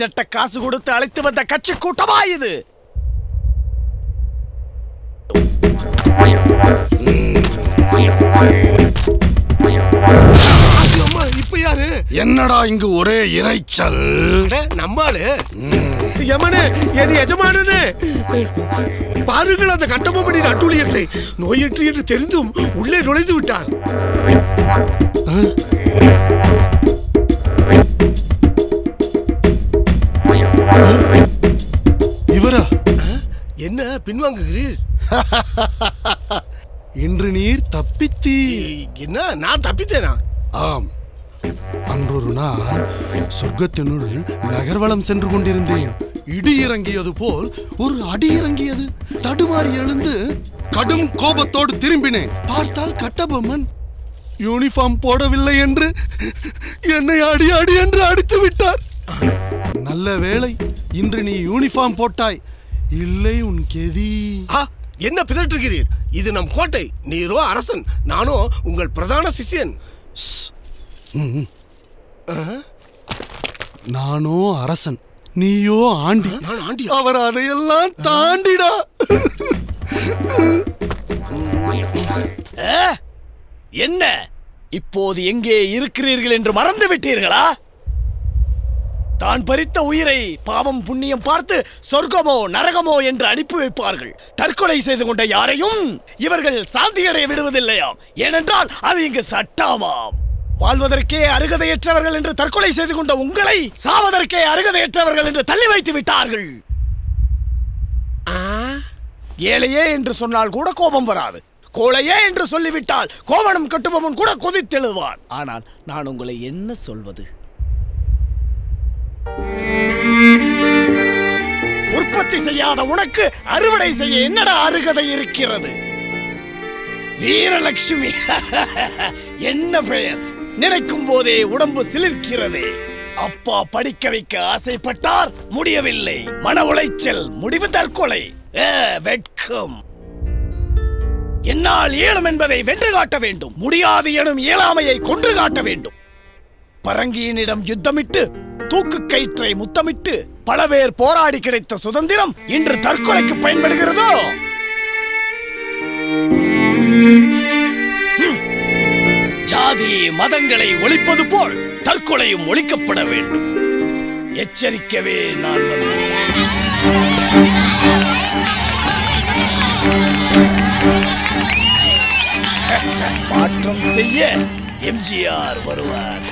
கைதட்ட காசு கொடுத்து அழைத்து வந்த கட்சி கூட்டமா இது? அம்மா இப்ப யாரு? என்னடா இங்கு ஒரே இரைச்சல் அட, நம்மாளு யமனே என் எஜமானனே பாருங்கள் அந்த கட்டபொம்மனின் அட்டூழியத்தை. நோயற்று என்று தெரிந்தும் உள்ளே நுழைந்து விட்டார். இவரா? என்ன பின்வாங்குகிறீர் இன்று நீர் தப்பித்தீ என்ன? நான் தப்பித்தேனா? ஆம். அன்றொரு நாள் சொர்க்கத்தினுள் நகர்வலம் சென்று கொண்டிருந்தேன். இடி இறங்கியது போல் ஒரு அடி இறங்கியது. தடுமாறி எழுந்து கடும் கோபத்தோடு திரும்பினேன். பார்த்தால் கட்டபொம்மன் யூனிஃபார்ம் போடவில்லை என்று என்னை அடி அடி என்று அடித்து விட்டார் நல்ல வேளை இன்று நீ யூனிஃபார்ம் போட்டாய். இல்லை உன் கெதி. ஆ, என்ன பிதற்றுகிறீர் இது நம் கோட்டை. நீரோ அரசன். நானோ உங்கள் பிரதான சிஷ்யன். ம். நானோ அரசன். நீயோ ஆண்டி. நான் ஆண்டி அவர் அதையெல்லாம் தாண்டிடா? என்ன? இப்போது எங்கே இருக்கிறீர்கள் என்று மறந்து விட்டீர்களா தான் பறித்த உயிரை பாவம் புண்ணியம் பார்த்து சொர்க்கமோ நரகமோ என்று அனுப்பி வைப்பார்கள். தற்கொலை செய்து கொண்ட யாரையும் இவர்கள் சாந்தியடைய விடுவதில்லையாம். ஏனென்றால் அது இங்கு சட்டமாம். வாழ்வதற்கே அருகதையற்றவர்கள் என்று தற்கொலை செய்து கொண்ட உங்களை சாவதற்கே அருகதையற்றவர்கள் என்று தள்ளி வைத்து விட்டார்கள். ஏழையே என்று சொன்னால் கூட கோபம் வராது. கோழையே என்று சொல்லிவிட்டால் கோவணம் கட்டுபவன் கூட கொதித்தெழுவான். ஆனால் நான் உங்களை என்ன சொல்வது? உற்பத்தி செய்யாத உனக்கு அறுவடை செய்ய என்னடா அருகதை இருக்கிறது? வீரலட்சுமி என்ன பெயர்? நினைக்கும் போதே உடம்பு சிலிர்க்கிறது. அப்பா படிக்க வைக்க ஆசைப்பட்டார் முடியவில்லை. மன உளைச்சல் முடிவு தற்கொலை. வெட்கம். என்னால் இயலும் என்பதை வென்று காட்ட வேண்டும். முடியாது எனும் இயலாமையை கொன்று காட்ட வேண்டும். பரங்கியனிடம் யுத்தமிட்டு தூக்கு கயிற்றை முத்தமிட்டு பல பேர் போராடி கிடைத்த சுதந்திரம் இன்று தற்கொலைக்கு பயன்படுகிறதோ? ஜாதி மதங்களை ஒழிப்பது போல் தற்கொலையும் ஒழிக்கப்பட வேண்டும். எச்சரிக்கவே நான் மாற்றம் செய்ய எம்ஜிஆர் வருவார்.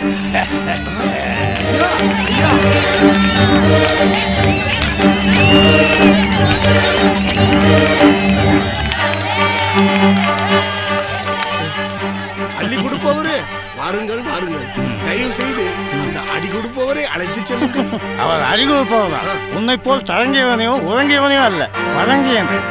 அள்ளி கொடுப்பவரே வாருங்கள் வாருங்கள். தயவு செய்து அந்த அடி கொடுப்பவரை அழைத்து செல்லுங்கள். அவர் அடி கொடுப்பவர் உன்னை போல் தரங்கியவனையோ உறங்கியவனையோ அல்ல வழங்கியவன்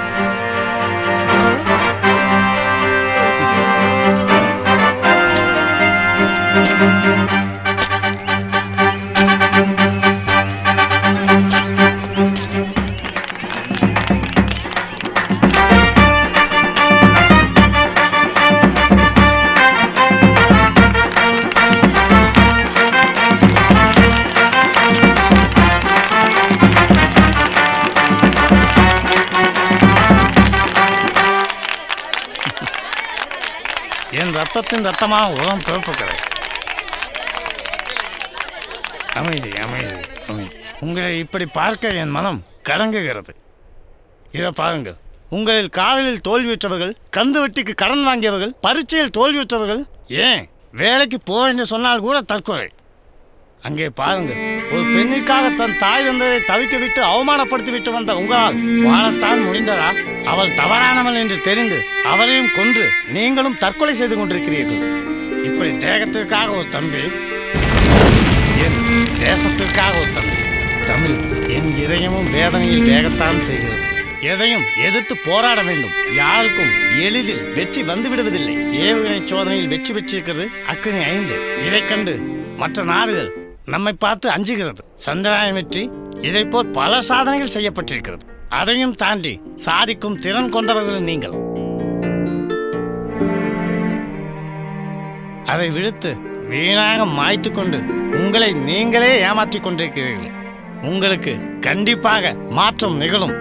ஏன் ரத்தத்தின் ரத்தமாக உரம் பிறப்புக்கிறேன் அமைதி அமைதி அமைதி. உங்களை இப்படி பார்க்க என் மனம் கடங்குகிறது இதை பாருங்கள். உங்களில் காதலில் தோல்வியுற்றவர்கள் கந்து வெட்டிக்கு கடன் வாங்கியவர்கள் பரீட்சையில் தோல்வியுற்றவர்கள் ஏன் வேலைக்கு போ என்று சொன்னால் கூட தற்கொலை. அங்கே பாருங்கள். ஒரு பெண்ணிற்காக தன் தாய் தந்தையை தவிக்க விட்டு அவமானப்படுத்தி விட்டு வந்த உங்களால் வாழத்தான் முடிந்ததா? அவள் தவறானவள் என்று தெரிந்து அவளையும் கொன்று நீங்களும் தற்கொலை செய்து கொண்டிருக்கிறீர்கள். இப்படி தேகத்திற்காக ஒரு தம்பி என் தேசத்திற்காக ஒரு தமிழ் என் இதயமும் வேதனையில் வேகத்தான் செய்கிறது. எதையும் எதிர்த்து போராட வேண்டும். யாருக்கும் எளிதில் வெற்றி வந்து விடுவதில்லை ஏவுகணை சோதனையில் வெற்றி பெற்றிருக்கிறது அக்னி ஐந்து. இதை கண்டு மற்ற நாடுகள் நம்மை பார்த்து அஞ்சுகிறது. சந்திராயன் வெற்றி இதைப் போல் பல சாதனைகள் செய்யப்பட்டிருக்கிறது. அதையும் தாண்டி சாதிக்கும் திறன் கொண்டவர்கள் நீங்கள். அதை விடுத்து வீணாக மாய்த்து கொண்டு உங்களை நீங்களே ஏமாற்றிக் கொண்டிருக்கிறீர்கள். உங்களுக்கு கண்டிப்பாக மாற்றம் நிகழும்.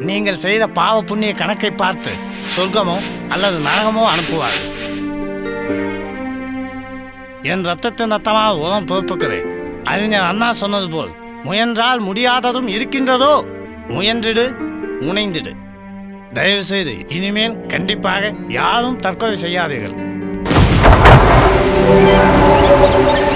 நீங்கள் செய்த பாவ புண்ணிய கணக்கை பார்த்து சொர்க்கமோ அல்லது நரகமோ அனுப்புவார்கள் என் ரத்தத்தின் ரத்தமாக உரம் பொறுப்புக்கிறேன் அறிஞர் அண்ணா சொன்னது போல் முயன்றால் முடியாததும் இருக்கின்றதோ? முயன்றிடு முனைந்திடு. தயவு செய்து இனிமேல் கண்டிப்பாக யாரும் தற்கொலை செய்யாதீர்கள். Thank you.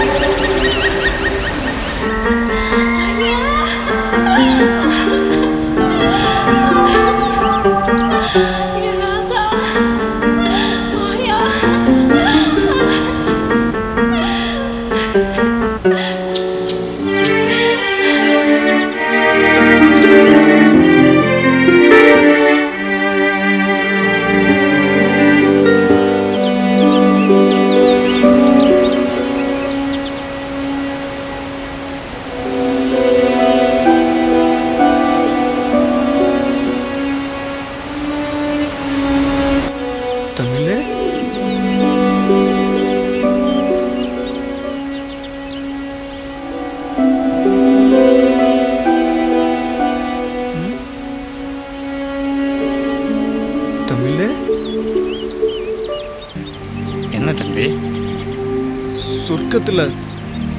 சொர்க்கத்துல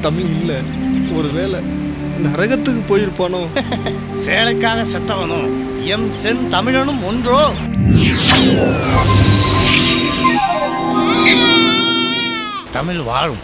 தமிழ் இல்ல. ஒருவேளை நரகத்துக்கு போயிருப்பானோ? சேலைக்காக செத்தவனும் எம் சென் தமிழனும் ஒன்றோ? தமிழ் வாழும்.